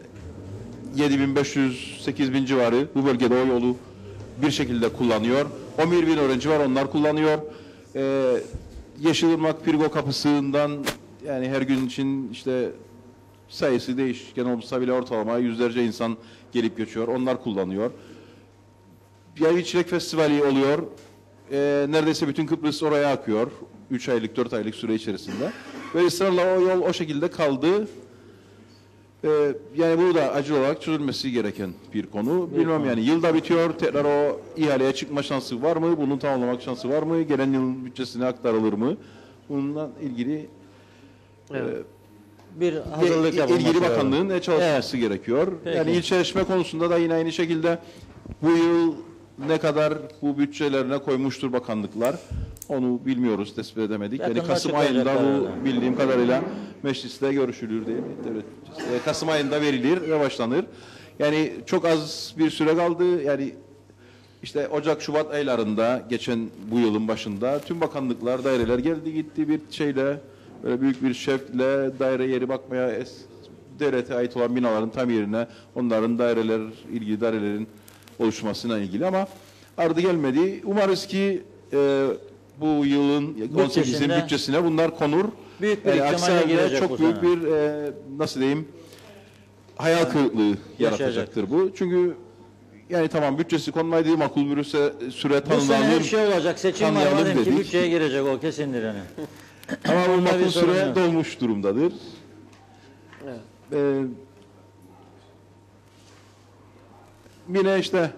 7500-8000 civarı bu bölgede o yolu bir şekilde kullanıyor. 11.000 öğrenci var onlar kullanıyor. Ee, Yeşilırmak Pirgo kapısından yani her gün için işte sayısı değişken olsa bile ortalama yüzlerce insan gelip geçiyor. Onlar kullanıyor. Yani bir çilek festivali oluyor. Ee, neredeyse bütün Kıbrıs oraya akıyor. 3 aylık, 4 aylık süre içerisinde. Ve ısrarla o yol o şekilde kaldı. Ee, yani bu da acil olarak çözülmesi gereken bir konu. Bilmem yani yılda bitiyor. Tekrar o ihaleye çıkma şansı var mı? Bunun tamamlamak şansı var mı? Gelen yılın bütçesine aktarılır mı? Bununla ilgili Evet. e, Bir hazırlık yapılması ilgili lazım. bakanlığın ne çalışması gerekiyor. Peki. Yani ilçeleşme konusunda da yine aynı şekilde bu yıl ne kadar bu bütçelerine koymuştur bakanlıklar onu bilmiyoruz, tespit edemedik. Yani Kasım ayında bu bildiğim kadarıyla mecliste görüşülür mi? Devlet Kasım ayında verilir ve başlanır. Yani çok az bir süre kaldı. Yani işte Ocak, Şubat aylarında geçen bu yılın başında tüm bakanlıklar, daireler geldi gitti bir şeyle böyle büyük bir şevkle daire yeri bakmaya es, devlete ait olan binaların tam yerine onların daireler, ilgili dairelerin oluşmasına ilgili ama ardı gelmedi. Umarız ki e, bu yılın 18'in Bütçesinde- bütçesine bunlar konur. Büyük bir Yani aksi halde çok büyük bir e, nasıl diyeyim hayal kırıklığı yaratacaktır bu. Çünkü yani tamam bütçesi konmaydı makul bir süre, süre Bu sene her şey olacak. Seçim var. Madem ki bütçeye girecek o kesindir yani. <laughs> Ama bu makul süre yok. dolmuş durumdadır. Ee, yine işte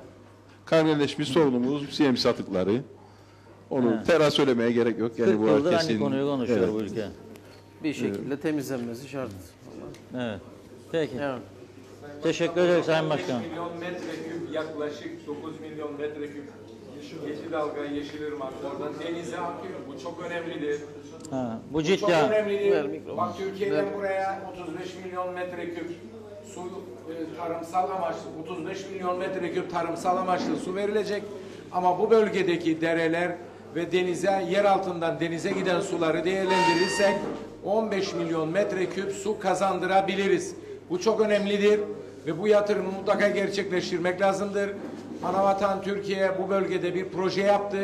karneleşmiş sorunumuz CMC atıkları. Onu He. tekrar söylemeye gerek yok. Yani 40 bu yıldır kesin. aynı konuyu konuşuyor Evet. bu ülke. Bir şekilde temizlenmesi şart. Evet. Peki. Teşekkür ederiz Sayın Başkan. milyon metreküp yaklaşık 9 milyon metreküp yeşil dalga, yeşil ırmak oradan denize akıyor. Bu çok önemlidir. Ha, bu çok ciddi. ha. önemlidir. Ver. Bak Türkiye'den Ver. buraya 35 milyon metreküp su e, tarımsal amaçlı 35 milyon metreküp tarımsal amaçlı su verilecek. Ama bu bölgedeki dereler ve denize, yer altından denize giden suları değerlendirirsek 15 milyon metreküp su kazandırabiliriz. Bu çok önemlidir ve bu yatırımı mutlaka gerçekleştirmek lazımdır. Anavatan Türkiye bu bölgede bir proje yaptı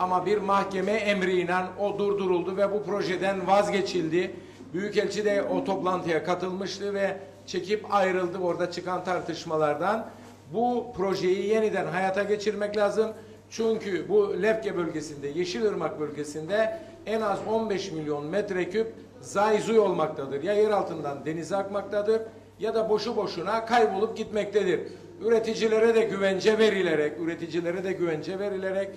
ama bir mahkeme emriyle o durduruldu ve bu projeden vazgeçildi. Büyükelçi de o toplantıya katılmıştı ve çekip ayrıldı orada çıkan tartışmalardan. Bu projeyi yeniden hayata geçirmek lazım. Çünkü bu Lefke bölgesinde, Yeşilırmak bölgesinde en az 15 milyon metreküp zayzuy olmaktadır. Ya yer altından denize akmaktadır ya da boşu boşuna kaybolup gitmektedir. Üreticilere de güvence verilerek, üreticilere de güvence verilerek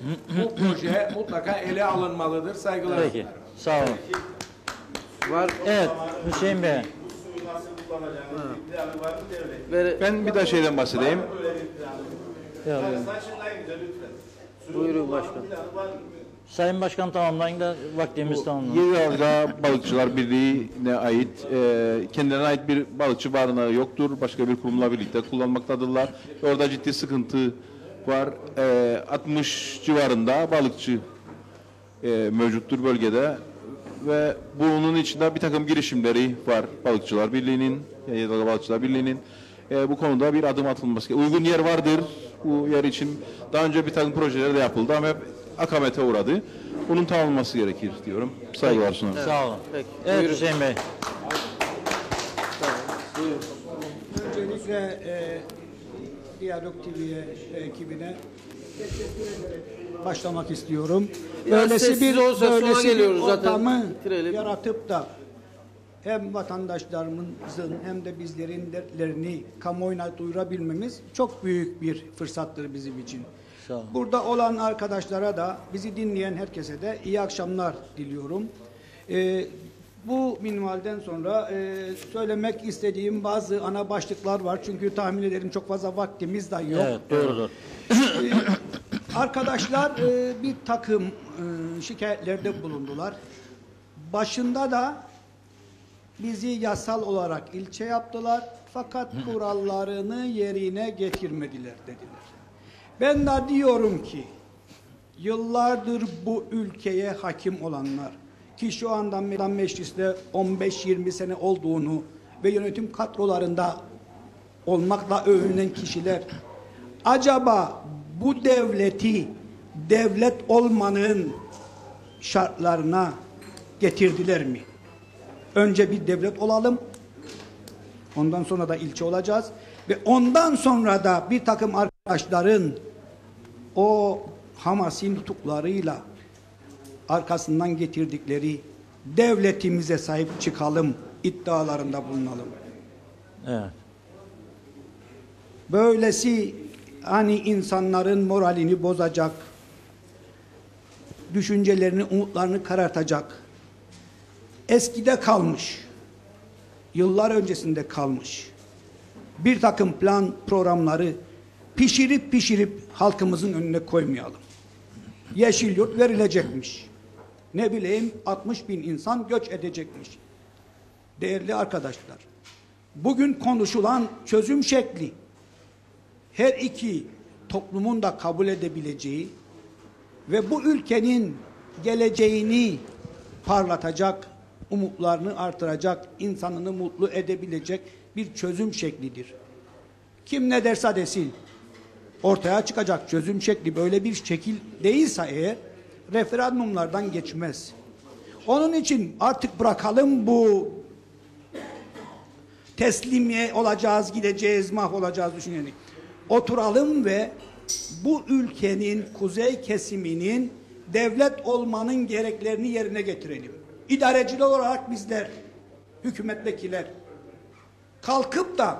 bu <clears throat> proje mutlaka ele alınmalıdır. Saygılar. Peki. Sağ olun. Var. Evet Hüseyin Bey. Ben bir daha şeyden bahsedeyim. Buyurun başkan. Sayın Başkan tamamlayın da vaktimiz tamamlanır. Yediağlı'da Balıkçılar Birliği'ne ait, e, kendilerine ait bir balıkçı barınağı yoktur. Başka bir kurumla birlikte kullanmaktadırlar. Orada ciddi sıkıntı var. E, 60 civarında balıkçı e, mevcuttur bölgede ve bunun içinde bir takım girişimleri var Balıkçılar Birliği'nin, Yediağlı Balıkçılar Birliği'nin. E, bu konuda bir adım atılması gerekiyor. Uygun yer vardır bu yer için. Daha önce bir takım projeler de yapıldı ama hep akamete uğradı. Bunun tamamlanması gerekir diyorum. Saygılar sunarım. Sağ olun. Peki. Evet Buyurun. Hüseyin Bey. Öncelikle e, Diyalog TV'ye ve ekibine teşekkür ederek başlamak istiyorum. Biraz sessiz olsa sonra böylesi bir geliyoruz zaten. ortamı Bitirelim. yaratıp da hem vatandaşlarımızın hem de bizlerin dertlerini kamuoyuna duyurabilmemiz çok büyük bir fırsattır bizim için. Sağ olun. Burada olan arkadaşlara da bizi dinleyen herkese de iyi akşamlar diliyorum. Ee, bu minvalden sonra e, söylemek istediğim bazı ana başlıklar var. Çünkü tahmin ederim çok fazla vaktimiz de yok. Evet doğrudur. Ee, arkadaşlar e, bir takım e, şikayetlerde bulundular. Başında da bizi yasal olarak ilçe yaptılar fakat kurallarını yerine getirmediler dediler. Ben de diyorum ki yıllardır bu ülkeye hakim olanlar ki şu anda meydan mecliste 15-20 sene olduğunu ve yönetim kadrolarında olmakla övünen kişiler acaba bu devleti devlet olmanın şartlarına getirdiler mi? Önce bir devlet olalım. Ondan sonra da ilçe olacağız. Ve ondan sonra da bir takım arkadaşların o Hamas'in tutuklarıyla arkasından getirdikleri devletimize sahip çıkalım iddialarında bulunalım. Evet. Böylesi hani insanların moralini bozacak, düşüncelerini, umutlarını karartacak, eskide kalmış, yıllar öncesinde kalmış bir takım plan programları pişirip pişirip halkımızın önüne koymayalım. Yeşil yurt verilecekmiş. Ne bileyim 60 bin insan göç edecekmiş. Değerli arkadaşlar, bugün konuşulan çözüm şekli her iki toplumun da kabul edebileceği ve bu ülkenin geleceğini parlatacak, umutlarını artıracak, insanını mutlu edebilecek bir çözüm şeklidir. Kim ne derse desin, ortaya çıkacak çözüm şekli böyle bir şekil değilse eğer, referandumlardan geçmez. Onun için artık bırakalım bu teslimiye olacağız, gideceğiz, mahvolacağız düşünceni. Oturalım ve bu ülkenin kuzey kesiminin devlet olmanın gereklerini yerine getirelim. İdareciler olarak bizler, hükümettekiler kalkıp da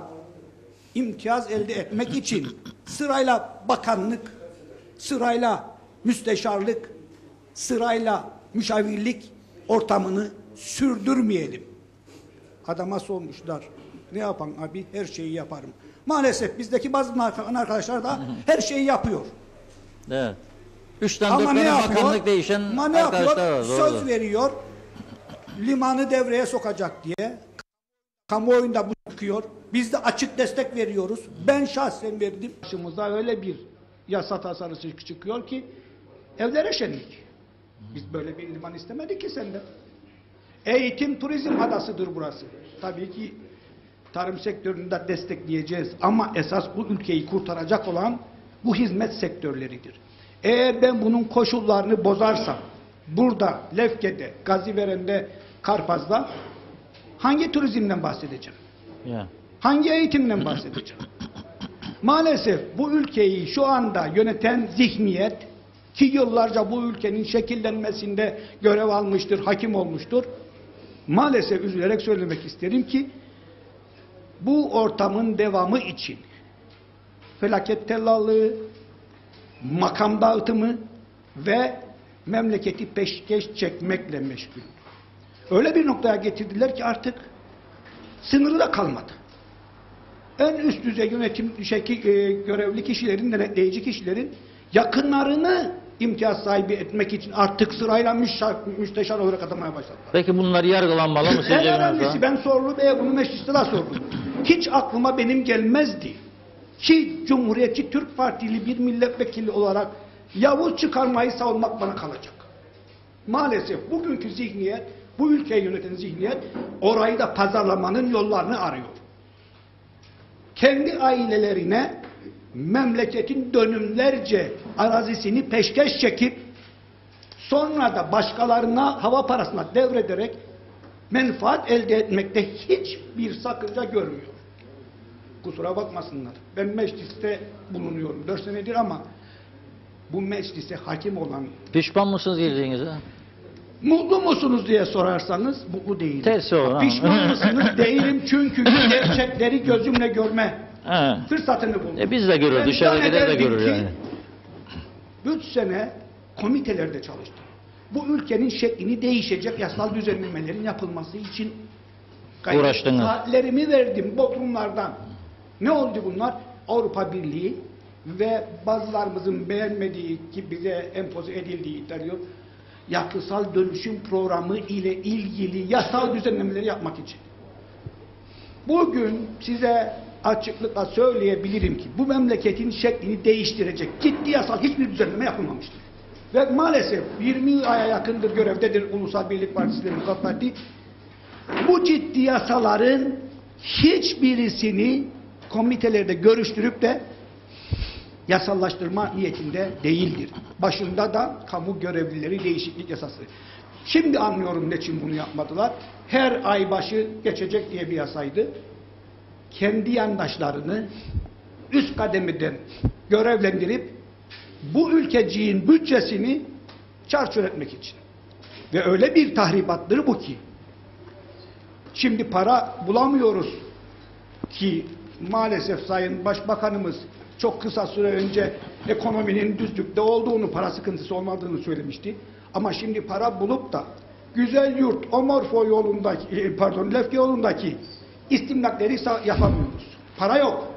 imtiyaz elde etmek için sırayla bakanlık, sırayla müsteşarlık, sırayla müşavirlik ortamını sürdürmeyelim. Adama sormuşlar. Ne yapan abi? Her şeyi yaparım. Maalesef bizdeki bazı arkadaşlar da <laughs> her şeyi yapıyor. Evet. Üçten Ama ne yapıyor? bakanlık değişen Ama ne yapıyor? arkadaşlar var. Söz veriyor. Limanı devreye sokacak diye. Kamuoyunda bu çıkıyor. Biz de açık destek veriyoruz. Ben şahsen verdim. Başımıza öyle bir yasa tasarısı çıkıyor ki evlere şenlik. Biz böyle bir liman istemedik ki senden. Eğitim turizm adasıdır burası. Tabii ki tarım sektörünü de destekleyeceğiz ama esas bu ülkeyi kurtaracak olan bu hizmet sektörleridir. Eğer ben bunun koşullarını bozarsam burada, Lefke'de, Gaziveren'de, Karpaz'da hangi turizmden bahsedeceğim? Ya. Hangi eğitimden bahsedeceğim? <coughs> Maalesef bu ülkeyi şu anda yöneten zihniyet ki yıllarca bu ülkenin şekillenmesinde görev almıştır, hakim olmuştur. Maalesef üzülerek söylemek isterim ki bu ortamın devamı için felaket tellallığı, makam dağıtımı ve memleketi peşkeş çekmekle meşgul. Öyle bir noktaya getirdiler ki artık sınırı da kalmadı. En üst düzey yönetim şekil, e, görevli kişilerin, denetleyici kişilerin yakınlarını imtiyaz sahibi etmek için artık sırayla müsteşar olarak atamaya başladılar. Peki bunlar yargılanmalı mı En önemlisi ben Sorlu Bey'e bunu mecliste de sordum. Hiç aklıma benim gelmezdi ki Cumhuriyetçi Türk Partili bir milletvekili olarak Yavuz çıkarmayı savunmak bana kalacak. Maalesef bugünkü zihniyet, bu ülkeyi yöneten zihniyet orayı da pazarlamanın yollarını arıyor. Kendi ailelerine memleketin dönümlerce arazisini peşkeş çekip sonra da başkalarına hava parasına devrederek menfaat elde etmekte hiçbir sakınca görmüyor. Kusura bakmasınlar. Ben mecliste bulunuyorum 4 senedir ama bu meclise hakim olan Pişman mısınız geleceğinize? Mutlu musunuz diye sorarsanız mutlu değilim. Tersi olur ama. Pişman mısınız? <laughs> Değilim çünkü gerçekleri gözümle görme He. fırsatını buldum. E biz de görür, dışarıdakiler de görür yani. 3 sene komitelerde çalıştım. Bu ülkenin şeklini değişecek yasal düzenlemelerin yapılması için Uğraştınız. Saatlerimi verdim Bodrumlardan. Ne oldu bunlar? Avrupa Birliği ve bazılarımızın beğenmediği ki bize empoze edildiği iddia yapısal dönüşüm programı ile ilgili yasal düzenlemeleri yapmak için. Bugün size açıklıkla söyleyebilirim ki bu memleketin şeklini değiştirecek ciddi yasal hiçbir düzenleme yapılmamıştır. Ve maalesef 20 aya yakındır görevdedir Ulusal Birlik Partisi Demokrat Parti. Bu ciddi yasaların hiçbirisini komitelerde görüştürüp de yasallaştırma niyetinde değildir. Başında da kamu görevlileri değişiklik yasası. Şimdi anlıyorum ne için bunu yapmadılar. Her ay başı geçecek diye bir yasaydı. Kendi yandaşlarını üst kademeden görevlendirip bu ülkeciğin bütçesini çarçur etmek için. Ve öyle bir tahribattır bu ki şimdi para bulamıyoruz ki maalesef Sayın Başbakanımız çok kısa süre önce ekonominin düzlükte olduğunu, para sıkıntısı olmadığını söylemişti. Ama şimdi para bulup da Güzel Yurt, Omorfo yolundaki, e, pardon Lefke yolundaki istimlakleri yapamıyoruz. Para yok.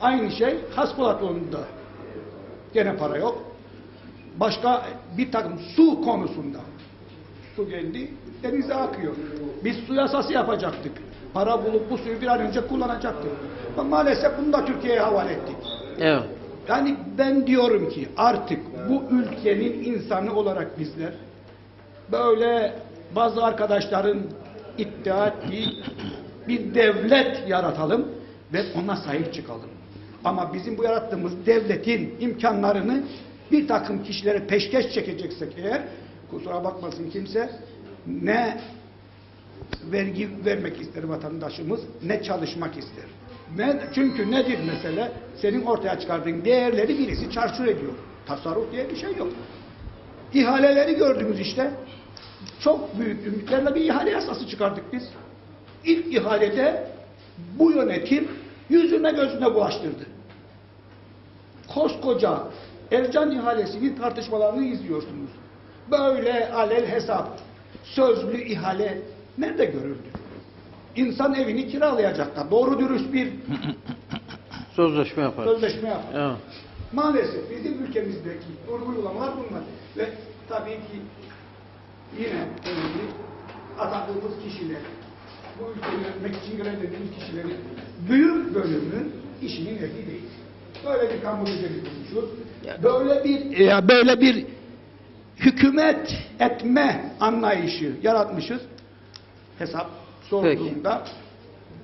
Aynı şey Haspolat yolunda. Gene para yok. Başka bir takım su konusunda. Su geldi, denize akıyor. Biz su yasası yapacaktık. Para bulup bu suyu bir an önce kullanacaktık. Ama maalesef bunu da Türkiye'ye havale ettik. Evet. Yani ben diyorum ki artık bu ülkenin insanı olarak bizler böyle bazı arkadaşların iddia ettiği bir devlet yaratalım ve ona sahip çıkalım. Ama bizim bu yarattığımız devletin imkanlarını bir takım kişilere peşkeş çekeceksek eğer kusura bakmasın kimse ne vergi vermek ister vatandaşımız ne çalışmak ister. Çünkü nedir mesele? Senin ortaya çıkardığın değerleri birisi çarçur ediyor. Tasarruf diye bir şey yok. İhaleleri gördünüz işte. Çok büyük ümitlerle bir ihale yasası çıkardık biz. İlk ihalede bu yönetim yüzüne gözüne bulaştırdı. Koskoca Ercan ihalesinin tartışmalarını izliyorsunuz. Böyle alel hesap, sözlü ihale nerede görüldü? İnsan evini kiralayacaklar. Doğru dürüst bir <laughs> Sözleşme yapar. sözleşme yapar. Evet. Maalesef bizim ülkemizdeki uygulamalar bunlar. Ve tabii ki yine önemli atadığımız kişiler, bu ülkeyi yönetmek için görevlendiğimiz kişilerin büyük bölümü işinin ehli değil. Böyle bir kamu düzeni kurmuşuz. Böyle bir ya böyle bir hükümet etme anlayışı yaratmışız. Hesap sorduğunda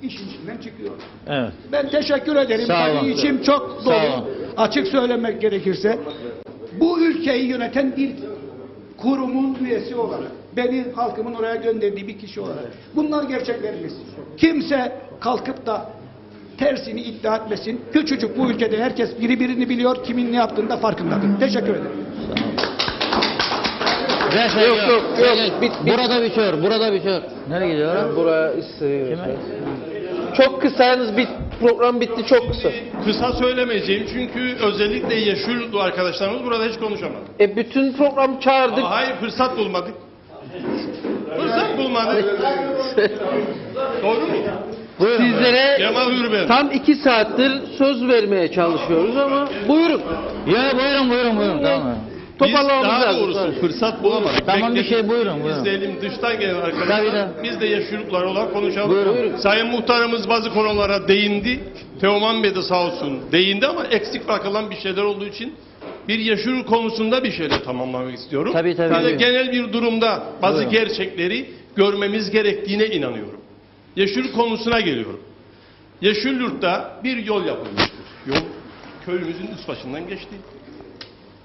işin içinden çıkıyor. Evet. Ben teşekkür ederim. Sağ olun. içim çok dolu. Açık söylemek gerekirse bu ülkeyi yöneten bir kurumun üyesi olarak beni halkımın oraya gönderdiği bir kişi olarak bunlar gerçeklerimiz. Kimse kalkıp da tersini iddia etmesin. Küçücük bu ülkede herkes biri birini biliyor. Kimin ne yaptığında farkındadır. Teşekkür ederim. Yok yok yok. Burada bitiyor. Burada bitiyor. Nereye gidiyor? Buraya istiyor. Çok kısa yalnız bit, program bitti çok kısa. Kısa söylemeyeceğim çünkü özellikle yeşil arkadaşlarımız burada hiç konuşamadı. E bütün program çağırdık. Aa, hayır fırsat bulmadık. Fırsat bulmadık. <laughs> Doğru mu? Sizlere Kemal Hürben. tam iki saattir söz vermeye çalışıyoruz ama buyurun. Ya buyurun buyurun buyurun. Tamam. Toparlamamız Biz daha lazım. doğrusu fırsat bulamadık. Tamam, bir Bekledik. şey buyurun, buyurun. İzleyelim dıştan gelen Tabii, arkadaşlar. tabii. Biz de yaşlılıklar olarak konuşalım. Buyurun. Buyurun. Sayın Muhtarımız bazı konulara değindi. Teoman Bey de sağ olsun değindi ama eksik bırakılan bir şeyler olduğu için bir yaşlılık konusunda bir şeyler tamamlamak istiyorum. Tabii, tabii. Bir de Tabii. genel bir durumda bazı Buyurun. gerçekleri görmemiz gerektiğine inanıyorum. Yaşlılık konusuna geliyorum. Yeşilyurt'ta bir yol yapılmıştır. Yol köyümüzün üst başından geçti.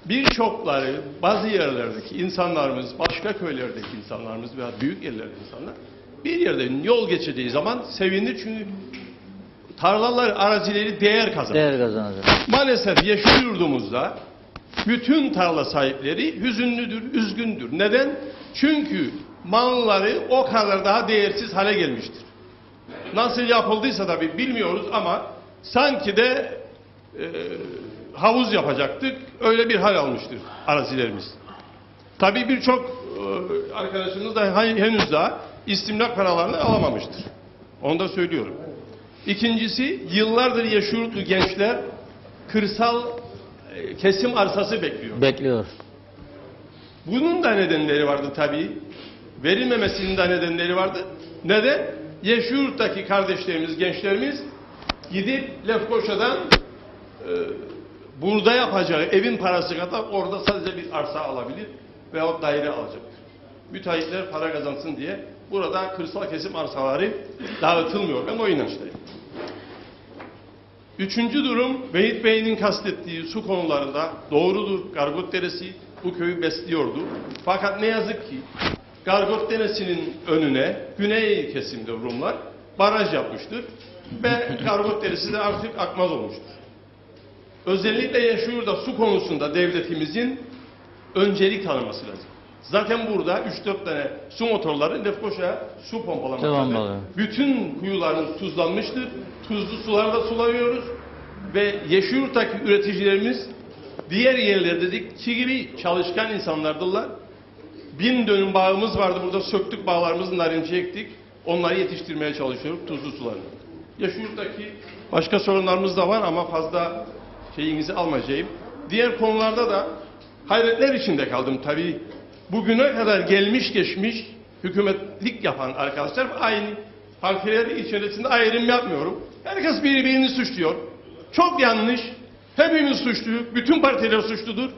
Birçokları bazı yerlerdeki insanlarımız, başka köylerdeki insanlarımız veya büyük yerlerde insanlar bir yerden yol geçeceği zaman sevinir çünkü tarlalar, arazileri değer kazanır. Değer kazanacak. Maalesef yeşil yurdumuzda bütün tarla sahipleri hüzünlüdür, üzgündür. Neden? Çünkü malları o kadar daha değersiz hale gelmiştir. Nasıl yapıldıysa tabii bilmiyoruz ama sanki de e, havuz yapacaktık. Öyle bir hal almıştır arazilerimiz. Tabii birçok e, arkadaşımız da henüz daha istimlak paralarını alamamıştır. Onu da söylüyorum. İkincisi yıllardır yaşıyordu gençler kırsal e, kesim arsası bekliyor. Bekliyor. Bunun da nedenleri vardı tabii. Verilmemesinin de nedenleri vardı. Neden? Yeşilyurt'taki kardeşlerimiz, gençlerimiz gidip Lefkoşa'dan e, burada yapacağı evin parası kadar orada sadece bir arsa alabilir veyahut daire alacaktır. Müteahhitler para kazansın diye burada kırsal kesim arsaları dağıtılmıyor. Ben o inançtayım. Üçüncü durum Vehit Bey'in kastettiği su konularında doğrudur. Gargut Deresi bu köyü besliyordu. Fakat ne yazık ki Gargut Deresi'nin önüne güney kesimde Rumlar baraj yapmıştır. Ve Gargut Deresi de artık akmaz olmuştur. Özellikle Yeşilur'da su konusunda devletimizin öncelik tanıması lazım. Zaten burada 3-4 tane su motorları Lefkoşa'ya su pompalamaktadır. Bütün kuyularımız tuzlanmıştır. Tuzlu sularla sulamıyoruz. Ve Yeşilyurt'taki üreticilerimiz diğer yerlerdeki gibi çalışkan insanlardırlar. Bin dönüm bağımız vardı burada söktük bağlarımızı narinci ektik. Onları yetiştirmeye çalışıyoruz tuzlu sularla. Yeşilyurt'taki başka sorunlarımız da var ama fazla şeyinizi almayacağım. Diğer konularda da hayretler içinde kaldım tabii. Bugüne kadar gelmiş geçmiş hükümetlik yapan arkadaşlar aynı partiler içerisinde ayrım yapmıyorum. Herkes birbirini suçluyor. Çok yanlış. Hepimiz suçluyuz. Bütün partiler suçludur.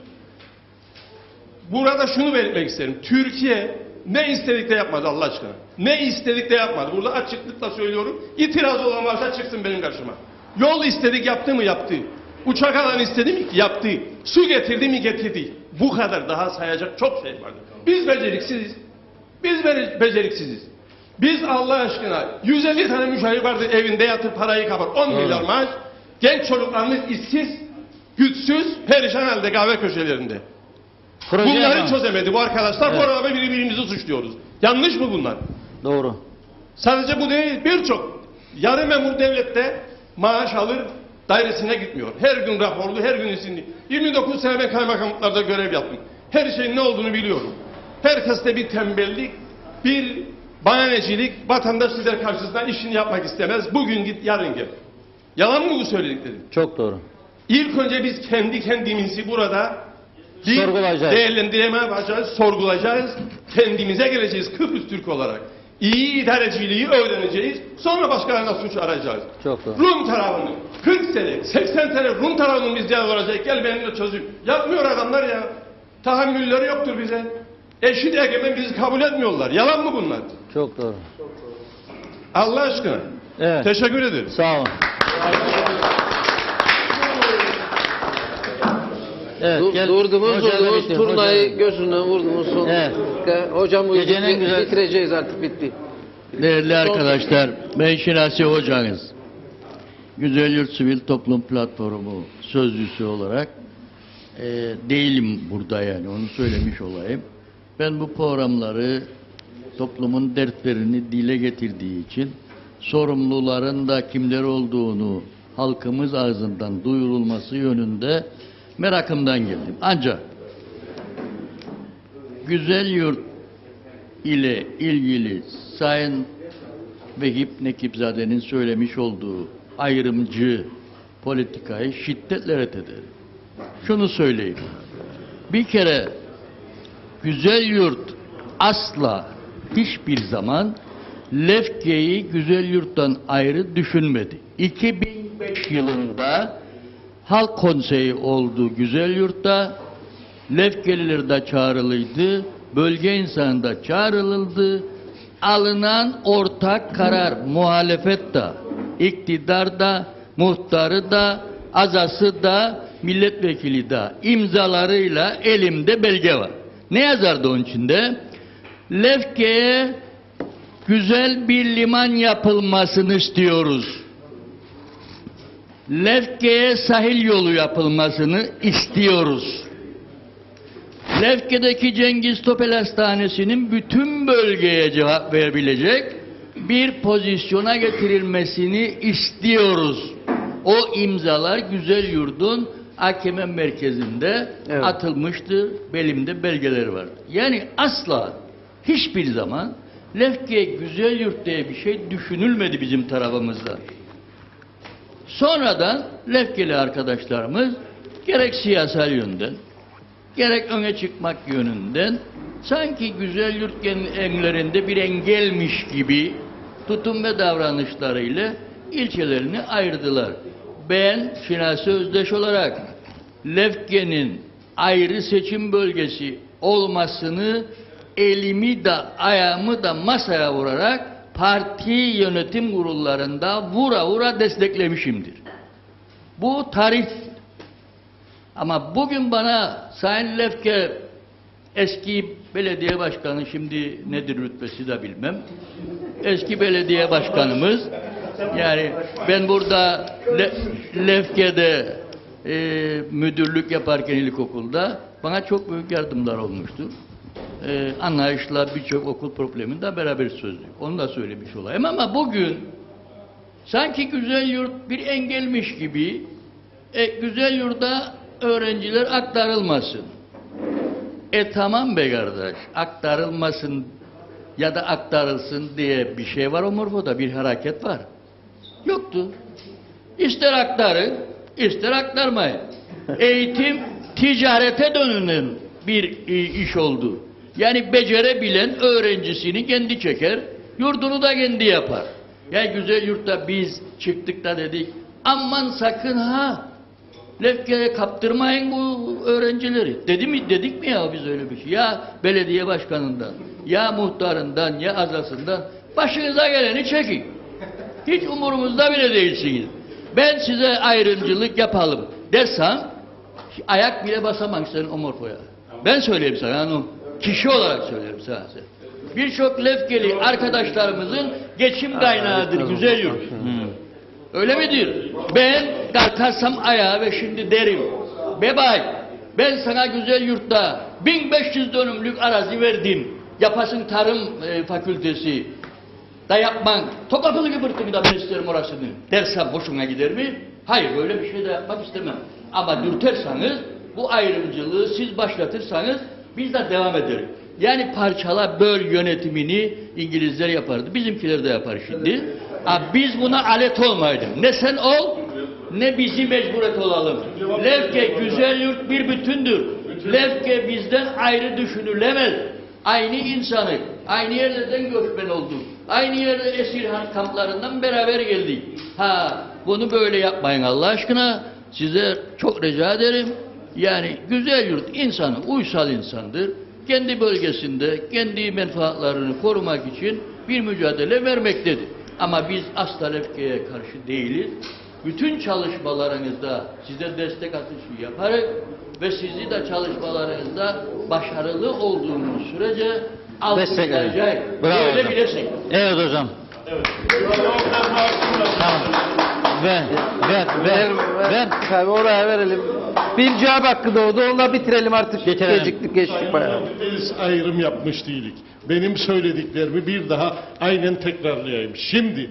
Burada şunu belirtmek isterim. Türkiye ne istedik de yapmadı Allah aşkına. Ne istedik de yapmadı. Burada açıklıkla söylüyorum. İtiraz olan varsa çıksın benim karşıma. Yol istedik yaptı mı yaptı. Uçak alan istedi mi yaptı. Su getirdi mi getirdi. Bu kadar daha sayacak çok şey vardı. Biz beceriksiziz. Biz be- beceriksiziz. Biz Allah aşkına 150 tane müşahir vardı evinde yatır parayı kapar. 10 Evet. milyar maaş. Genç çocuklarımız işsiz, güçsüz, perişan halde kahve köşelerinde. Proje Bunları yapan. çözemedi bu arkadaşlar. Evet. Bu arada birbirimizi suçluyoruz. Yanlış mı bunlar? Doğru. Sadece bu değil birçok. Yarı memur devlette maaş alır dairesine gitmiyor. Her gün raporlu, her gün izinli. 29 sene ben kaymakamlıklarda görev yaptım. Her şeyin ne olduğunu biliyorum. Herkeste bir tembellik, bir bahanecilik, vatandaş sizler karşısında işini yapmak istemez. Bugün git, yarın gel. Yalan mı bu söylediklerim? Çok doğru. İlk önce biz kendi kendimizi burada Sorgulayacağız. değerlendirme yapacağız, sorgulayacağız. Kendimize geleceğiz Kıbrıs Türk olarak. İyi idareciliği öğreneceğiz. Sonra başkalarına suç arayacağız. Çok doğru. Rum tarafını 40 sene, 80 sene Rum tarafının biz olacak. Gel benimle çözüm. Yapmıyor adamlar ya. Tahammülleri yoktur bize. Eşit egemen bizi kabul etmiyorlar. Yalan mı bunlar? Çok doğru. Allah aşkına. Evet. Teşekkür ederim. Sağ olun. Evet, Dur, gel- durdunuz hocayla durdunuz turnayı hocayla. gözünden vurdunuz son Evet. dakika. Hocam buyurun Gecenin bi- güzel- bitireceğiz artık bitti. Değerli arkadaşlar, ben Şinasi Hocanız. Güzel Yurt Sivil Toplum Platformu sözcüsü olarak e, değilim burada yani onu söylemiş olayım. Ben bu programları toplumun dertlerini dile getirdiği için sorumluların da kimler olduğunu halkımız ağzından duyurulması yönünde merakımdan geldim. Ancak Güzel Yurt ile ilgili Sayın Vehip Nekipzade'nin söylemiş olduğu ayrımcı politikayı şiddetle reddederim. Şunu söyleyeyim. Bir kere Güzel Yurt asla hiçbir zaman Lefke'yi Güzel Yurt'tan ayrı düşünmedi. 2005 yılında Halk Konseyi oldu Güzel Yurt'ta. Lefkeliler de çağrılıydı. Bölge insanı da çağrılıldı. Alınan ortak karar muhalefet da, iktidar da, muhtarı da, azası da, milletvekili de imzalarıyla elimde belge var. Ne yazardı onun içinde? Lefke'ye güzel bir liman yapılmasını istiyoruz. Lefke'ye sahil yolu yapılmasını istiyoruz. Lefke'deki Cengiz Topel Hastanesi'nin bütün bölgeye cevap verebilecek bir pozisyona getirilmesini istiyoruz. O imzalar Güzel Yurdun AKM merkezinde atılmıştı. Belimde belgeleri var. Yani asla hiçbir zaman Lefke Güzel Yurt diye bir şey düşünülmedi bizim tarafımızda. Sonradan Lefkeli arkadaşlarımız gerek siyasal yönden, gerek öne çıkmak yönünden sanki güzel yurt enlerinde bir engelmiş gibi tutum ve davranışlarıyla ilçelerini ayırdılar. Ben Şinasi Özdeş olarak Lefke'nin ayrı seçim bölgesi olmasını elimi de ayağımı da masaya vurarak parti yönetim kurullarında vura vura desteklemişimdir. Bu tarih ama bugün bana Sayın Lefke eski belediye başkanı şimdi nedir rütbesi de bilmem. Eski belediye başkanımız yani ben burada Le, Lefke'de e, müdürlük yaparken ilkokulda bana çok büyük yardımlar olmuştur. E, anlayışla birçok okul probleminde beraber sözlük. Onu da söylemiş olayım ama bugün sanki güzel yurt bir engelmiş gibi e, güzel yurda öğrenciler aktarılmasın. E tamam be kardeş, aktarılmasın ya da aktarılsın diye bir şey var o morfoda, bir hareket var. Yoktu. İster aktarın, ister aktarmayın. Eğitim ticarete dönünen bir iş oldu. Yani becerebilen öğrencisini kendi çeker, yurdunu da kendi yapar. Yani güzel yurtta biz çıktık da dedik, aman sakın ha, Lefke'ye kaptırmayın bu öğrencileri. Dedi mi dedik mi ya biz öyle bir şey? Ya belediye başkanından, ya muhtarından, ya azasından başınıza geleni çekin. Hiç umurumuzda bile değilsiniz. Ben size ayrımcılık yapalım dersem ayak bile basamam senin o morfoya. Ben söyleyeyim sana hanım. Kişi olarak söylerim sana. Birçok Lefkeli arkadaşlarımızın geçim kaynağıdır güzel yurt. Öyle midir? Ben kalkarsam ayağa ve şimdi derim. Bebay ben sana güzel yurtta 1500 dönümlük arazi verdim. Yapasın tarım e, fakültesi. Da yapman. Tokatını gıbırtını da ben isterim orasını. Dersem hoşuna gider mi? Hayır böyle bir şey de yapmak istemem. Ama dürterseniz bu ayrımcılığı siz başlatırsanız biz de devam ederiz. Yani parçala böl yönetimini İngilizler yapardı. Bizimkiler de yapar şimdi. Ha, biz buna alet olmayalım. Ne sen ol ne bizi mecburet olalım. Levke güzel yurt bir bütündür. Levke bizden ayrı düşünülemez. Aynı insanı, aynı yerlerden göçmen olduk. Aynı yerde esirhan kamplarından beraber geldik. Ha, bunu böyle yapmayın Allah aşkına. Size çok rica ederim. Yani güzel yurt insanı uysal insandır. Kendi bölgesinde kendi menfaatlerini korumak için bir mücadele vermektedir. Ama biz asla Lefke'ye karşı değiliz. Bütün çalışmalarınızda size destek atışı yaparız ve sizi de çalışmalarınızda başarılı olduğunuz sürece alkışlayacak. Bravo Böyle hocam. bilesek. Evet hocam. Ver, ver, ver, ver. Tabii oraya verelim. Bir cevap hakkı doğdu. Onunla bitirelim artık. Getirelim. Geciktik geçtik bayağı. Biz ayrım yapmış değilik. Benim söylediklerimi bir daha aynen tekrarlayayım. Şimdi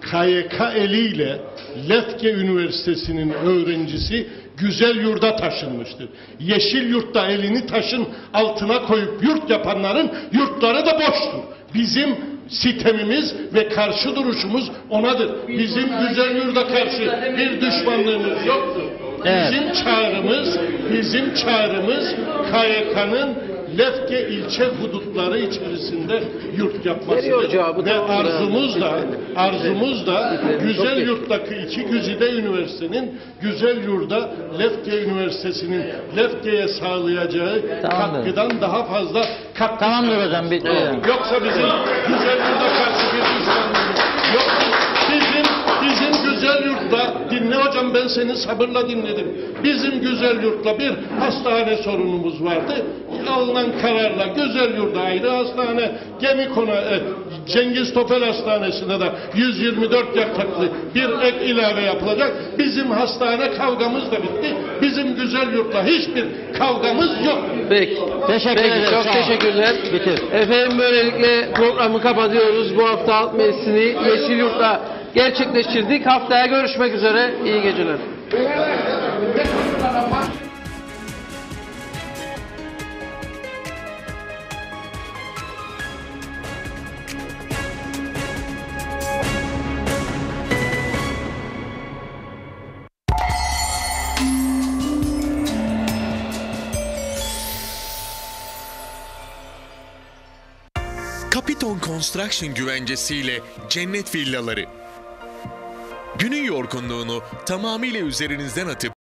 KYK eliyle Lefke Üniversitesi'nin öğrencisi güzel yurda taşınmıştır. Yeşil yurtta elini taşın altına koyup yurt yapanların yurtları da boştur. Bizim sitemimiz ve karşı duruşumuz onadır. Bizim güzel yurda karşı bir düşmanlığımız yoktur. Evet. Bizim çağrımız, bizim çağrımız KYK'nın Lefke ilçe hudutları içerisinde yurt yapmasıdır. Cevabı, Ve arzumuz da, arzumuz da güzel yurttaki iki güzide üniversitenin güzel yurda Lefke Üniversitesi'nin Lefke'ye sağlayacağı Tamamdır. katkıdan daha fazla katkı. Tamamdır hocam, bitti. Yoksa bizim güzel yurda karşı bir düşmanlığımız yok. Güzel yurtta dinle hocam ben seni sabırla dinledim. Bizim güzel yurtla bir hastane sorunumuz vardı. Alınan kararla güzel yurda ayrı hastane, gemi konu e, Cengiz Topel Hastanesi'ne de 124 yataklı bir ek ilave yapılacak. Bizim hastane kavgamız da bitti. Bizim güzel yurtla hiçbir kavgamız yok. Peki. Teşekkür Peki, ederim. Çok teşekkürler. Bitir. Efendim böylelikle programı kapatıyoruz. Bu hafta Halk Meclisi'ni Yeşil Yurt'ta gerçekleştirdik. Haftaya görüşmek üzere. İyi geceler. Capiton Construction güvencesiyle cennet villaları. Günün yorgunluğunu tamamıyla üzerinizden atıp